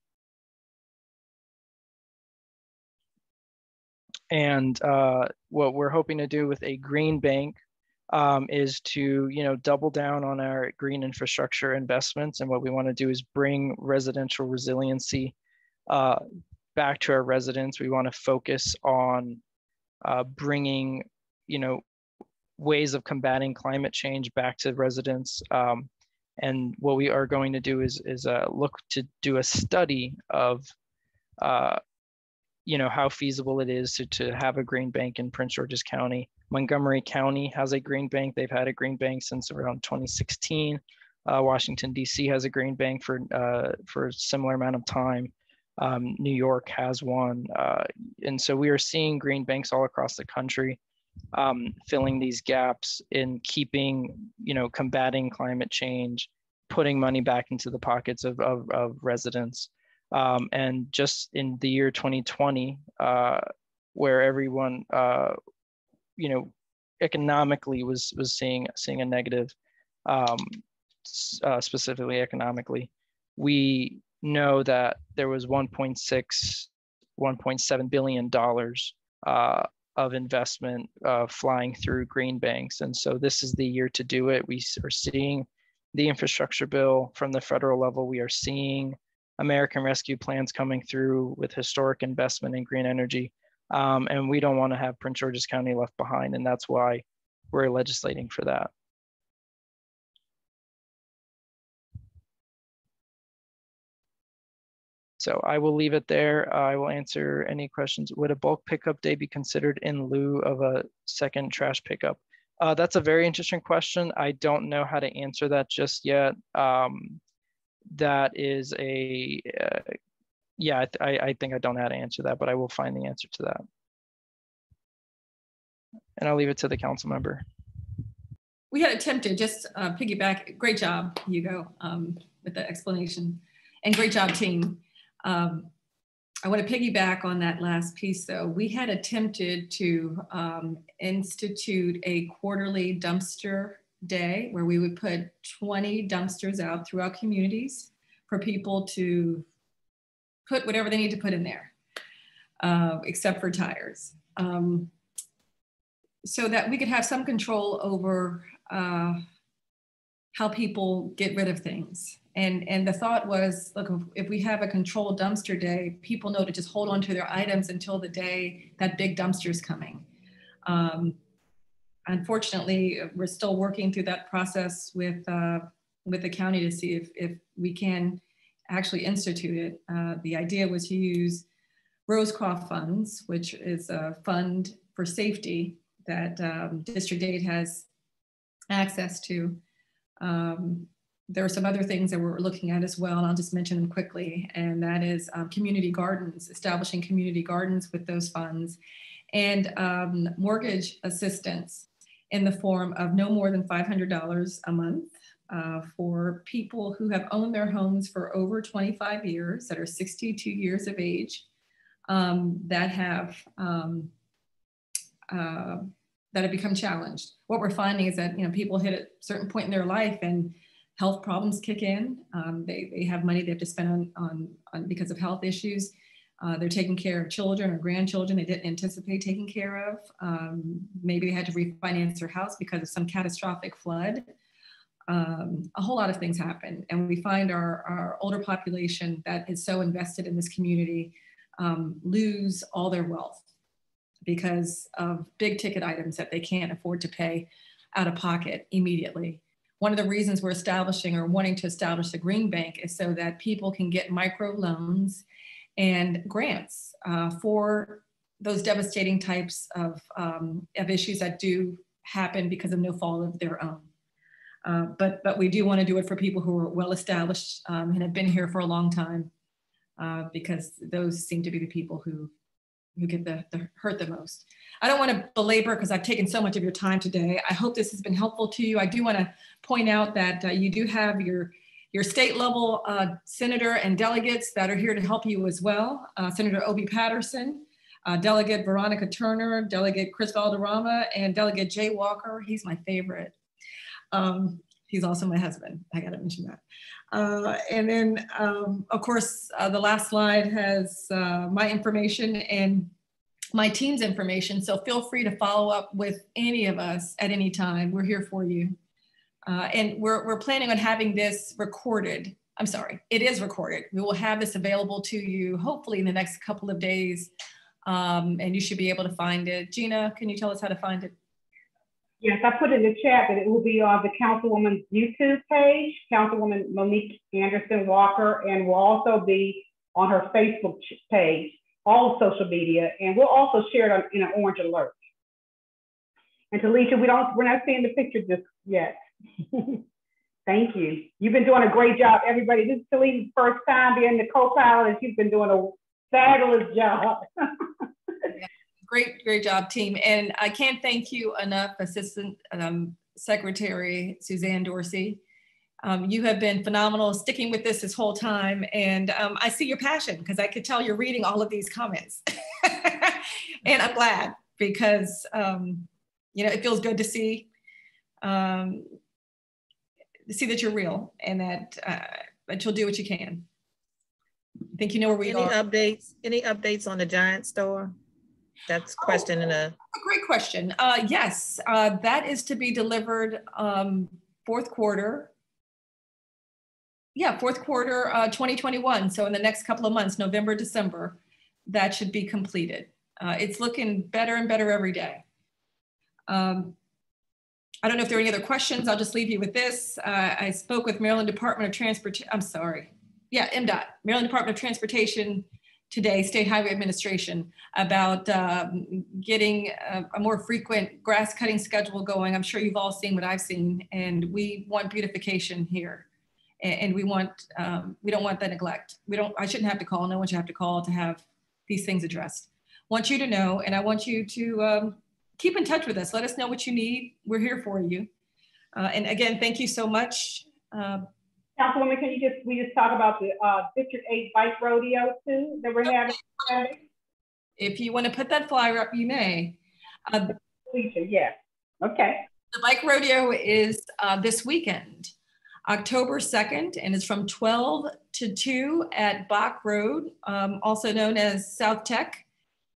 L: And uh, what we're hoping to do with a green bank um, is to you know double down on our green infrastructure investments. And what we want to do is bring residential resiliency uh, back to our residents. We want to focus on uh, bringing you know ways of combating climate change back to residents. Um, and what we are going to do is is uh, look to do a study of uh, you know how feasible it is to, to have a green bank in Prince George's County. Montgomery County has a green bank. They've had a green bank since around 2016. Uh, Washington D.C. has a green bank for uh, for a similar amount of time. Um, New York has one, uh, and so we are seeing green banks all across the country, um, filling these gaps in keeping, you know, combating climate change, putting money back into the pockets of of, of residents. Um, and just in the year 2020, uh, where everyone, uh, you know, economically was was seeing seeing a negative, um, uh, specifically economically, we know that there was 1.6, 1.7 billion dollars uh, of investment uh, flying through green banks, and so this is the year to do it. We are seeing the infrastructure bill from the federal level. We are seeing American Rescue plans coming through with historic investment in green energy. Um, and we don't want to have Prince George's County left behind. And that's why we're legislating for that. So I will leave it there. I will answer any questions. Would a bulk pickup day be considered in lieu of a second trash pickup? Uh, that's a very interesting question. I don't know how to answer that just yet. Um, that is a, uh, yeah, I, I think I don't know how to answer that, but I will find the answer to that. And I'll leave it to the council member.
A: We had attempted, just uh, piggyback, great job, Hugo, um, with the explanation. And great job, team. Um, I want to piggyback on that last piece though. We had attempted to um, institute a quarterly dumpster day where we would put 20 dumpsters out throughout communities for people to put whatever they need to put in there, uh, except for tires. Um, so that we could have some control over uh, how people get rid of things. And, and the thought was, look, if we have a controlled dumpster day, people know to just hold on to their items until the day that big dumpster is coming. Um, unfortunately, we're still working through that process with uh, with the county to see if, if we can actually institute it. Uh, the idea was to use Rosecroft funds, which is a fund for safety that um, District 8 has access to. Um, there are some other things that we're looking at as well, and I'll just mention them quickly, and that is um, community gardens, establishing community gardens with those funds, and um, mortgage assistance in the form of no more than $500 a month uh, for people who have owned their homes for over 25 years, that are 62 years of age, um, that have um, uh, that have become challenged. What we're finding is that you know people hit a certain point in their life and health problems kick in. Um, they, they have money they have to spend on, on, on because of health issues. Uh, they're taking care of children or grandchildren they didn't anticipate taking care of. Um, maybe they had to refinance their house because of some catastrophic flood. Um, a whole lot of things happen. And we find our, our older population that is so invested in this community um, lose all their wealth because of big ticket items that they can't afford to pay out of pocket immediately. One of the reasons we're establishing or wanting to establish the Green Bank is so that people can get micro loans and grants uh, for those devastating types of, um, of issues that do happen because of no fault of their own. Uh, but, but we do want to do it for people who are well established um, and have been here for a long time uh, because those seem to be the people who, who get the, the hurt the most. I don't want to belabor because I've taken so much of your time today. I hope this has been helpful to you. I do want to point out that uh, you do have your your state level uh, senator and delegates that are here to help you as well. Uh, senator Obie Patterson, uh, Delegate Veronica Turner, Delegate Chris Valderrama, and Delegate Jay Walker. He's my favorite. Um, he's also my husband. I gotta mention that. Uh, and then, um, of course, uh, the last slide has uh, my information and my team's information. So feel free to follow up with any of us at any time. We're here for you. Uh, and we're, we're planning on having this recorded. I'm sorry, it is recorded. We will have this available to you hopefully in the next couple of days. Um, and you should be able to find it. Gina, can you tell us how to find it?
B: Yes, I put in the chat that it will be on the Councilwoman's YouTube page, Councilwoman Monique Anderson Walker, and will also be on her Facebook page, all social media, and we'll also share it in an orange alert. And Talisha, we don't, we're not seeing the picture just yet. Thank you. You've been doing a great job, everybody. This is Talisha's first time being the co-pilot, she's been doing a fabulous job.
A: great, great job, team. And I can't thank you enough, Assistant um, Secretary Suzanne Dorsey. Um, you have been phenomenal sticking with this this whole time. And um, I see your passion because I could tell you're reading all of these comments. and I'm glad because, um, you know, it feels good to see, um, see that you're real and that, uh, that you'll do what you can. I think you know where we
J: any
A: are.
J: Any updates? Any updates on the Giant store? That's question oh, in a.
A: a great question. Uh, yes, uh, that is to be delivered um, fourth quarter. Yeah, fourth quarter uh, 2021. So in the next couple of months, November, December, that should be completed. Uh, it's looking better and better every day. Um, I don't know if there are any other questions. I'll just leave you with this. Uh, I spoke with Maryland Department of Transportation. I'm sorry. Yeah, MDOT, Maryland Department of Transportation today, State Highway Administration, about um, getting a, a, more frequent grass cutting schedule going. I'm sure you've all seen what I've seen, and we want beautification here. And, we want, um, we don't want that neglect. We don't, I shouldn't have to call, no one should have to call to have these things addressed. Want you to know, and I want you to um, keep in touch with us. Let us know what you need. We're here for you. Uh, and again, thank you so much. Uh,
B: Councilwoman, can you just, we just talk about the uh, District 8 bike rodeo too that we're having?
A: If you want to put that flyer up, you may. Uh,
B: yeah, okay.
A: The bike rodeo is uh, this weekend, October 2nd, and it's from 12 to 2 at Bock Road, um, also known as South Tech.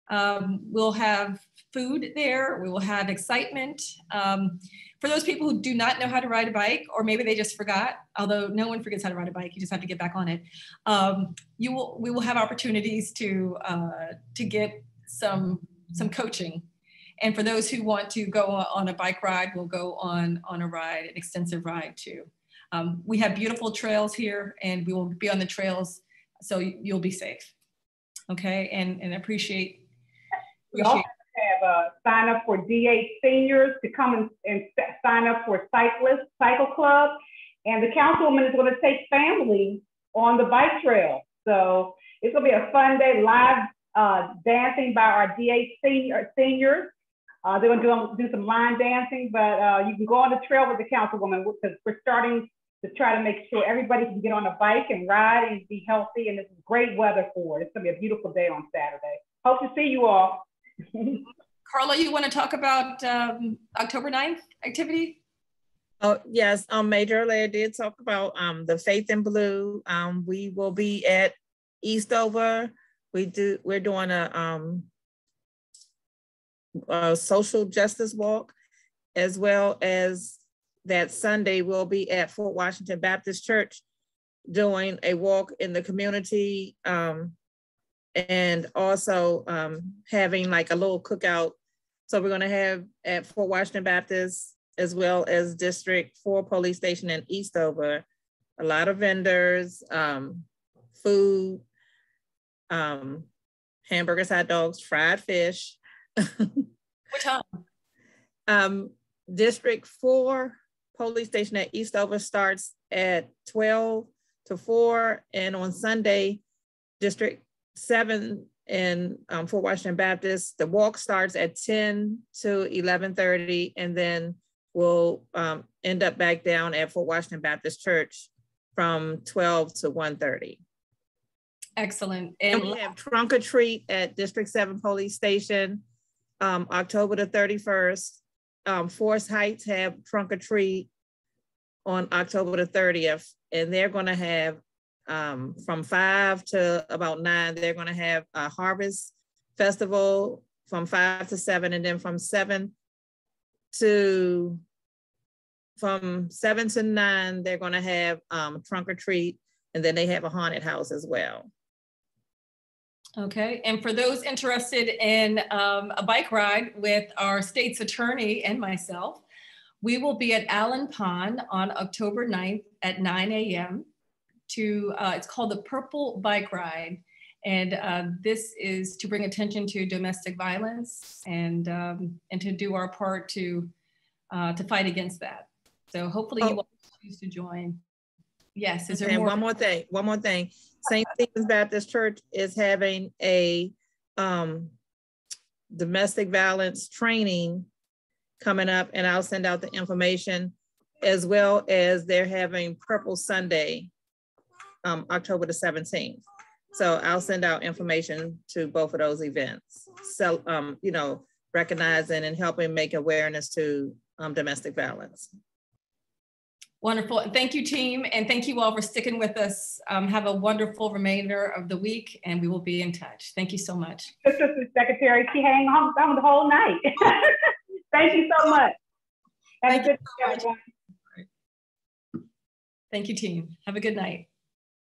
A: Um, we'll have food there, we will have excitement. Um, for those people who do not know how to ride a bike, or maybe they just forgot, although no one forgets how to ride a bike, you just have to get back on it. Um, you will, we will have opportunities to uh, to get some some coaching, and for those who want to go on a bike ride, we'll go on on a ride, an extensive ride too. Um, we have beautiful trails here, and we will be on the trails, so you'll be safe. Okay, and and appreciate. appreciate
B: have a sign up for DH seniors to come and, and sign up for cyclist cycle club. And the councilwoman is going to take families on the bike trail. So it's going to be a fun day, live uh, dancing by our DH senior, seniors. Uh, they're going to do, do some line dancing, but uh, you can go on the trail with the councilwoman because we're starting to try to make sure everybody can get on a bike and ride and be healthy. And it's great weather for it. It's going to be a beautiful day on Saturday. Hope to see you all.
A: Carla, you want to talk about um, October 9th activity?
J: Oh, yes. Um, Major Lair did talk about um, the Faith in Blue. Um, we will be at Eastover. We do, we're doing a, um, a social justice walk as well as that Sunday we'll be at Fort Washington Baptist Church doing a walk in the community um, and also um, having like a little cookout so we're going to have at Fort Washington Baptist as well as District 4 Police Station in Eastover, a lot of vendors, um, food, um, hamburgers, hot dogs, fried fish.
A: what time?
J: Um, District 4 Police Station at Eastover starts at 12 to 4, and on Sunday, District 7 in um, Fort Washington Baptist. The walk starts at 10 to 11:30, and then we'll um, end up back down at Fort Washington Baptist Church from 12 to 1.30.
A: Excellent.
J: And we have trunk or treat at District 7 Police Station, um, October the 31st. Um, Forest Heights have trunk or treat on October the 30th, and they're going to have um, from 5 to about 9, they're going to have a harvest festival from 5 to 7, and then from 7 to from 7 to 9, they're going to have um, trunk or treat, and then they have a haunted house as well.
A: Okay, and for those interested in um, a bike ride with our state's attorney and myself, we will be at Allen Pond on October 9th at 9 a.m. to, uh, it's called the Purple Bike Ride. And uh, this is to bring attention to domestic violence and, um, and to do our part to, uh, to fight against that. So hopefully
J: Oh.
A: you will choose to join. Yes, is there
J: And
A: more?
J: one more thing, one more thing. St. Stephen's Baptist Church is having a um, domestic violence training coming up, and I'll send out the information as well as they're having Purple Sunday, um, October the 17th. So I'll send out information to both of those events. So, um, you know, recognizing and helping make awareness to um, domestic violence.
A: Wonderful. And Thank you, team. And thank you all for sticking with us. Um, have a wonderful remainder of the week and we will be in touch. Thank you so much.
B: Assistant Secretary, she hang on, on the whole night. Thank you so much. Have a
A: Thank you
B: good
A: so
B: night,
A: much.
B: everyone.
A: Thank you, team. Have a good night.